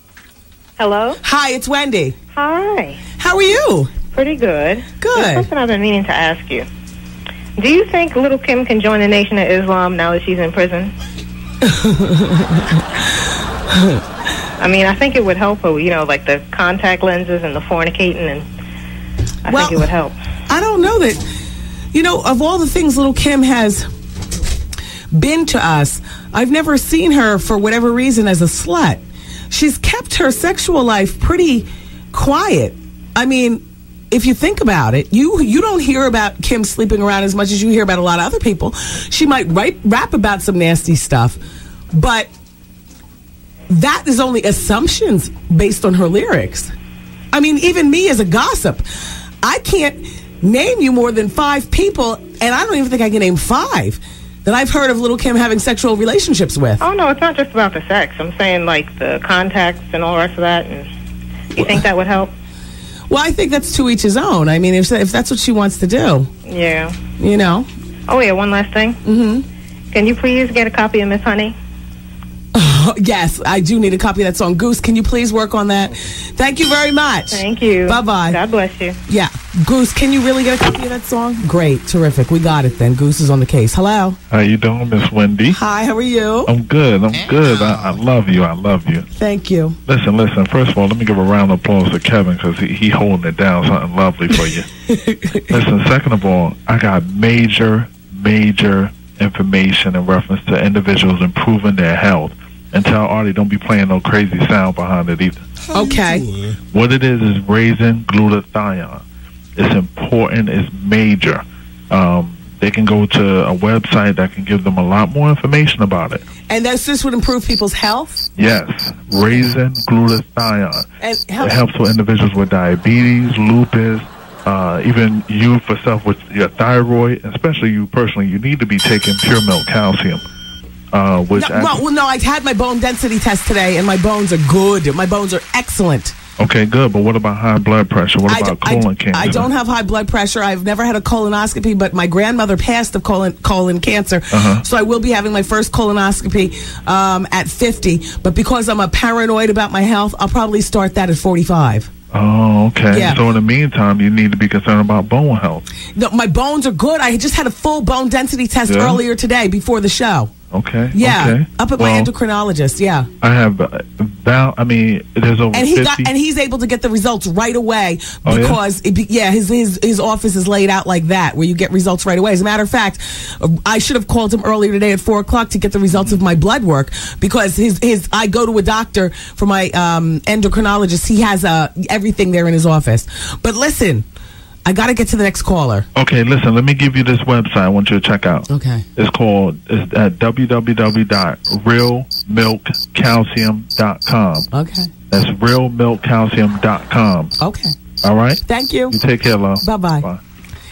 Hello. Hi, it's Wendy. Hi. How are you? Pretty good. Good. There's something I've been meaning to ask you. Do you think Little Kim can join the Nation of Islam now that she's in prison? I mean, I think it would help her, you know, like the contact lenses and the fornicating, and I Well- think it would help. I don't know that. You know, of all the things little Kim has been to us, I've never seen her for whatever reason as a slut. She's kept her sexual life pretty quiet. I mean, if you think about it, you you don't hear about Kim sleeping around as much as you hear about a lot of other people. She might write rap about some nasty stuff, but that is only assumptions based on her lyrics. I mean, even me as a gossip, I can't name you more than five people, and I don't even think I can name five that I've heard of Little Kim having sexual relationships with. Oh no, it's not just about the sex. I'm saying like the contacts and all the rest of that. And you think that would help? Well, I think that's to each his own. I mean, if if that's what she wants to do, Yeah. you know. Oh yeah, one last thing. Mm-hmm. Can you please get a copy of Miss Honey? yes, I do need a copy of that song. Goose, can you please work on that? Thank you very much. Thank you. Bye bye. God bless you. Yeah, Goose, can you really get a copy of that song? Great, terrific. We got it then. Goose is on the case. Hello. How you doing, Miss Wendy? Hi, how are you? I'm good. I'm good. I, I love you. I love you. Thank you. Listen, listen. First of all, let me give a round of applause to Kevin because he, he holding it down. Something lovely for you. listen. Second of all, I got major, major information in reference to individuals improving their health. And tell Artie don't be playing no crazy sound behind it either. Okay. What it is is raising glutathione. It's important. It's major. Um, they can go to a website that can give them a lot more information about it. And that's this would improve people's health Yes, raising glutathione. and It helps with individuals with diabetes, lupus, uh, even you for self with your thyroid, especially you personally. You need to be taking pure milk calcium, uh, which No, well, well, no, I had my bone density test today, and my bones are good. My bones are excellent. okay, good. But what about high blood pressure? What I about d- I colon cancer? I don't have high blood pressure. I've never had a colonoscopy, but my grandmother passed of colon colon cancer, Uh-huh. so I will be having my first colonoscopy um, at 50. But because I'm a paranoid about my health, I'll probably start that at 45. Oh, okay. Yeah. So in the meantime, you need to be concerned about bone health. No, my bones are good. I just had a full bone density test Yeah? earlier today before the show. Okay. Yeah, Okay. up at well, my endocrinologist. Yeah. I have uh, val. I mean, there's over and he 50. got and he's able to get the results right away Oh, yeah? because it be, yeah his his his office is laid out like that where you get results right away as a matter of fact i should have called him earlier today at four o'clock to get the results of my blood work because his his i go to a doctor for my um endocrinologist he has uh everything there in his office but listen i gotta get to the next caller Okay, listen. Let me give you this website. I want you to check out. Okay. It's called it's at www.realmilkcalcium.com. Okay. That's realmilkcalcium.com. Okay. All right. Thank you. You take care, love. Bye-bye.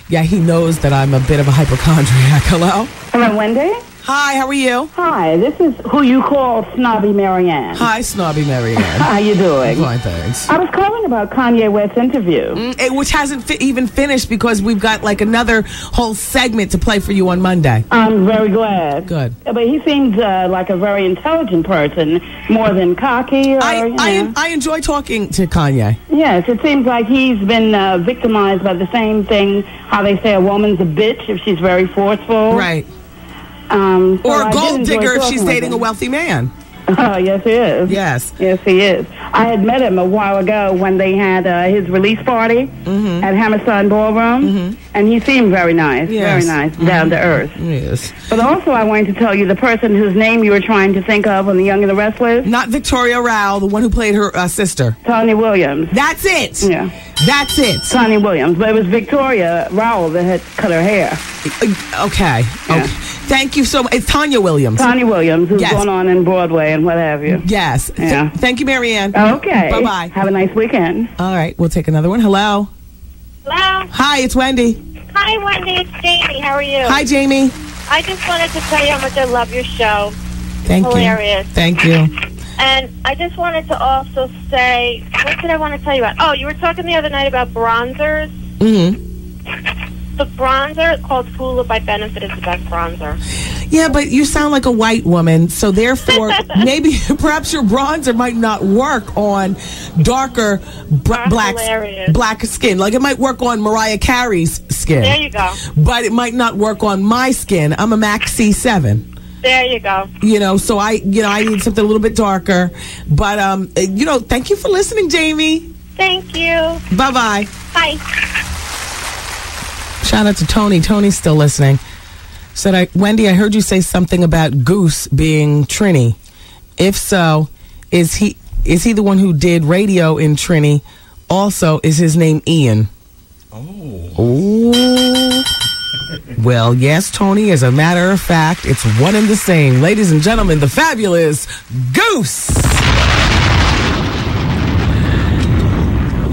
yeah he knows that i'm a bit of a hypochondriac hello Hello, Wendy. Hi, how are you? Hi, this is who you call Snobby Marianne. Hi, Snobby Marianne. How are you doing? Fine, thanks. I was calling about Kanye West's interview. Mm, eh, which hasn't fi- even finished because we've got like another whole segment to play for you on Monday. I'm very glad. Good. But he seems uh, like a very intelligent person, more than cocky. Or, I, you know. I I enjoy talking to Kanye. Yes, it seems like he's been uh, victimized by the same thing. How they say a woman's a bitch if she's very forceful, Right. Um, so Or a gold digger if she's dating a wealthy man. Oh, yes, he is. Yes. Yes, he is. I had met him a while ago when they had uh, his release party Mm-hmm. at Hammerstein Ballroom, and he seemed very nice, Yes. very nice, down to earth. Yes. But also, I wanted to tell you the person whose name you were trying to think of on The Young and the Restless, Not Victoria Rowell, the one who played her uh, sister. Tonya Williams. That's it. Yeah. That's it. Tonya Williams, but it was Victoria Rowell that had cut her hair. Okay. Okay. Thank you so much. It's Tonya Williams. Tonya Williams, who's Yes. going on in Broadway and what have you. Yes. Th- Yeah. thank you, Marianne. Okay. Bye bye. Have a nice weekend. All right. We'll take another one. Hello. Hello. Hi, it's Wendy. Hi, Wendy. It's Jamie. How are you? Hi, Jamie. I just wanted to tell you how much I love your show. Thank you. Hilarious. you. Thank you. And I just wanted to also say, what did I want to tell you about? Oh, you were talking the other night about bronzers. hmm The bronzer called Hoola by Benefit is the best bronzer. Yeah, but you sound like a white woman, so therefore, maybe perhaps your bronzer might not work on darker br- black hilarious. black skin. Like it might work on Mariah Carey's skin. There you go. But it might not work on my skin. I'm a Mac C7. There you go. You know, so I, you know, I need something a little bit darker. But um, you know, thank you for listening, Jamie. Thank you. Bye bye. Bye. Shout out to Tony. Tony's still listening. Said I, Wendy, I heard you say something about Goose being Trini. If so, is he is he the one who did radio in Trini? Also, is his name Ian? Oh. Ooh. Well, yes, Tony. As a matter of fact, it's one and the same. Ladies and gentlemen, the fabulous Goose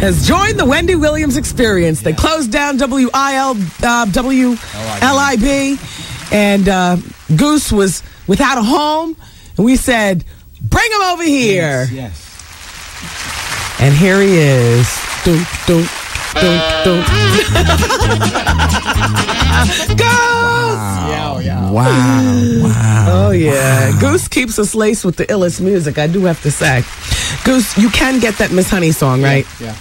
has joined the Wendy Williams experience. They closed down WIL, uh, WLIB, and uh, Goose was without a home. And we said, bring him over here. Yes. And here he is. Dun, dun, dun, dun. Goose! Wow. Wow. Oh yeah, Goose keeps us laced with the illest music. I do have to say, Goose, you can get that Miss Honey song, right? Yeah.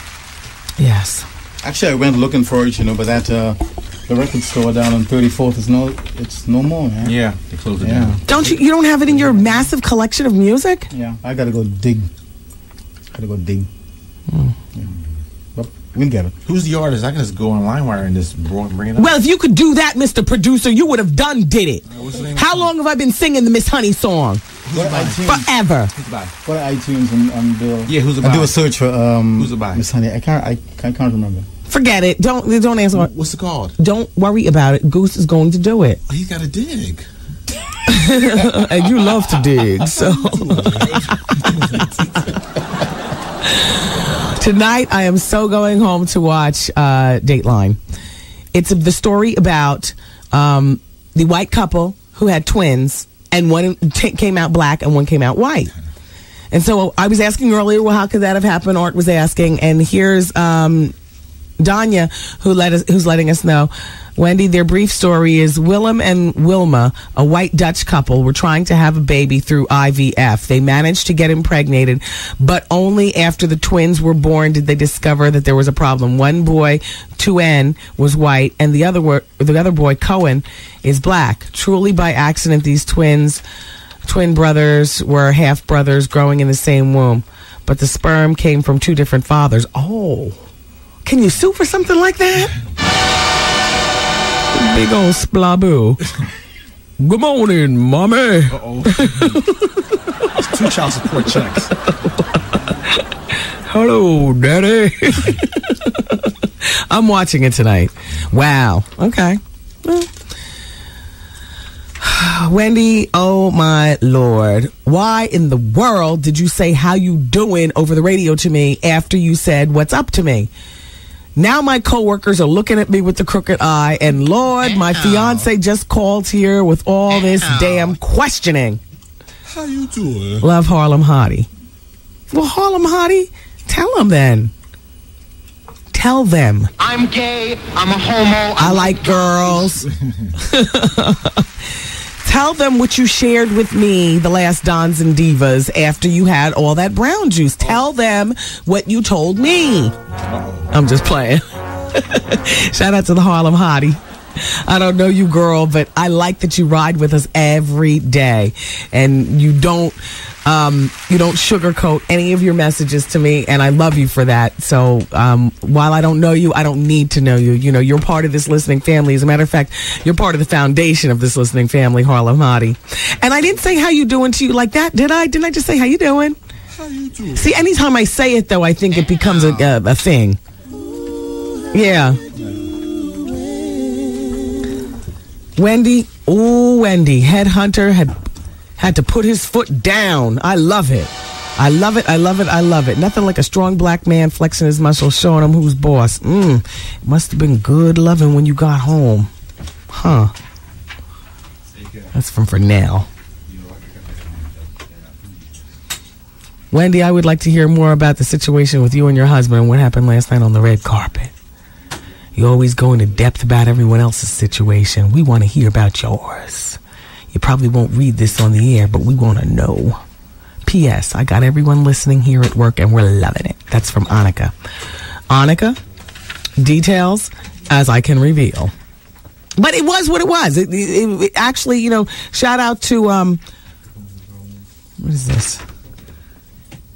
Yes. Actually, I went looking for it, you know, but that uh, the record store down on 34th is no, it's no more, man. Yeah, they closed it Yeah. down. Don't you? You don't have it in your massive collection of music? Yeah, I gotta go dig. Gotta go dig. Hmm. Yeah. But we can get it. Who's the artist? I can just go on LimeWire and just bro- bring it up. Well, if you could do that, Mr. Producer, you would have done did it. what's the name of How long have I been singing the Miss Honey song? Go to iTunes. Forever. Who's by? Go to iTunes and, and do. Yeah, who's it I by? do a search for um. Who's it by? Miss Honey. I can't. I, I can't remember. Forget it. Don't don't answer. What's it called? Don't worry about it. Goose is going to do it. Oh, he's got to dig. and you love to dig, so. Tonight, I am so going home to watch uh, Dateline. It's the story about um, the white couple who had twins, and one came out black and one came out white. And so I was asking earlier, well, how could that have happened? Art was asking, and here's um, Danya, who let us, who's letting us know. Wendy, their brief story is Willem and Wilma, a white Dutch couple, were trying to have a baby through IVF. They managed to get impregnated, but only after the twins were born did they discover that there was a problem. One boy, 2N, was white, and the other were, the other boy, Cohen, is black. Truly by accident, these twins, twin brothers, were half brothers growing in the same womb, but the sperm came from two different fathers. Oh. Can you sue for something like that? Big old splaboo. Good morning, mommy. Uh-oh. it's two child support checks. Hello, daddy. I'm watching it tonight. Wow. Okay. Well. Wendy, oh my lord. Why in the world did you say how you doing over the radio to me after you said what's up to me? Now my coworkers are looking at me with the crooked eye, and Lord, my fiance just called here with all this damn questioning. How you doing? Love Harlem Hottie. Well, Harlem Hottie, tell them then. Tell them. I'm gay. I'm a homo. I like girls. Tell them what you shared with me the last Dons and Divas after you had all that brown juice. Tell them what you told me. I'm just playing. Shout out to the Harlem Hottie. I don't know you, girl, but I like that you ride with us every day, and you don't um, you don't sugarcoat any of your messages to me, and I love you for that. So um, while I don't know you, I don't need to know you. You know, you're part of this listening family. As a matter of fact, you're part of the foundation of this listening family, Harlem Hottie. And I didn't say how you doing to you like that, did I? Didn't I just say how you doing? How you doing? See, anytime I say it, though, I think it becomes a, a, a thing. Yeah. Wendy, ooh, Wendy, headhunter had had to put his foot down. I love it. I love it. I love it. I love it. Nothing like a strong black man flexing his muscles, showing him who's boss. Mm, it must have been good loving when you got home, huh? That's from for now. Wendy, I would like to hear more about the situation with you and your husband and what happened last night on the red carpet. You always go into depth about everyone else's situation. We want to hear about yours. You probably won't read this on the air, but we want to know. P.S. I got everyone listening here at work and we're loving it. That's from Annika. Annika, details as I can reveal. But it was what it was. It, it- it actually, you know, shout out to, um, what is this?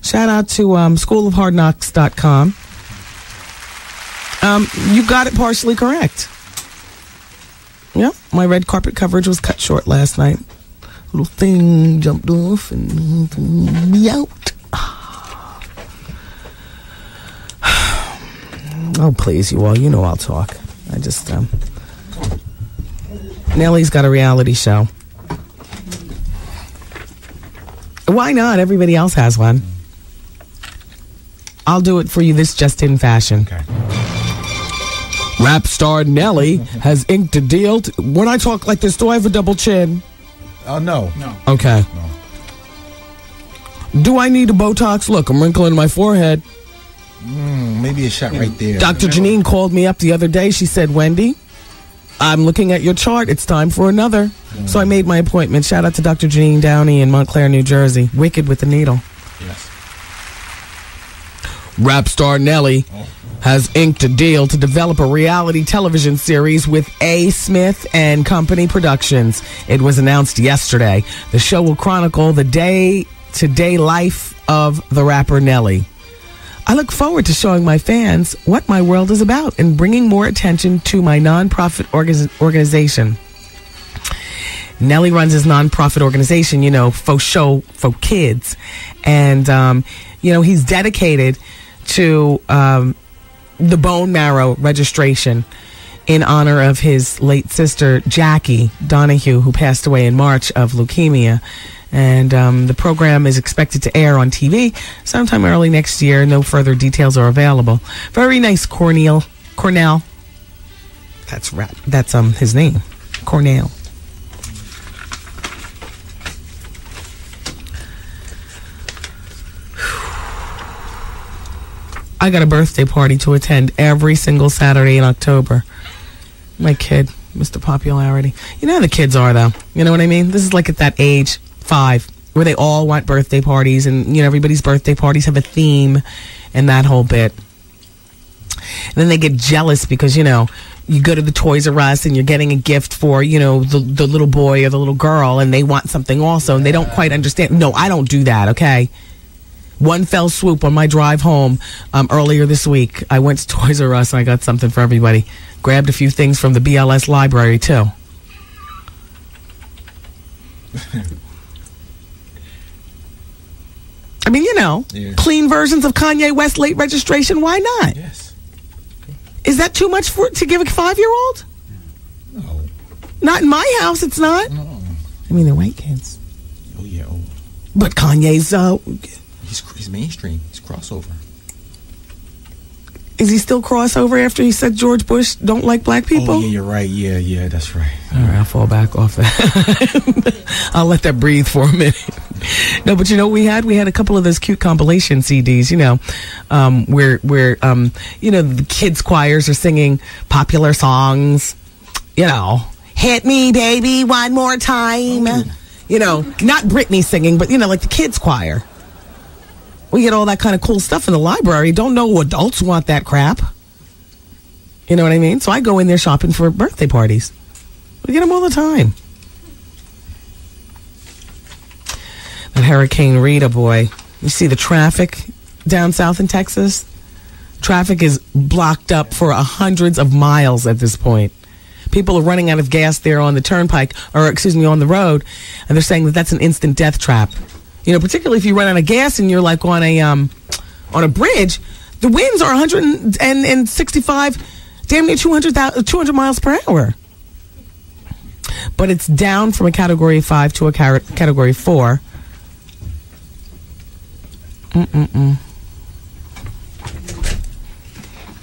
Shout out to um, schoolofhardknocks.com. Um, you got it partially correct. Yeah, my red carpet coverage was cut short last night. Little thing jumped off and me out. Oh, please, you all. You know I'll talk. I just, um. Nellie's got a reality show. Why not? Everybody else has one. I'll do it for you this just in fashion. Rap star Nelly has inked a deal. To, when I talk like this, do I have a double chin? Oh, no. No. Okay. Do I need a Botox? Look, I'm wrinkling my forehead. Mm, maybe a shot right there. Dr. Janine called me up the other day. She said, Wendy, I'm looking at your chart. It's time for another. So I made my appointment. Shout out to Dr. Janine Downey in Montclair, New Jersey. Wicked with the needle. Yes. Rap star Nelly has inked a deal to develop a reality television series with A. Smith and Company Productions. It was announced yesterday. The show will chronicle the day to day life of the rapper Nelly. I look forward to showing my fans what my world is about and bringing more attention to my nonprofit orga- organization. Nelly runs his nonprofit organization, you know, for show for kids, and um, you know he's dedicated to um, the bone marrow registration in honor of his late sister Jackie Donahue, who passed away in March of leukemia. And um, the program is expected to air on TV sometime early next year. No further details are available. Very nice, Cornel. Cornell. That's rap. That's um his name, Cornell. I got a birthday party to attend every single Saturday in October. My kid, Mr. Popularity. You know how the kids are, though. You know what I mean? This is like at that age, five, where they all want birthday parties, and, you know, everybody's birthday parties have a theme and that whole bit. And then they get jealous because, you know, you go to the Toys R Us and you're getting a gift for, you know, the, the little boy or the little girl, and they want something also, and they don't quite understand. No, I don't do that, okay? One fell swoop on my drive home um, earlier this week. I went to Toys R Us and I got something for everybody. Grabbed a few things from the BLS library, too. I mean, you know, Yeah. clean versions of Kanye West late registration. Why not? Yes. Is that too much for to give a five year old? No. Not in my house. It's not. No. I mean, they're white kids, Oh, yeah. Oh. but Kanye's. Uh, He's, he's mainstream. He's crossover. is he still crossover after he said George Bush don't like black people? Oh, yeah, you're right. Yeah, yeah, that's right. All right, I'll fall back off that. I'll let that breathe for a minute. No, but you know we had we had a couple of those cute compilation CDs, you know, um, where where um, you know the kids choirs are singing popular songs, you know, hit me baby one more time, you know, not Britney singing, but you know like the kids choir. We get all that kind of cool stuff in the library. Don't know adults want that crap. You know what I mean? So I go in there shopping for birthday parties. We get them all the time. That Hurricane Rita, boy. You see the traffic down south in Texas? Traffic is blocked up for hundreds of miles at this point. People are running out of gas there on the turnpike, or excuse me, on the road, and they're saying that that's an instant death trap. You know, particularly if you run out of gas and you're like on a um, on a bridge, the winds are 165, damn near 200, 200 miles per hour but it's down from a category five to a category four. Mm-mm-mm.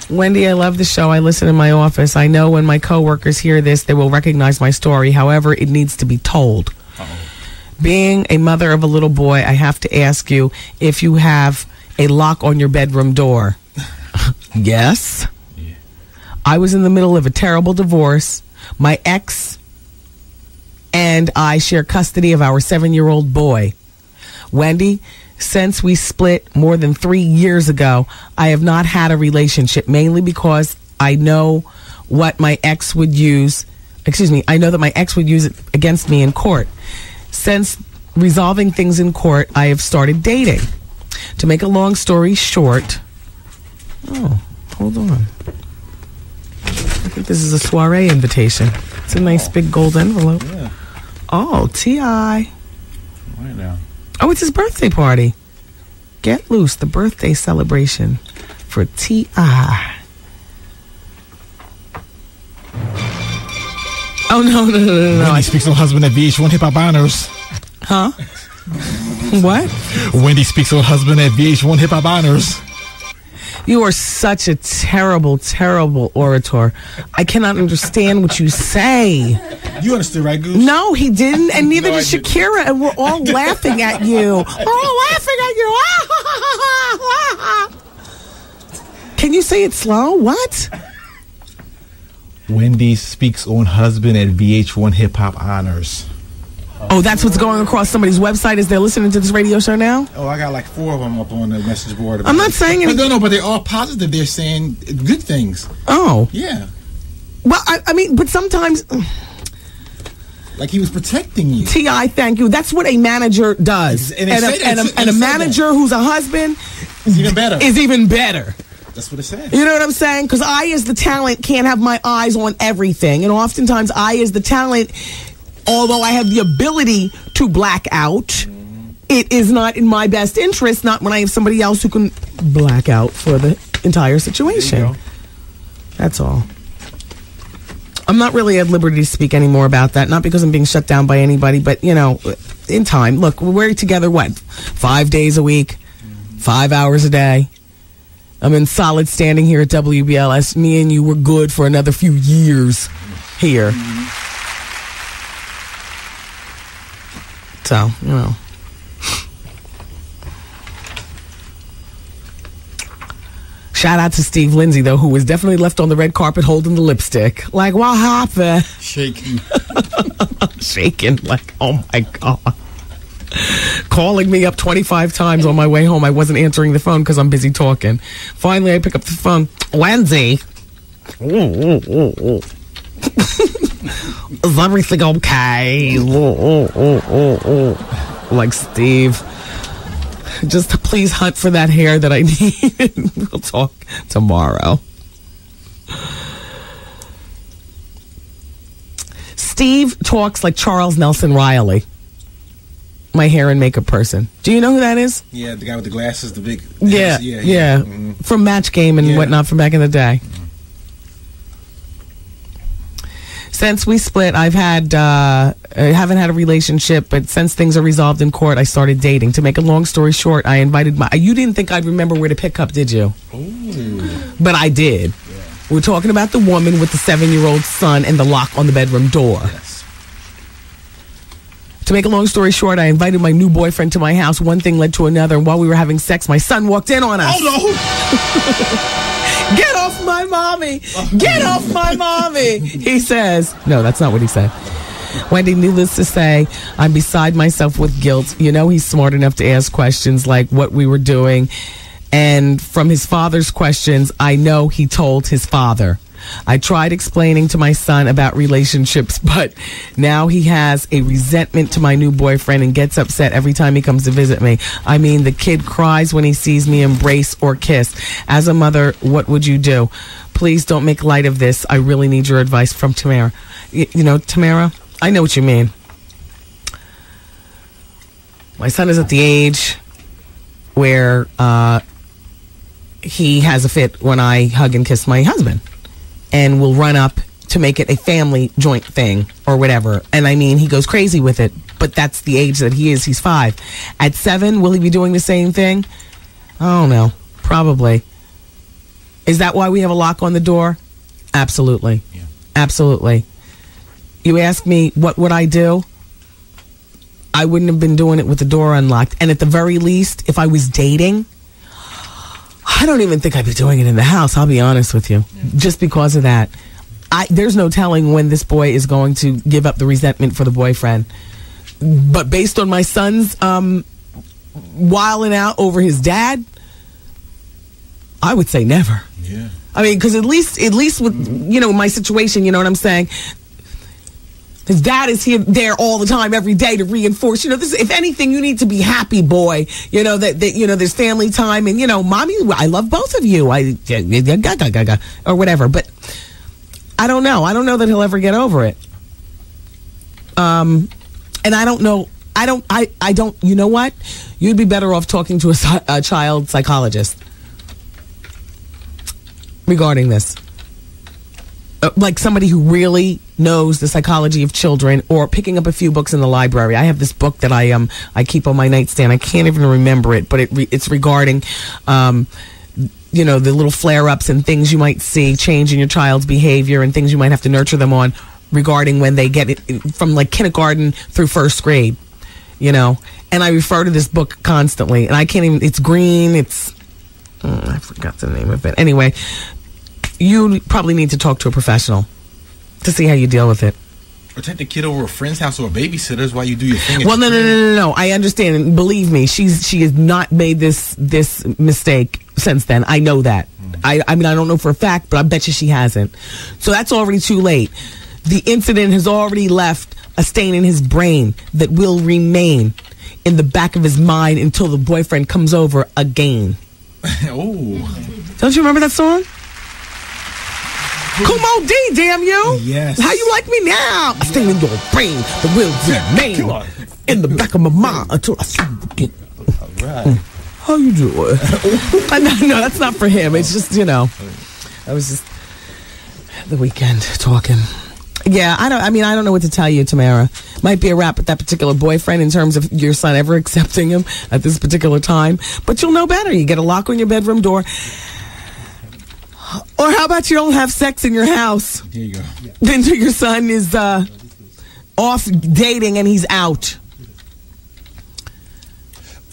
Wendy, I love the show. I listen in my office. I know when my coworkers hear this, they will recognize my story. However, it needs to be told. Being a mother of a little boy, I have to ask you if you have a lock on your bedroom door. yes. I was in the middle of a terrible divorce. My ex and I share custody of our seven year old boy. Wendy, since we split more than three years ago, I have not had a relationship, mainly because I know what my ex would use. Excuse me, I know that my ex would use it against me in court. Since resolving things in court, I have started dating. To make a long story short, oh, hold on. I think this is a soiree invitation. It's a nice big gold envelope. Yeah. Oh, T.I. Right now. Oh, it's his birthday party. Get loose, the birthday celebration for T.I. Oh, no, no, no, no, no. Wendy speaks on husband at VH1 Hip Hop Honors. Huh? what? Wendy speaks on husband at VH1 Hip Hop Honors. You are such a terrible, terrible orator. I cannot understand what you say. You understood, right, Goose? No, he didn't, and neither No, did Shakira, and we're all laughing at you. We're all laughing at you. Can you say it slow? What? Wendy speaks on husband at VH1 Hip Hop Honors. Oh, that's what's going across somebody's website as they're listening to this radio show now? Oh, I got like four of them up on the message board. I'm not saying But any- no, no, but they're all positive. They're saying good things. Oh. Yeah. Well, I, I mean, but sometimes. Like he was protecting you. Ti, thank you. That's what a manager does, And and, a, and, a, and and a manager who's a husband It's even better. is even better. That's what it said. You know what I'm saying? Because I, as the talent, can't have my eyes on everything, and oftentimes I, as the talent, although I have the ability to black out, it is not in my best interest. Not when I have somebody else who can black out for the entire situation. That's all. I'm not really at liberty to speak anymore about that. Not because I'm being shut down by anybody, but you know, in time. Look, we're together. What? Five days a week, five hours a day. I'm in solid standing here at WBLS. Me and you were good for another few years here. So, you know. Shout out to Steve Lindsay, though, who was definitely left on the red carpet holding the lipstick. Like, what happened? Shaking. Shaking. Like, oh my God. Calling me up 25 times on my way home. I wasn't answering the phone because I'm busy talking. Finally, I pick up the phone. Wendy. Is everything okay? Like, Steve. Just please hunt for that hair that I need. we'll talk tomorrow. Steve talks like Charles Nelson Riley, my hair and makeup person. Do you know who that is? Yeah, the guy with the glasses, the big. Yeah, yeah, Mhm. from Match Game and Yeah. whatnot from back in the day. Since we split, I've had uh, I haven't had a relationship, but since things are resolved in court, I started dating. To make a long story short, I invited my. You didn't think I'd remember where to pick up, did you? Ooh. But I did. We're talking about the woman with the seven-year-old son and the lock on the bedroom door. To make a long story short, I invited my new boyfriend to my house. One thing led to another, and while we were having sex, my son walked in on us. Oh, Get off my mommy! Get off my mommy! He says. No, that's not what he said. Wendy, needless to say, I'm beside myself with guilt. You know, he's smart enough to ask questions like what we were doing. And from his father's questions, I know he told his father. I tried explaining to my son about relationships, but now he has a resentment to my new boyfriend and gets upset every time he comes to visit me. I mean, the kid cries when he sees me embrace or kiss. As a mother, what would you do? Please don't make light of this. I really need your advice from Tamara. You know, Tamara, I know what you mean. My son is at the age where uh, he has a fit when I hug and kiss my husband and will run up to make it a family joint thing or whatever. And I mean, he goes crazy with it, but that's the age that he is. He's five. At seven, will he be doing the same thing? I don't know. Probably. Is that why we have a lock on the door? Absolutely. Absolutely. You ask me, what would I do? I wouldn't have been doing it with the door unlocked. And at the very least, if I was dating, I don't even think I'd be doing it in the house. I'll be honest with you, just because of that. I there's no telling when this boy is going to give up the resentment for the boyfriend. But based on my son's um, wiling out over his dad, I would say never. Yeah. I mean, because at least, at least with you know my situation, you know what I'm saying. His dad is here there all the time, every day to reinforce. You know, this. If anything, you need to be happy, boy. You know that, that you know there's family time, and you know, mommy, I love both of you. I or whatever. But I don't know. I don't know that he'll ever get over it. Um, and I don't know. I don't. I. I don't. You know what? You'd be better off talking to a, a child psychologist regarding this. Uh, like somebody who really knows the psychology of children, or picking up a few books in the library. I have this book that I um I keep on my nightstand. I can't even remember it, but it re- it's regarding um you know the little flare ups and things you might see change in your child's behavior and things you might have to nurture them on regarding when they get it from like kindergarten through first grade. You know, and I refer to this book constantly, and I can't even. It's green. It's mm, I forgot the name of it. Anyway, you probably need to talk to a professional to see how you deal with it. Or take the kid over a friend's house or a babysitter's while you do your thing. Well, no, no, no, no, no. I understand, and believe me, she's she has not made this this mistake since then. I know that. Mm. I I mean, I don't know for a fact, but I bet you she hasn't. So that's already too late. The incident has already left a stain in his brain that will remain in the back of his mind until the boyfriend comes over again. oh. Don't you remember that song? Kumo D, damn you! Yes. How you like me now? I stain in your brain that will remain in the back of my mind until I see you again. Right. Mm. How you doing? No, no, that's not for him. It's just you know, I was just the weekend talking. Yeah, I don't. I mean, I don't know what to tell you, Tamara. Might be a wrap with that particular boyfriend in terms of your son ever accepting him at this particular time. But you'll know better. You get a lock on your bedroom door. Or how about you don't have sex in your house There you go. until your son is uh, off dating and he's out?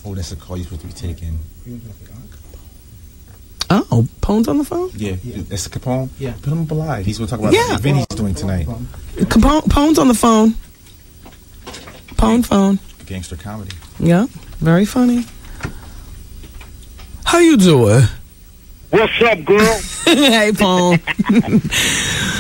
Oh, that's a call you're supposed to be taking. Oh, Pone's on the phone. Yeah, that's Capone. Yeah, put him up alive. He's going to talk about Yeah. what Vinny's doing tonight. Capone, Pone's on the phone. Pone phone. Gangster comedy. Yeah, very funny. How you doing? What's up, girl? hey, Pone.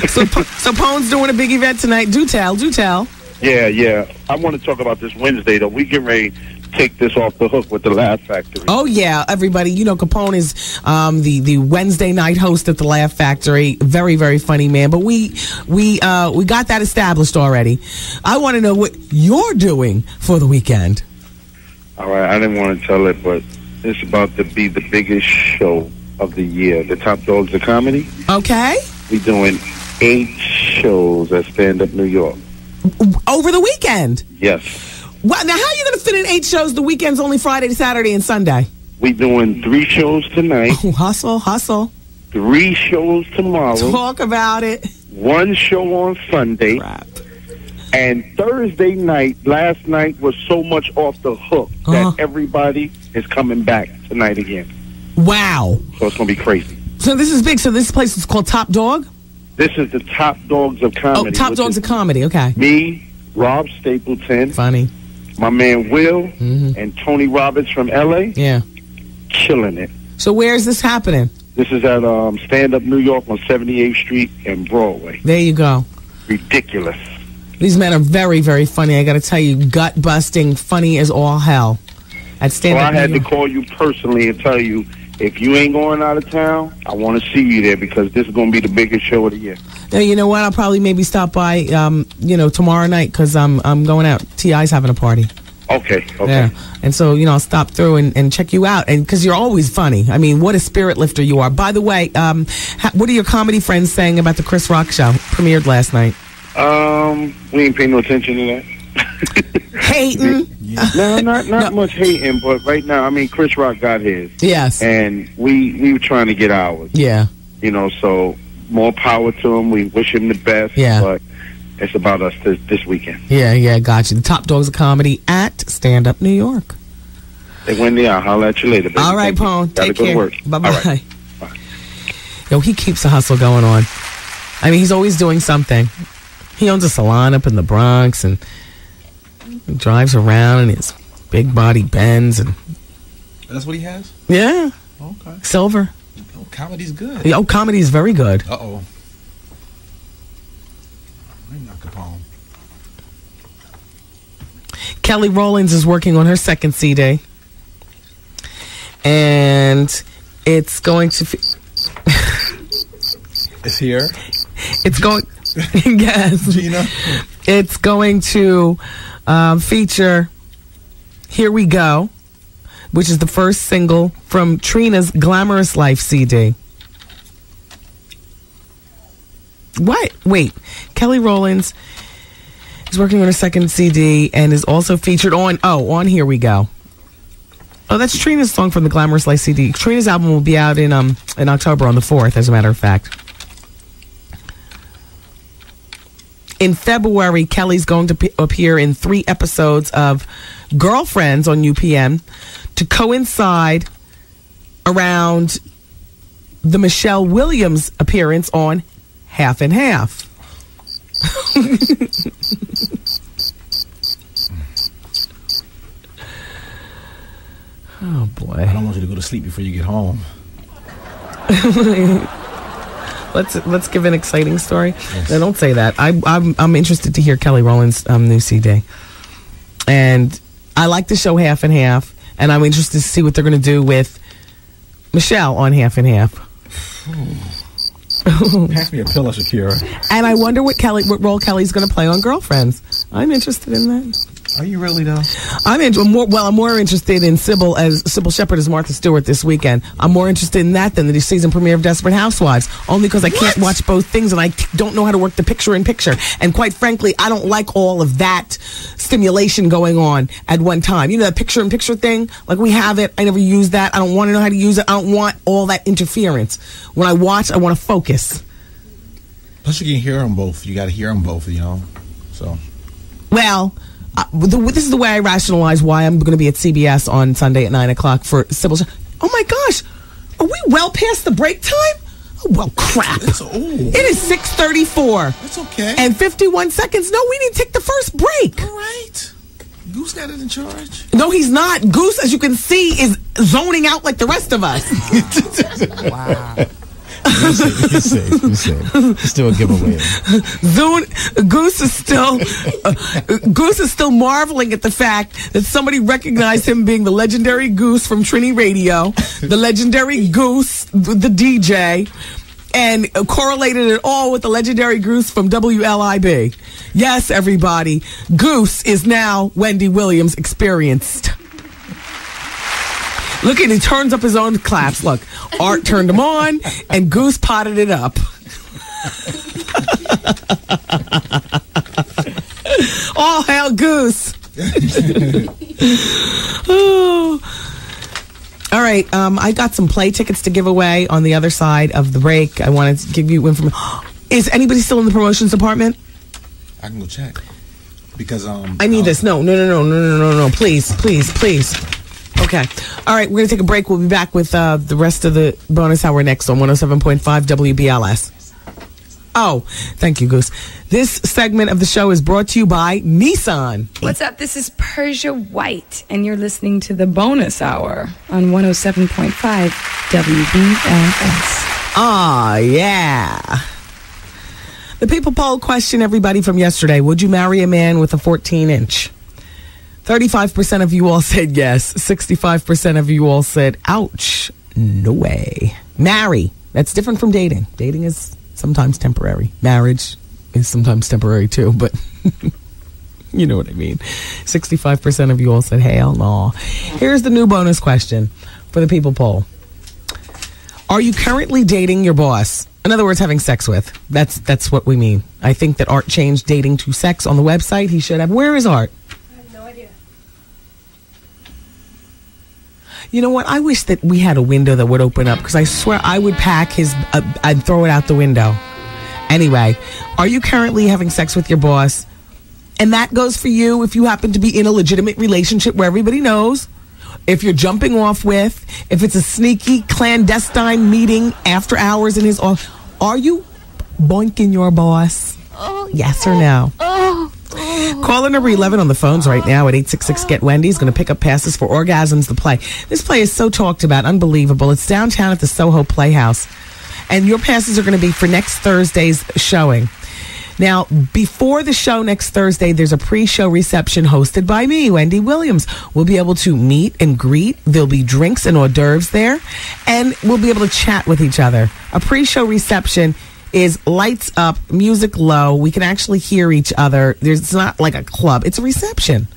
so, so Pone's doing a big event tonight. Do tell, do tell. Yeah, yeah. I want to talk about this Wednesday, though. We get ready to take this off the hook with the Laugh Factory. Oh yeah, everybody. You know, Capone is um, the the Wednesday night host at the Laugh Factory. Very very funny man. But we we uh, we got that established already. I want to know what you're doing for the weekend. All right, I didn't want to tell it, but it's about to be the biggest show of the year. The Top Dogs of Comedy. Okay. We're doing eight shows at Stand Up New York. Over the weekend. Yes. Well, now how are you going to fit in eight shows? The weekend's only Friday, Saturday, and Sunday. We're doing three shows tonight. hustle, hustle. Three shows tomorrow. Talk about it. One show on Sunday. Crap. And Thursday night, last night was so much off the hook Uh-huh. that everybody is coming back tonight again. Wow. So it's going to be crazy. So this is big. So this place is called Top Dog. This is the top dogs of Oh, comedy. Top Dogs of Comedy. Okay. Me, Rob Stapleton. Funny. My man Will and Tony Roberts from LA. Yeah. Killing it. So where is this happening? This is at um, Stand Up New York on 78th Street and Broadway. There you go. Ridiculous. These men are very, very funny. I got to tell you, gut busting, funny as all hell. At Stand So I had to call you personally and tell you if you ain't going out of town, I want to see you there because this is going to be the biggest show of the year. you know what? I'll probably maybe stop by, um, you know, tomorrow night because I'm I'm going out. Ti's having a party. Okay, okay. Yeah, and so you know I'll stop through and, and check you out, and because you're always funny. I mean, what a spirit lifter you are. By the way, um, ha- what are your comedy friends saying about the Chris Rock show premiered last night? Um, we ain't paying no attention to that. Hating. no, not not much hating, but right now, I mean, Chris Rock got his. Yes. And we we were trying to get ours. Yeah. You know, so more power to him. We wish him the best. Yeah. But it's about us this, this weekend. Yeah, yeah, got you. The Top Dogs of Comedy at Stand Up New York. Hey, Wendy, I'll holler at you later. Baby. All right, Paul. you. Pone. Gotta Take care. to work. Bye All right. bye. Yo, he keeps the hustle going on. I mean, he's always doing something. He owns a salon up in the Bronx and drives around in his big body Benz and That's what he has? yeah, Okay. silver. Oh, comedy's good. Oh, comedy is very good. Uh oh. I'm not Capone. Kelly Rollins is working on her second CD, and it's going to. It's here. It's going. yes, Gina. It's going to um, feature "Here We Go," which is the first single from Trina's "Glamorous Life" CD. What? Wait, Kelly Rowlands is working on a second CD and is also featured on. Oh, on "Here We Go." Oh, that's Trina's song from the Glamorous Life CD. Trina's album will be out in um in October on the fourth, as a matter of fact. In February, Kelly's going to p- appear in three episodes of Girlfriends on UPN to coincide around the Michelle Williams appearance on Half and Half. oh boy! I don't want you to go to sleep before you get home. let's let's give an exciting story. No, don't say that. I, I'm I'm interested to hear Kelly Rowland's um, new CD, and I like the show Half and Half, and I'm interested to see what they're going to do with Michelle on Half and Half. Pass me a pillow, Shakira. And I wonder what Kelly, what role Kelly's going to play on Girlfriends. I'm interested in that. Are you really though? I'm in, more. Well, I'm more interested in Sybil as Sybil Shepherd as Martha Stewart this weekend. I'm more interested in that than the season premiere of Desperate Housewives, only because I can't watch both things and I don't know how to work the picture in picture. And quite frankly, I don't like all of that stimulation going on at one time. You know that picture in picture thing? Like we have it. I never use that. I don't want to know how to use it. I don't want all that interference. When I watch, I want to focus. Plus, you can hear them both. You got to hear them both. You know. So. Well, uh, the, this is the way I rationalize why I'm going to be at CBS on Sunday at 9 o'clock for Sybil. Sh- Oh my gosh, are we well past the break time? Oh, well, crap. It's. It is 6.34. That's okay. And 51 seconds. No, we didn't take the first break. All right. Goose got it in charge. No, he's not. Goose, as you can see, is zoning out like the rest of us. wow. You're safe. You're safe. You're safe. Still a giveaway. Goose is still uh, Goose is still marveling at the fact that somebody recognized him being the legendary Goose from Trini Radio, the legendary Goose, the DJ, and correlated it all with the legendary Goose from WLIB. Yes, everybody, Goose is now Wendy Williams experienced. Look at he turns up his own claps. Look, Art turned them on, and Goose potted it up. All hail Goose. Oh. All right, um, I got some play tickets to give away on the other side of the break. I wanted to give you information. Is anybody still in the promotions department? I can go check because um. I need this. No, no, no, no, no, no, no, no. Please, please, please. Okay. All right, we're going to take a break. We'll be back with uh, the rest of the bonus hour next on 107.5 WBLS. Oh, thank you, Goose. This segment of the show is brought to you by Nissan. What's up? This is Persia White, and you're listening to the bonus hour on 107.5 WBLS. Ah, yeah. The people poll question, everybody, from yesterday Would you marry a man with a 14 inch? 35% of you all said yes. 65% of you all said, ouch, no way. Marry. That's different from dating. Dating is sometimes temporary. Marriage is sometimes temporary too, but you know what I mean. 65% of you all said, hell no. Here's the new bonus question for the people poll Are you currently dating your boss? In other words, having sex with. That's that's what we mean. I think that Art changed dating to sex on the website. He should have. Where is Art? You know what? I wish that we had a window that would open up because I swear I would pack his, uh, I'd throw it out the window. Anyway, are you currently having sex with your boss? And that goes for you if you happen to be in a legitimate relationship where everybody knows. If you're jumping off with, if it's a sneaky clandestine meeting after hours in his office, are you boinking your boss? Oh, yes or no? Oh. Caller number 11 on the phones right now at 866 Get Wendy is going to pick up passes for Orgasms the Play. This play is so talked about, unbelievable. It's downtown at the Soho Playhouse. And your passes are going to be for next Thursday's showing. Now, before the show next Thursday, there's a pre show reception hosted by me, Wendy Williams. We'll be able to meet and greet. There'll be drinks and hors d'oeuvres there, and we'll be able to chat with each other. A pre show reception is lights up, music low. We can actually hear each other. There's it's not like a club. It's a reception.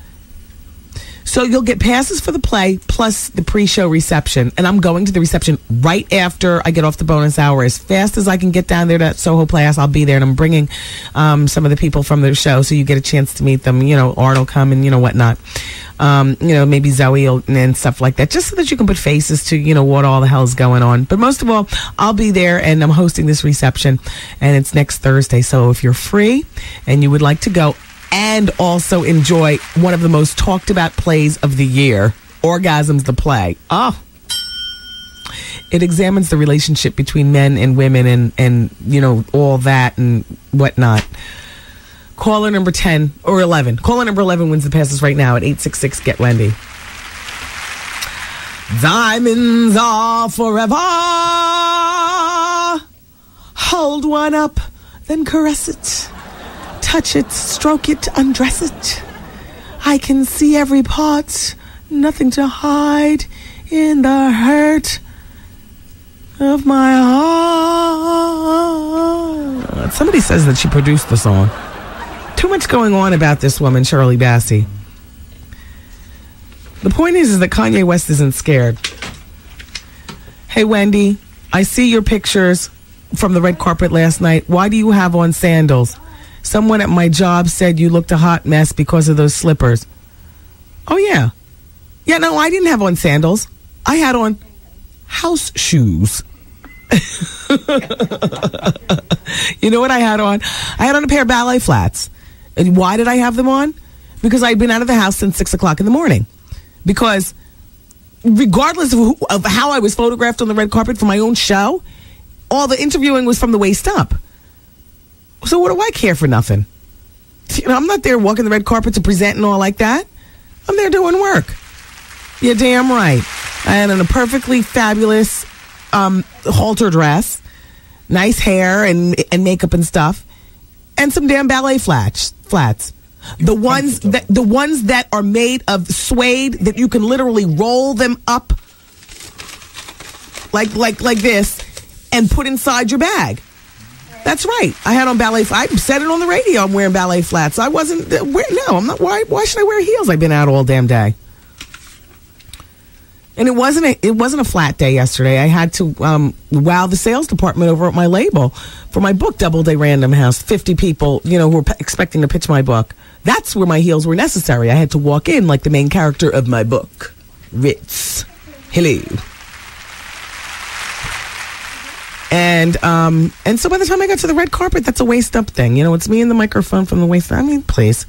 So you'll get passes for the play plus the pre-show reception, and I'm going to the reception right after I get off the bonus hour. As fast as I can get down there to Soho Playhouse, I'll be there, and I'm bringing um, some of the people from the show, so you get a chance to meet them. You know, Art will come and you know whatnot. Um, you know, maybe Zoe and stuff like that, just so that you can put faces to you know what all the hell is going on. But most of all, I'll be there, and I'm hosting this reception, and it's next Thursday. So if you're free and you would like to go, and also enjoy one of the most talked about plays of the year, Orgasms the Play. Oh. It examines the relationship between men and women and, and you know, all that and whatnot. Caller number 10 or 11. Caller number 11 wins the passes right now at 866 Get Wendy. Diamonds are forever. Hold one up, then caress it touch it, stroke it, undress it. I can see every part, nothing to hide in the hurt of my heart. Somebody says that she produced the song. Too much going on about this woman, Shirley Bassey. The point is, is that Kanye West isn't scared. Hey, Wendy, I see your pictures from the red carpet last night. Why do you have on sandals? Someone at my job said you looked a hot mess because of those slippers. Oh, yeah. Yeah, no, I didn't have on sandals. I had on house shoes. you know what I had on? I had on a pair of ballet flats. And why did I have them on? Because I'd been out of the house since six o'clock in the morning. Because regardless of, who, of how I was photographed on the red carpet for my own show, all the interviewing was from the waist up. So what do I care for nothing? You know, I'm not there walking the red carpet to present and all like that. I'm there doing work. You're damn right. And in a perfectly fabulous um, halter dress, nice hair and and makeup and stuff, and some damn ballet flats. Flats. The ones that the ones that are made of suede that you can literally roll them up like like like this and put inside your bag. That's right. I had on ballet. I said it on the radio. I'm wearing ballet flats. I wasn't. Uh, wear, no, I'm not. Why? Why should I wear heels? I've been out all damn day. And it wasn't a it wasn't a flat day yesterday. I had to um, wow the sales department over at my label for my book Doubleday Random House. Fifty people, you know, who were expecting to pitch my book. That's where my heels were necessary. I had to walk in like the main character of my book, Ritz. Hello. And um and so by the time I got to the red carpet, that's a waist up thing. You know, it's me and the microphone from the waist. I mean, please.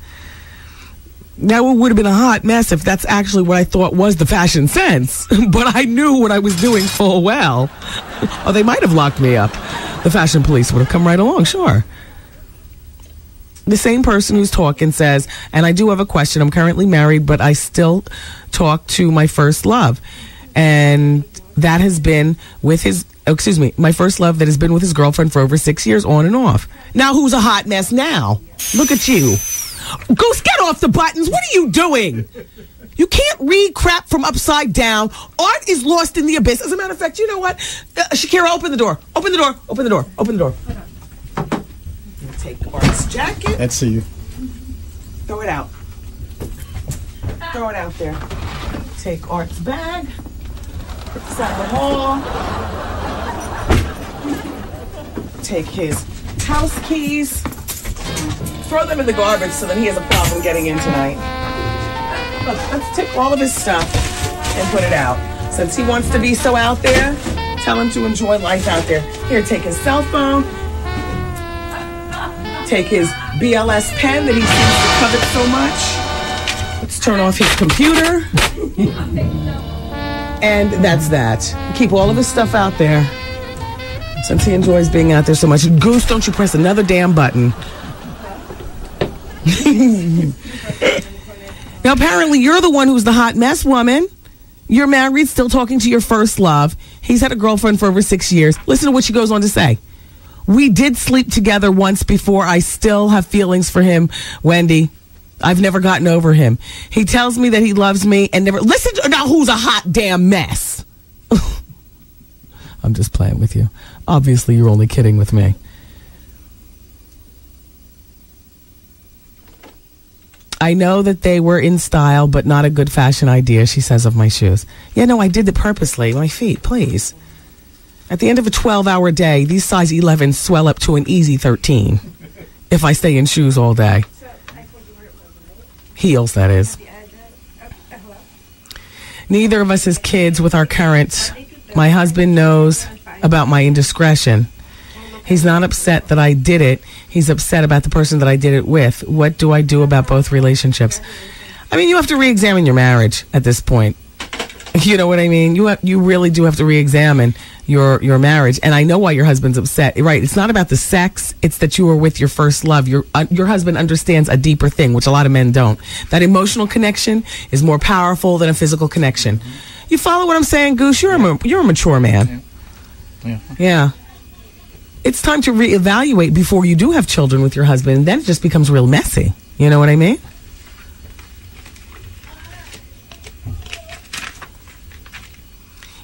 That would have been a hot mess if that's actually what I thought was the fashion sense. but I knew what I was doing full well. or they might have locked me up. The fashion police would have come right along, sure. The same person who's talking says, and I do have a question. I'm currently married, but I still talk to my first love. And that has been with his oh, excuse me, my first love that has been with his girlfriend for over six years on and off. Now who's a hot mess now? Look at you. Goose, get off the buttons. What are you doing? You can't read crap from upside down. Art is lost in the abyss. As a matter of fact, you know what? Uh, Shakira, open the door. Open the door. Open the door. Open the door. Take Art's jacket. Let's see you. Throw it out. Throw it out there. Take Art's bag. This the hall. Take his house keys. Throw them in the garbage so that he has a problem getting in tonight. Look, let's take all of his stuff and put it out. Since he wants to be so out there, tell him to enjoy life out there. Here, take his cell phone. Take his BLS pen that he seems to covet so much. Let's turn off his computer. and that's that. Keep all of his stuff out there. Since he enjoys being out there so much. Goose, don't you press another damn button. now, apparently, you're the one who's the hot mess woman. You're married, still talking to your first love. He's had a girlfriend for over six years. Listen to what she goes on to say. We did sleep together once before. I still have feelings for him, Wendy. I've never gotten over him. He tells me that he loves me and never listen to now who's a hot damn mess. I'm just playing with you. Obviously you're only kidding with me. I know that they were in style, but not a good fashion idea, she says of my shoes. Yeah, no, I did it purposely. My feet, please. At the end of a 12 hour day, these size 11s swell up to an easy 13 if I stay in shoes all day. Heels, that is. Neither of us is kids with our current. My husband knows about my indiscretion. He's not upset that I did it. He's upset about the person that I did it with. What do I do about both relationships? I mean, you have to re-examine your marriage at this point. You know what I mean? You have, you really do have to re-examine your your marriage. And I know why your husband's upset. Right? It's not about the sex. It's that you were with your first love. Your uh, your husband understands a deeper thing, which a lot of men don't. That emotional connection is more powerful than a physical connection. You follow what I'm saying, Goose? You're a ma- you're a mature man. Yeah. Yeah. It's time to reevaluate before you do have children with your husband. And then it just becomes real messy. You know what I mean?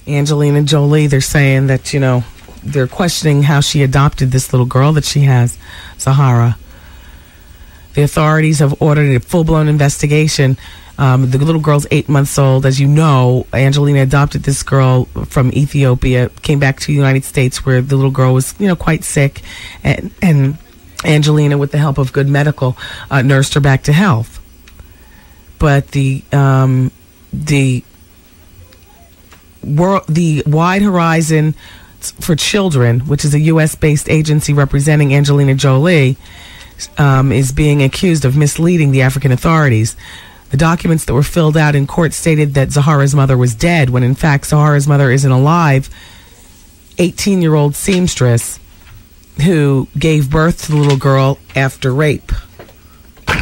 Angelina Jolie, they're saying that, you know, they're questioning how she adopted this little girl that she has, Zahara. The authorities have ordered a full blown investigation. Um, the little girl's eight months old. As you know, Angelina adopted this girl from Ethiopia, came back to the United States where the little girl was, you know, quite sick. And, and Angelina, with the help of good medical, uh, nursed her back to health. But the, um, the world, the Wide Horizon for Children, which is a U.S. based agency representing Angelina Jolie, um, is being accused of misleading the African authorities. The documents that were filled out in court stated that Zahara's mother was dead, when in fact Zahara's mother is an alive 18 year old seamstress who gave birth to the little girl after rape. Oh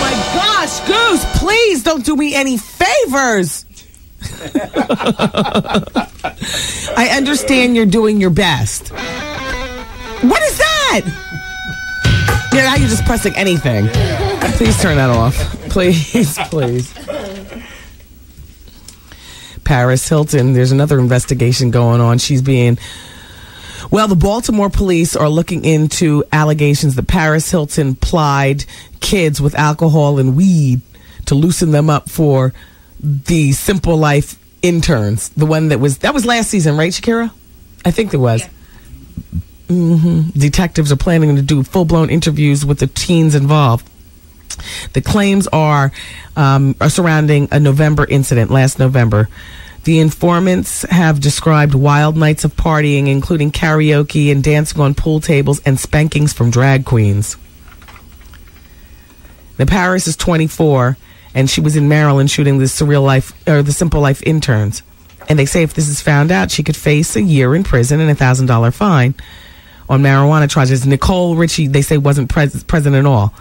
my gosh, Goose, please don't do me any favors. I understand you're doing your best. What is that? Yeah, now you're just pressing anything. Please turn that off. Please, please. Paris Hilton, there's another investigation going on. She's being. Well, the Baltimore police are looking into allegations that Paris Hilton plied kids with alcohol and weed to loosen them up for the Simple Life interns. The one that was that was last season, right, Shakira? I think there was. hmm Detectives are planning to do full blown interviews with the teens involved. The claims are, um, are surrounding a November incident last November. The informants have described wild nights of partying, including karaoke and dancing on pool tables and spankings from drag queens. The Paris is 24, and she was in Maryland shooting the Surreal Life or the Simple Life interns. And they say if this is found out, she could face a year in prison and a thousand dollar fine on marijuana charges. Nicole Richie, they say, wasn't pres- present at all.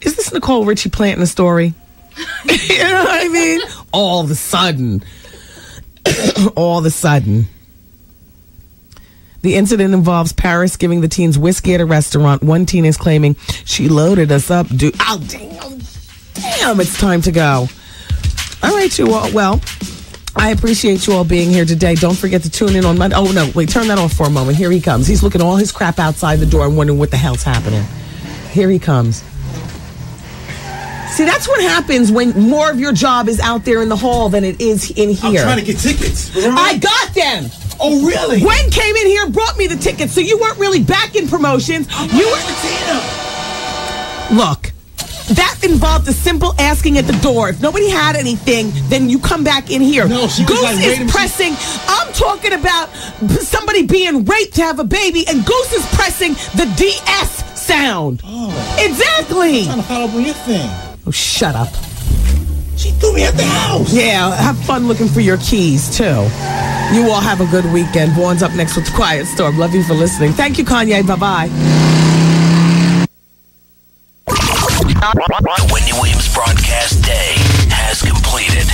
Is this Nicole Richie planting a story? you know what I mean? All of a sudden, all of a sudden. The incident involves Paris giving the teens whiskey at a restaurant. One teen is claiming she loaded us up. Dude, oh damn, damn! It's time to go. All right, you all. Well, I appreciate you all being here today. Don't forget to tune in on Monday. Oh no, wait, turn that off for a moment. Here he comes. He's looking all his crap outside the door and wondering what the hell's happening. Here he comes. See, that's what happens when more of your job is out there in the hall than it is in here. I'm trying to get tickets. Remember? I got them. Oh, really? Gwen came in here and brought me the tickets, so you weren't really back in promotions. You were. Look, that involved a simple asking at the door. If nobody had anything, then you come back in here. No, she was Goose like, is pressing. I'm talking about somebody being raped to have a baby, and Goose is pressing the DS sound. Oh. Exactly. trying to follow up on your thing. Oh, shut up. She threw me at the house. Yeah, have fun looking for your keys, too. You all have a good weekend. Vaughn's up next with Quiet Storm. Love you for listening. Thank you, Kanye. Bye bye. The Wendy Williams broadcast day has completed.